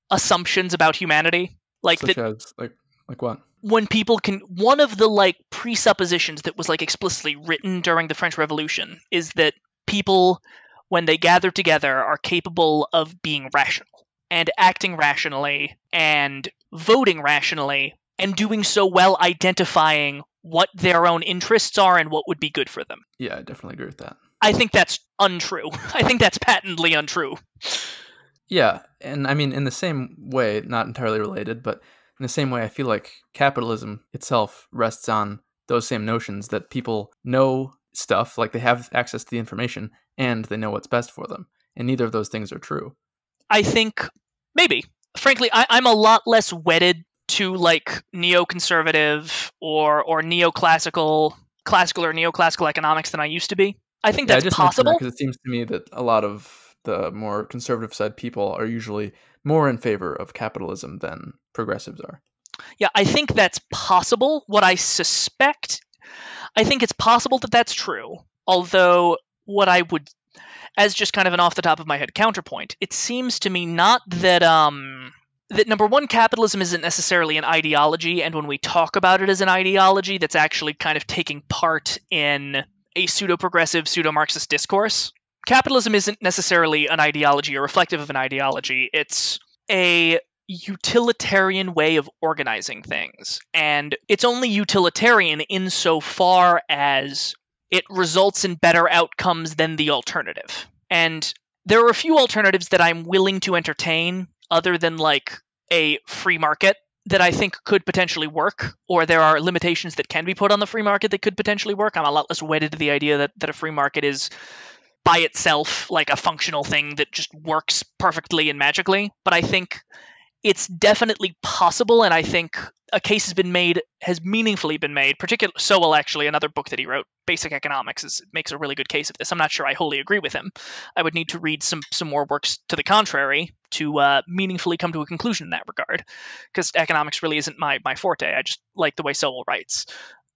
assumptions about humanity, like such that as like like what? when people can one of the like presuppositions that was like explicitly written during the French Revolution is that people when they gather together are capable of being rational and acting rationally and voting rationally and doing so well identifying what their own interests are and what would be good for them. Yeah, I definitely agree with that. I think that's untrue. I think that's patently untrue. Yeah, and I mean in the same way, not entirely related, but in the same way, I feel like capitalism itself rests on those same notions that people know stuff, like they have access to the information, and they know what's best for them, and neither of those things are true. I think maybe. Frankly, I, I'm a lot less wedded to like neoconservative or or neoclassical, classical or neoclassical economics than I used to be. I think yeah, I that's possible. because it seems to me that a lot of the more conservative side people are usually more in favor of capitalism than progressives are. Yeah, I think that's possible. What I suspect, I think it's possible that that's true. Although, what I would, as just kind of an off the top of my head counterpoint, it seems to me not that um that number one, capitalism isn't necessarily an ideology, and when we talk about it as an ideology, that's actually kind of taking part in a pseudo progressive, pseudo Marxist discourse. Capitalism isn't necessarily an ideology or reflective of an ideology, it's a utilitarian way of organizing things. And it's only utilitarian insofar as it results in better outcomes than the alternative. And there are a few alternatives that I'm willing to entertain other than like a free market that I think could potentially work, or there are limitations that can be put on the free market that could potentially work. I'm a lot less wedded to the idea that, that a free market is by itself like a functional thing that just works perfectly and magically. But I think it's definitely possible, and I think a case has been made, has meaningfully been made. Particularly, Sowell actually, another book that he wrote, Basic Economics, is, makes a really good case of this. I'm not sure I wholly agree with him. I would need to read some some more works to the contrary to uh, meaningfully come to a conclusion in that regard, because economics really isn't my my forte. I just like the way Sowell writes.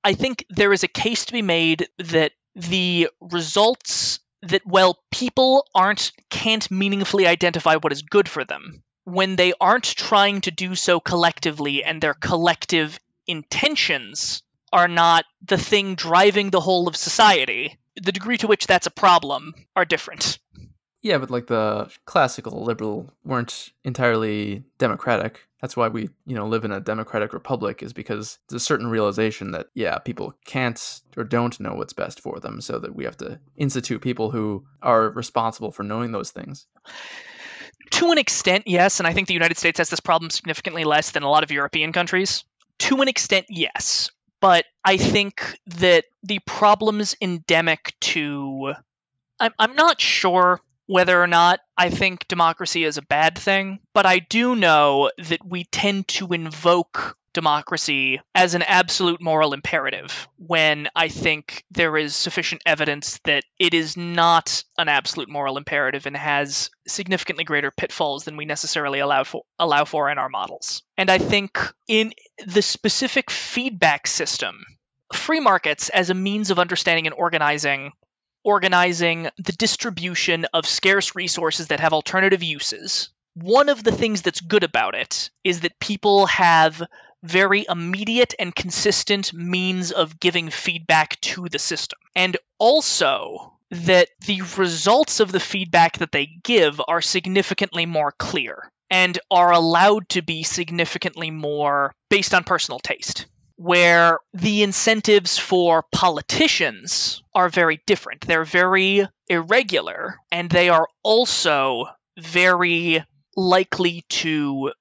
I think there is a case to be made that the results that well people aren't can't meaningfully identify what is good for them when they aren't trying to do so collectively and their collective intentions are not the thing driving the whole of society, the degree to which that's a problem are different. Yeah, but like the classical liberal weren't entirely democratic. That's why we, you know, live in a democratic republic is because there's a certain realization that yeah, people can't or don't know what's best for them, so that we have to institute people who are responsible for knowing those things to an extent, yes, and I think the United States has this problem significantly less than a lot of European countries. To an extent, yes, but I think that the problems endemic to I'm I'm not sure whether or not I think democracy is a bad thing, but I do know that we tend to invoke democracy as an absolute moral imperative when I think there is sufficient evidence that it is not an absolute moral imperative and has significantly greater pitfalls than we necessarily allow for allow for in our models. And I think in the specific feedback system, free markets as a means of understanding and organizing organizing the distribution of scarce resources that have alternative uses. One of the things that's good about it is that people have very immediate and consistent means of giving feedback to the system. And also that the results of the feedback that they give are significantly more clear and are allowed to be significantly more based on personal taste. Where the incentives for politicians are very different. They're very irregular and they are also very likely to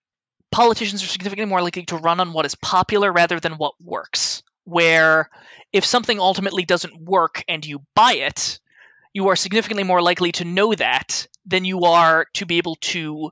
politicians are significantly more likely to run on what is popular rather than what works. Where if something ultimately doesn't work and you buy it, you are significantly more likely to know that than you are to be able to.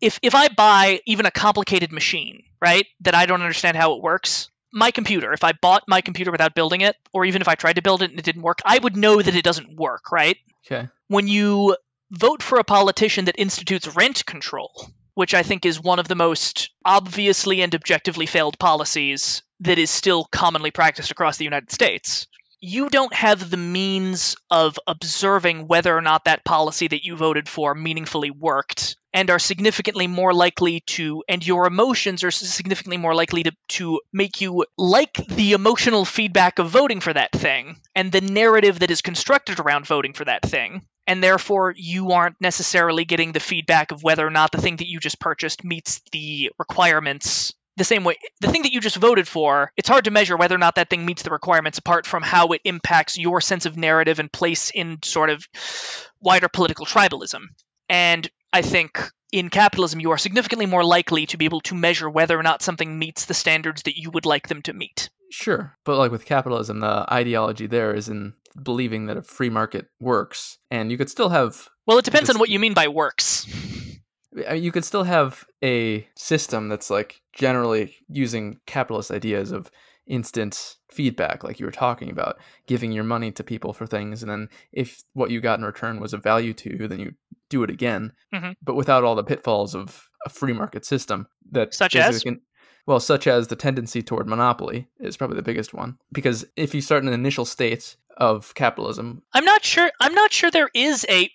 If, if I buy even a complicated machine, right, that I don't understand how it works, my computer, if I bought my computer without building it, or even if I tried to build it and it didn't work, I would know that it doesn't work, right? Okay. When you vote for a politician that institutes rent control, which I think is one of the most obviously and objectively failed policies that is still commonly practiced across the United States. You don't have the means of observing whether or not that policy that you voted for meaningfully worked and are significantly more likely to and your emotions are significantly more likely to, to make you like the emotional feedback of voting for that thing and the narrative that is constructed around voting for that thing and therefore you aren't necessarily getting the feedback of whether or not the thing that you just purchased meets the requirements the same way the thing that you just voted for it's hard to measure whether or not that thing meets the requirements apart from how it impacts your sense of narrative and place in sort of wider political tribalism and i think in capitalism you are significantly more likely to be able to measure whether or not something meets the standards that you would like them to meet Sure. But like with capitalism, the ideology there is in believing that a free market works. And you could still have. Well, it depends on what you mean by works. You could still have a system that's like generally using capitalist ideas of instant feedback, like you were talking about, giving your money to people for things. And then if what you got in return was of value to you, then you do it again. Mm-hmm. But without all the pitfalls of a free market system that such as can, well, such as the tendency toward monopoly is probably the biggest one. Because if you start in an initial state of capitalism, I'm not sure. I'm not sure there is a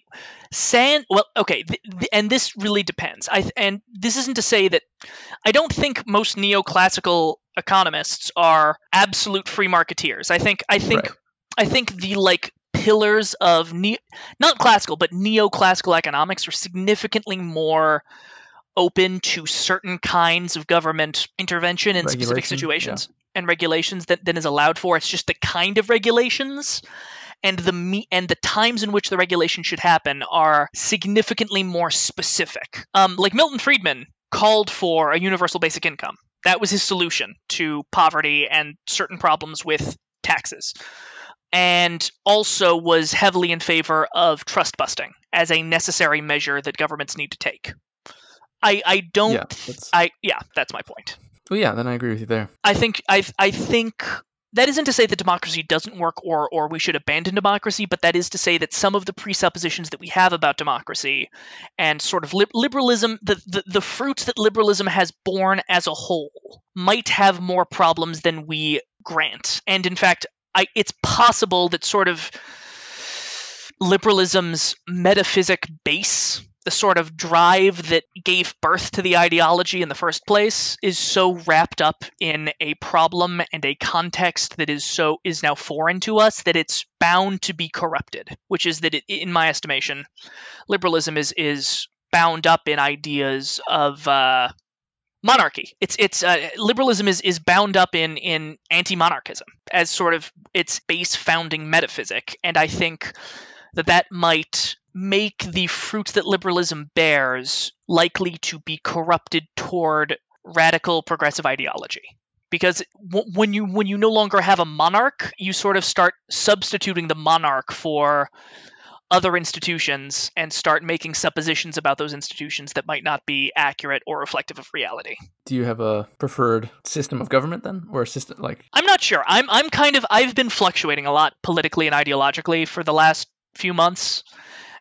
sand. Well, okay, th- th- and this really depends. I and this isn't to say that I don't think most neoclassical economists are absolute free marketeers. I think I think. Right. I think the like pillars of ne- not classical but neoclassical economics are significantly more open to certain kinds of government intervention in specific situations and regulations that than is allowed for. It's just the kind of regulations and the me- and the times in which the regulation should happen are significantly more specific. Um, like Milton Friedman called for a universal basic income. That was his solution to poverty and certain problems with taxes. And also was heavily in favor of trust busting as a necessary measure that governments need to take. I, I don't Yeah, that's- I yeah, that's my point. Well, yeah, then I agree with you there. I think I I think that isn't to say that democracy doesn't work or or we should abandon democracy, but that is to say that some of the presuppositions that we have about democracy and sort of lib- liberalism, the, the the fruits that liberalism has borne as a whole, might have more problems than we grant. And in fact, I it's possible that sort of liberalism's metaphysic base the sort of drive that gave birth to the ideology in the first place is so wrapped up in a problem and a context that is so is now foreign to us that it's bound to be corrupted which is that it, in my estimation liberalism is is bound up in ideas of uh, monarchy. It's it's uh, liberalism is is bound up in in anti-monarchism as sort of its base founding metaphysic. And i think that that might make the fruits that liberalism bears likely to be corrupted toward radical progressive ideology because w- when you when you no longer have a monarch you sort of start substituting the monarch for other institutions and start making suppositions about those institutions that might not be accurate or reflective of reality Do you have a preferred system of government then, or a system like? I'm not sure. I'm I'm kind of I've been fluctuating a lot politically and ideologically for the last few months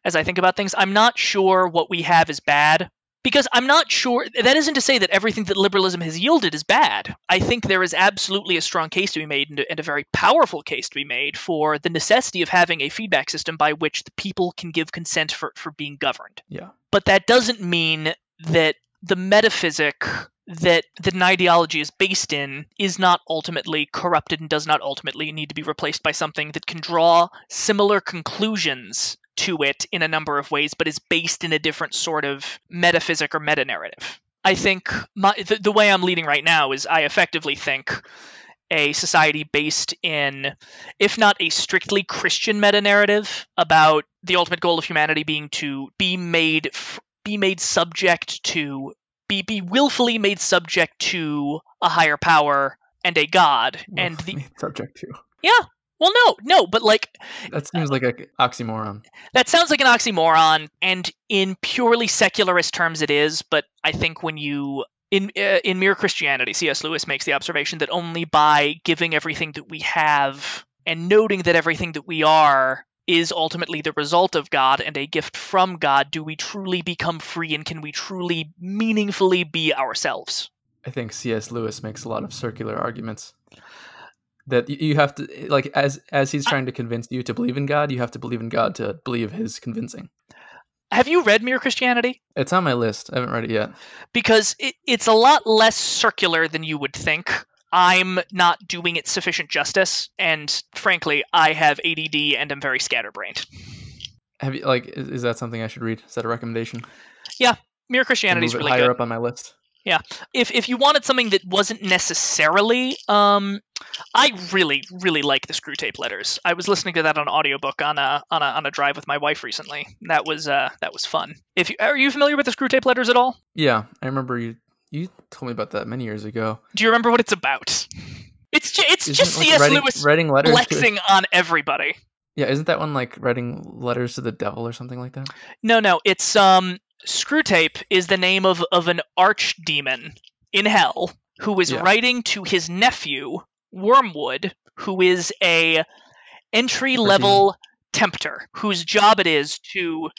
as I think about things. I'm not sure what we have is bad because I'm not sure that isn't to say that everything that liberalism has yielded is bad. I think there is absolutely a strong case to be made and a, and a very powerful case to be made for the necessity of having a feedback system by which the people can give consent for, for being governed Yeah, but that doesn't mean that the metaphysic that that an ideology is based in is not ultimately corrupted and does not ultimately need to be replaced by something that can draw similar conclusions to it in a number of ways but is based in a different sort of metaphysic or meta narrative i think my, the, the way i'm leading right now is i effectively think a society based in, if not a strictly Christian meta narrative about the ultimate goal of humanity being to be made be made subject to be be willfully made subject to a higher power and a god. And the subject to. Yeah well no no but like that seems like a oxymoron. that sounds like an oxymoron and in purely secularist terms it is but i think when you in uh, in mere christianity cs lewis makes the observation that only by giving everything that we have and noting that everything that we are is ultimately the result of god and a gift from god do we truly become free and can we truly meaningfully be ourselves I think C.S. Lewis makes a lot of circular arguments that you have to like as as he's trying to convince you to believe in God, you have to believe in God to believe his convincing. have you read mere christianity It's on my list. I haven't read it yet. because it, it's a lot less circular than you would think. I'm not doing it sufficient justice, and frankly, I have ADD and I'm very scatterbrained. Have you like is, is that something I should read? Is that a recommendation? Yeah, Mere Christianity is really higher good. up on my list. If if you wanted something that wasn't necessarily, um, I really really like the Screwtape Letters. I was listening to that on audiobook on a on a on a drive with my wife recently. That was uh that was fun. If you are you familiar with the Screwtape Letters at all? Yeah, I remember you you told me about that many years ago. Do you remember what it's about? It's ju- it's Isn't just like, C.S. writing, Lewis writing letters. To, flexing on everybody. yeah, isn't that one like writing letters to the devil or something like that? No, no, it's um Screwtape is the name of of an archdemon in hell who is Yeah. writing to his nephew Wormwood, who is a entry level tempter whose job it is to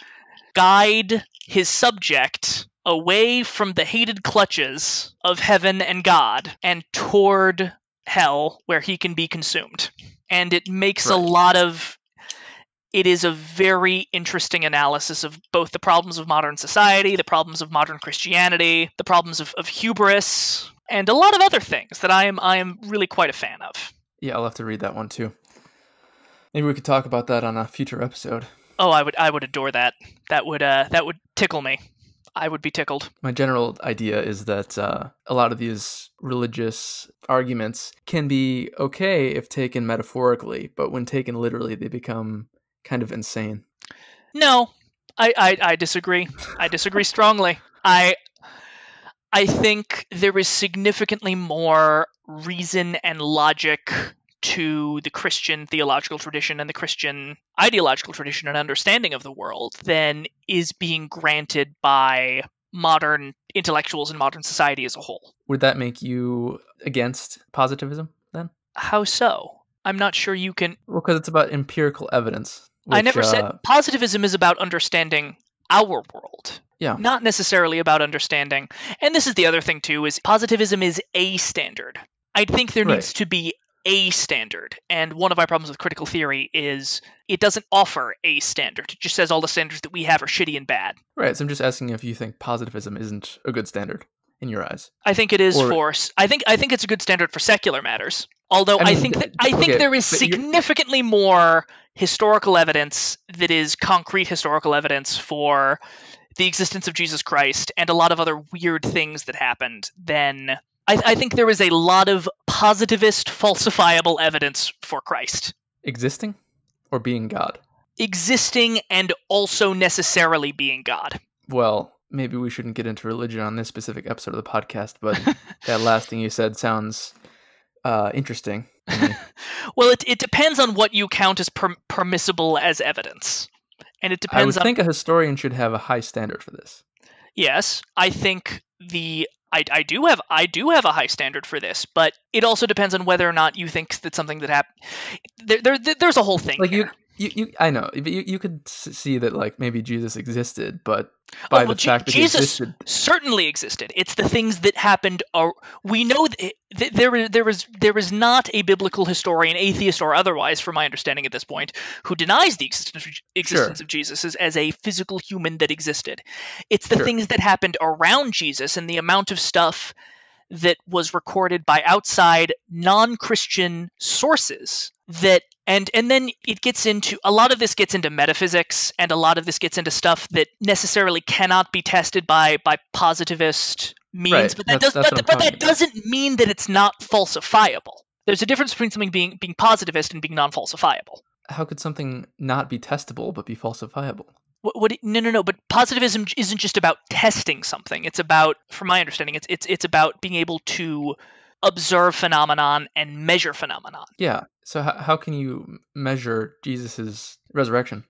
guide his subject away from the hated clutches of heaven and God and toward hell where he can be consumed. And it makes a lot of it is a very interesting analysis of both the problems of modern society, the problems of modern Christianity, the problems of, of hubris, and a lot of other things that I am I am really quite a fan of. Yeah, I'll have to read that one too. Maybe we could talk about that on a future episode. Oh, I would I would adore that. That would uh that would tickle me. I would be tickled. My general idea is that uh, a lot of these religious arguments can be okay if taken metaphorically, but when taken literally, they become kind of insane. No, I, I, I disagree. I disagree strongly. I I think there is significantly more reason and logic to the Christian theological tradition and the Christian ideological tradition and understanding of the world than is being granted by modern intellectuals and modern society as a whole. Would that make you against positivism then? How so? I'm not sure you can. Well, because it's about empirical evidence. Which, I never uh, said positivism is about understanding our world. Yeah. Not necessarily about understanding. And this is the other thing too is positivism is a standard. I think there Right. needs to be a standard. And one of my problems with critical theory is it doesn't offer a standard. It just says all the standards that we have are shitty and bad. Right. So I'm just asking if you think positivism isn't a good standard in your eyes. I think it is Or- for I think I think it's a good standard for secular matters. Although I I, think that, I think okay, there is significantly more historical evidence that is concrete historical evidence for the existence of Jesus Christ and a lot of other weird things that happened then I, I think there is a lot of positivist falsifiable evidence for Christ Existing or being God? existing and also necessarily being God. Well, maybe we shouldn't get into religion on this specific episode of the podcast, but that last thing you said sounds uh, interesting. Me. Well, it, it depends on what you count as per- permissible as evidence. And it depends. I would on think a historian should have a high standard for this. Yes, I think the I, I do have I do have a high standard for this, but it also depends on whether or not you think that something that happened. There, there, there- there's a whole thing. Like here. you, you you I know, but you, you could see that like maybe Jesus existed, but oh, by Oh, well, the Je- fact that Jesus he existed, certainly existed. It's the things that happened. Are, we know that th- there is there is there is not a biblical historian, atheist or otherwise, from my understanding at this point, who denies the existence of, existence of Jesus as, as a physical human that existed. It's the Sure. things that happened around Jesus and the amount of stuff that was recorded by outside non-Christian sources that and and then it gets into a lot of this gets into metaphysics and a lot of this gets into stuff that necessarily cannot be tested by by positivist means Right, but that that's- does that's but, but that doesn't mean that it's not falsifiable. There's a difference between something being being positivist and being non-falsifiable. How could something not be testable but be falsifiable? What, what no no no but positivism isn't just about testing something it's about from my understanding it's it's it's about being able to observe phenomenon and measure phenomenon Yeah. So how, how can you measure Jesus's resurrection?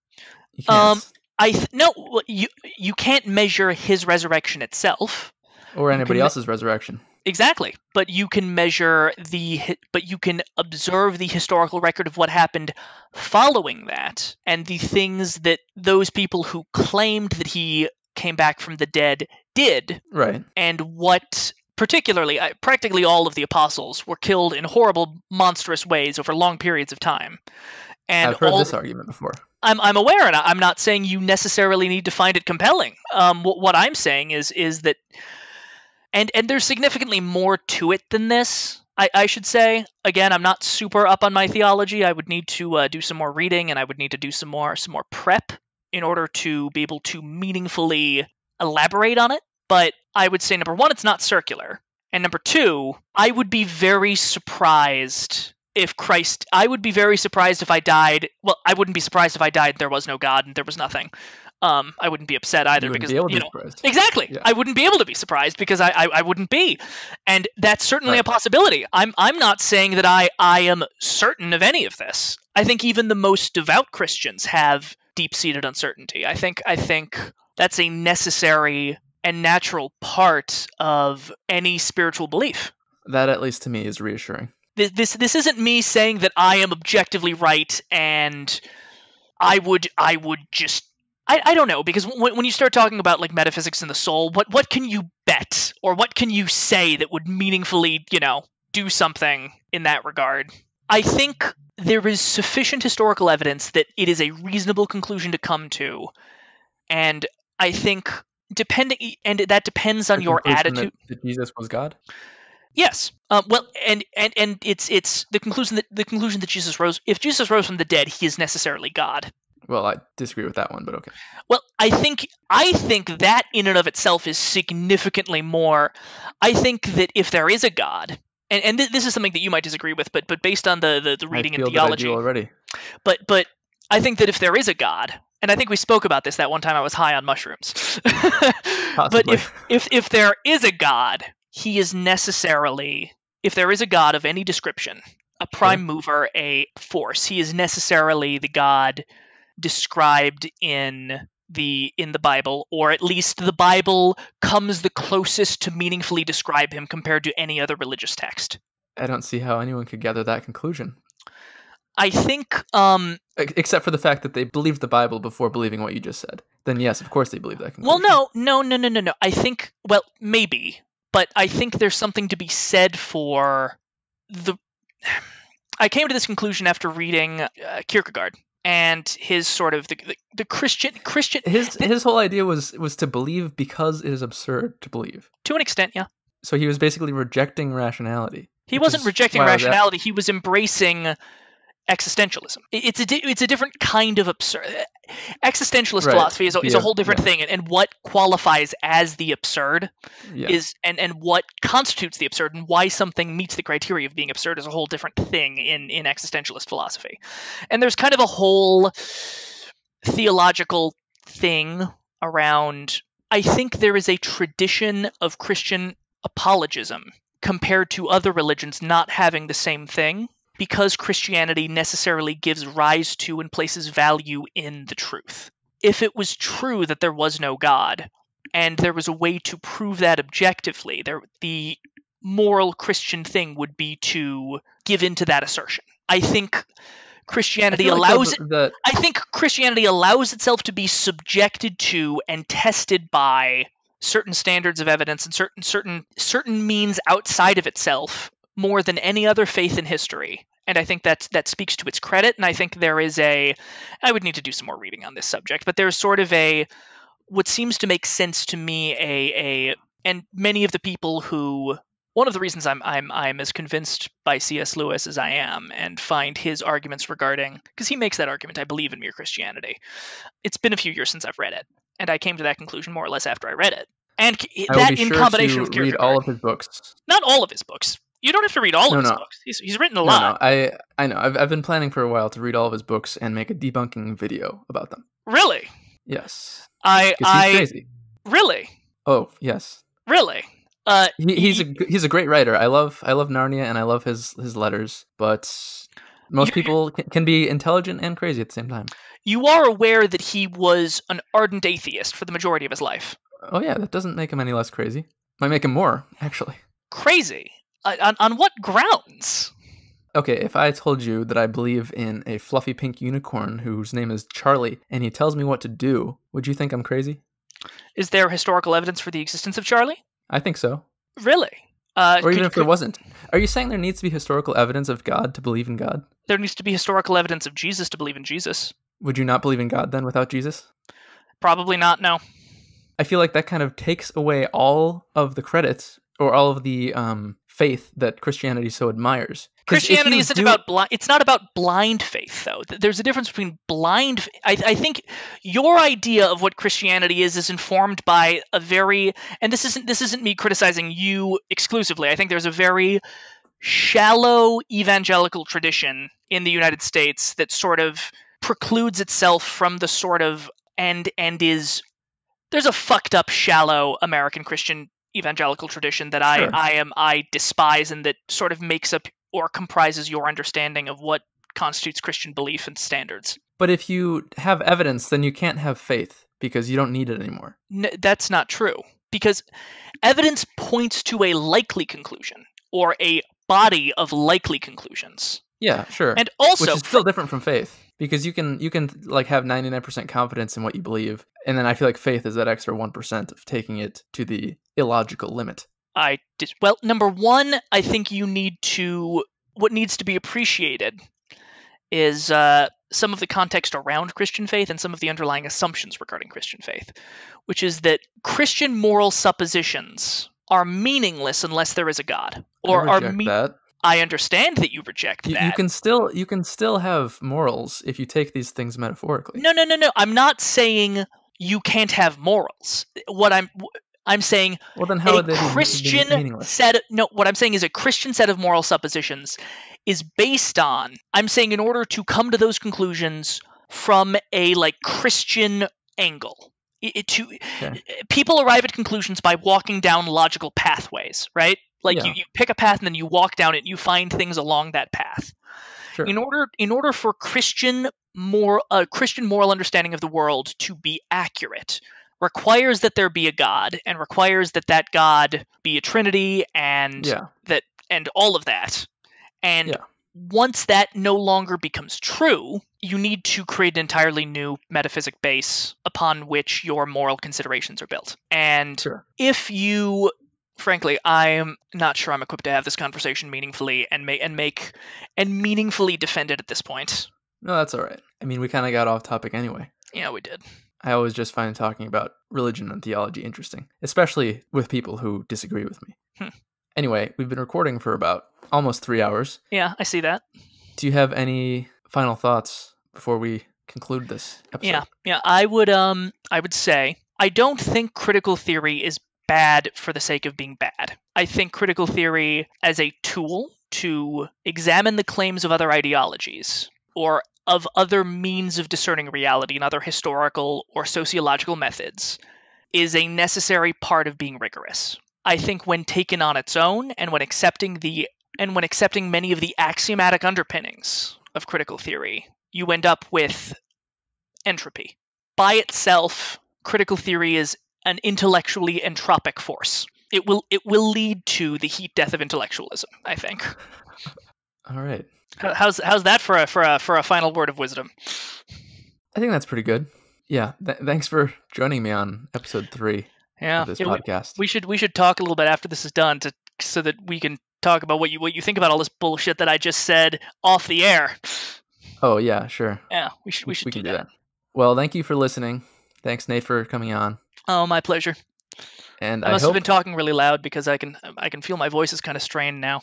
Um, I th- no you you can't measure his resurrection itself or anybody me- else's resurrection. Exactly but you can measure the but you can observe the historical record of what happened following that and the things that those people who claimed that he came back from the dead did Right. and what particularly I- practically all of the apostles were killed in horrible monstrous ways over long periods of time and I've heard all, this argument before. I'm, I'm aware and i'm not saying you necessarily need to find it compelling um, what, what i'm saying is is that and and there's significantly more to it than this I, I should say. Again i'm not super up on my theology. I would need to uh, do some more reading and i would need to do some more some more prep in order to be able to meaningfully elaborate on it. But i would say number one it's not circular. And number two i would be very surprised if christ i would be very surprised if i died. Well i wouldn't be surprised if i died and there was no god and there was nothing um, i wouldn't be upset either you because be you know. Exactly. Yeah. I wouldn't be able to be surprised because I, I, I wouldn't be. And that's certainly Right. a possibility. I'm I'm not saying that I, I am certain of any of this. I think even the most devout Christians have deep seated uncertainty. I think I think that's a necessary and natural part of any spiritual belief. That at least to me is reassuring. This this, this isn't me saying that I am objectively right and I would I would just I, I don't know because when, when you start talking about like metaphysics and the soul, what what can you bet or what can you say that would meaningfully you know do something in that regard? I think there is sufficient historical evidence that it is a reasonable conclusion to come to, and I think depending and that depends on The your conclusion that- attitude. That, Jesus was God. Yes. Um, well, and, and and it's it's the conclusion that the conclusion that Jesus rose. If Jesus rose from the dead, he is necessarily God. Well, I disagree with that one, but okay. Well, I think I think that in and of itself is significantly more. I think that if there is a God, and, and th- this is something that you might disagree with, but but based on the the, the reading and theology, already. but but I think that if there is a God, and I think we spoke about this that one time I was high on mushrooms. but if if if there is a God, he is necessarily if there is a God of any description, a prime mover, a force, he is necessarily the God described in the in the Bible, or at least the Bible comes the closest to meaningfully describe him compared to any other religious text. I don't see how anyone could gather that conclusion. I think um, Except for the fact that they believed the Bible before believing what you just said. Then yes, of course they believe that Well, conclusion. no, no, no, no, no, no. I think, well, maybe, but I think there's something to be said for the. I came to this conclusion after reading uh, Kierkegaard and his sort of the, the, the Christian Christian His his whole idea was was to believe because it is absurd to believe. to an extent, yeah. So he was basically rejecting rationality. He wasn't rejecting why I was at- rationality. He was embracing existentialism. It- It's a di- it's a different kind of absurd. Existentialist Right. philosophy is a, is a whole different yeah. thing, and, and what qualifies as the absurd Yeah. is and and what constitutes the absurd and why something meets the criteria of being absurd is a whole different thing in in existentialist philosophy and there's kind of a whole theological thing around i think there is a tradition of christian apologism compared to other religions not having the same thing because christianity necessarily gives rise to and places value in the truth. If it was true that there was no god and there was a way to prove that objectively there the moral christian thing would be to give in to that assertion. I think christianity feel like, allows though, that i think christianity allows itself to be subjected to and tested by certain standards of evidence and certain certain certain means outside of itself more than any other faith in history and i think that that speaks to its credit and i think there is a i would need to do some more reading on this subject but there's sort of a what seems to make sense to me a a and many of the people who one of the reasons I'm I'm I'm as convinced by C.S. Lewis as I am and find his arguments regarding because he makes that argument I believe in mere Christianity. It's been a few years since I've read it, and I came to that conclusion more or less after I read it. And c- I will that in sure combination with read all of his books. not all of his books. You don't have to read all No, of his no. books. He's, he's written a No, lot. no, I I know. I've I've been planning for a while to read all of his books and make a debunking video about them. Really, Yes, I I crazy. really Oh yes, really. Uh, he, he's a he's a great writer. I love I love Narnia and I love his his letters. But most people can, can be intelligent and crazy at the same time. you are aware that he was an ardent atheist for the majority of his life. Oh yeah, that doesn't make him any less crazy. Might make him more actually. Crazy. Uh, on, on what grounds? Okay, if I told you that I believe in a fluffy pink unicorn whose name is Charlie and he tells me what to do, would you think I'm crazy? Is there historical evidence for the existence of Charlie? I think so. Really? Uh, Or even if there wasn't. Are you saying there needs to be historical evidence of God to believe in God? there needs to be historical evidence of Jesus to believe in Jesus. Would you not believe in God then without Jesus? Probably not. No. I feel like that kind of takes away all of the credits or all of the um, faith that Christianity so admires. Christianity isn't do- about blind. It's not about blind faith, though. There's a difference between blind. I think your idea of what Christianity is is informed by a very, and this isn't this isn't me criticizing you exclusively. I think there's a very shallow evangelical tradition in the United States that sort of precludes itself from the sort of and and is there's a fucked up shallow American Christian evangelical tradition that Sure. I I am I despise and that sort of makes up or comprises your understanding of what constitutes Christian belief and standards. But if you have evidence, then you can't have faith because you don't need it anymore. N- that's not true because evidence points to a likely conclusion or a body of likely conclusions. Yeah, sure. And also Which is still different from faith because you can you can like have 99% confidence in what you believe and then I feel like faith is that extra 1% of taking it to the illogical limit. I dis- well, number one, I think you need to what needs to be appreciated is uh, some of the context around Christian faith and some of the underlying assumptions regarding Christian faith, which is that Christian moral suppositions are meaningless unless there is a god, I or are me- that. I understand that you reject You, that. you can still you can still have morals if you take these things metaphorically. No, no, no, no. I'm not saying you can't have morals. What I'm I'm saying Well, then how a they Christian set no what I'm saying is a Christian set of moral suppositions is based on I'm saying in order to come to those conclusions from a like Christian angle. It, it- to Okay. people arrive at conclusions by walking down logical pathways, right? Like Yeah. you, you pick a path and then you walk down it and you find things along that path Sure. in order in order for christian more a christian moral understanding of the world to be accurate requires that there be a god and requires that that god be a trinity and yeah. and all of that and Yeah. once that no longer becomes true you need to create an entirely new metaphysic base upon which your moral considerations are built and Sure. if you frankly i'm not sure i'm equipped to have this conversation meaningfully and make and make and meaningfully defend it at this point No, that's all right. I mean, we kind of got off topic anyway. yeah we did I always just find talking about religion and theology interesting, especially with people who disagree with me. Hmm. Anyway, we've been recording for about almost three hours. yeah i see that Do you have any final thoughts before we conclude this episode? yeah yeah i would um i would say i don't think critical theory is bad for the sake of being bad i think critical theory as a tool to examine the claims of other ideologies or of other means of discerning reality and other historical or sociological methods is a necessary part of being rigorous i think when taken on its own and when accepting the and when accepting many of the axiomatic underpinnings of critical theory you end up with entropy. By itself, critical theory is an intellectually entropic force. It will it will lead to the heat death of intellectualism. I think. All right. How's how's that for a for a for a final word of wisdom? I think that's pretty good. Yeah. Th- thanks for joining me on episode three Yeah, of this we, podcast. we should we should talk a little bit after this is done to so that we can talk about what you what you think about all this bullshit that I just said off the air. oh, yeah, sure. Yeah, we should we should can do that. Well, thank you for listening. Thanks, Nate, for coming on. Oh, my pleasure. And I I, must have been talking really loud because I can I can feel my voice is kind of strained now,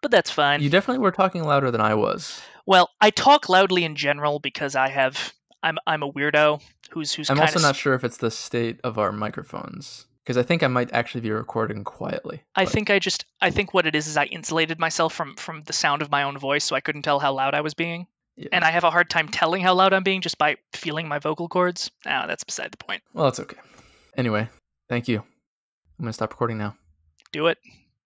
but that's fine. you definitely were talking louder than I was. Well, I talk loudly in general because I have I'm I'm a weirdo who's who's I'm also not sure if it's the state of our microphones because I think I might actually be recording quietly. I but- think I just I think what it is is I insulated myself from from the sound of my own voice so I couldn't tell how loud I was being. Yeah. And I have a hard time telling how loud I'm being just by feeling my vocal cords. Ah, that's beside the point. Well, that's okay. Anyway, thank you. I'm gonna stop recording now. Do it.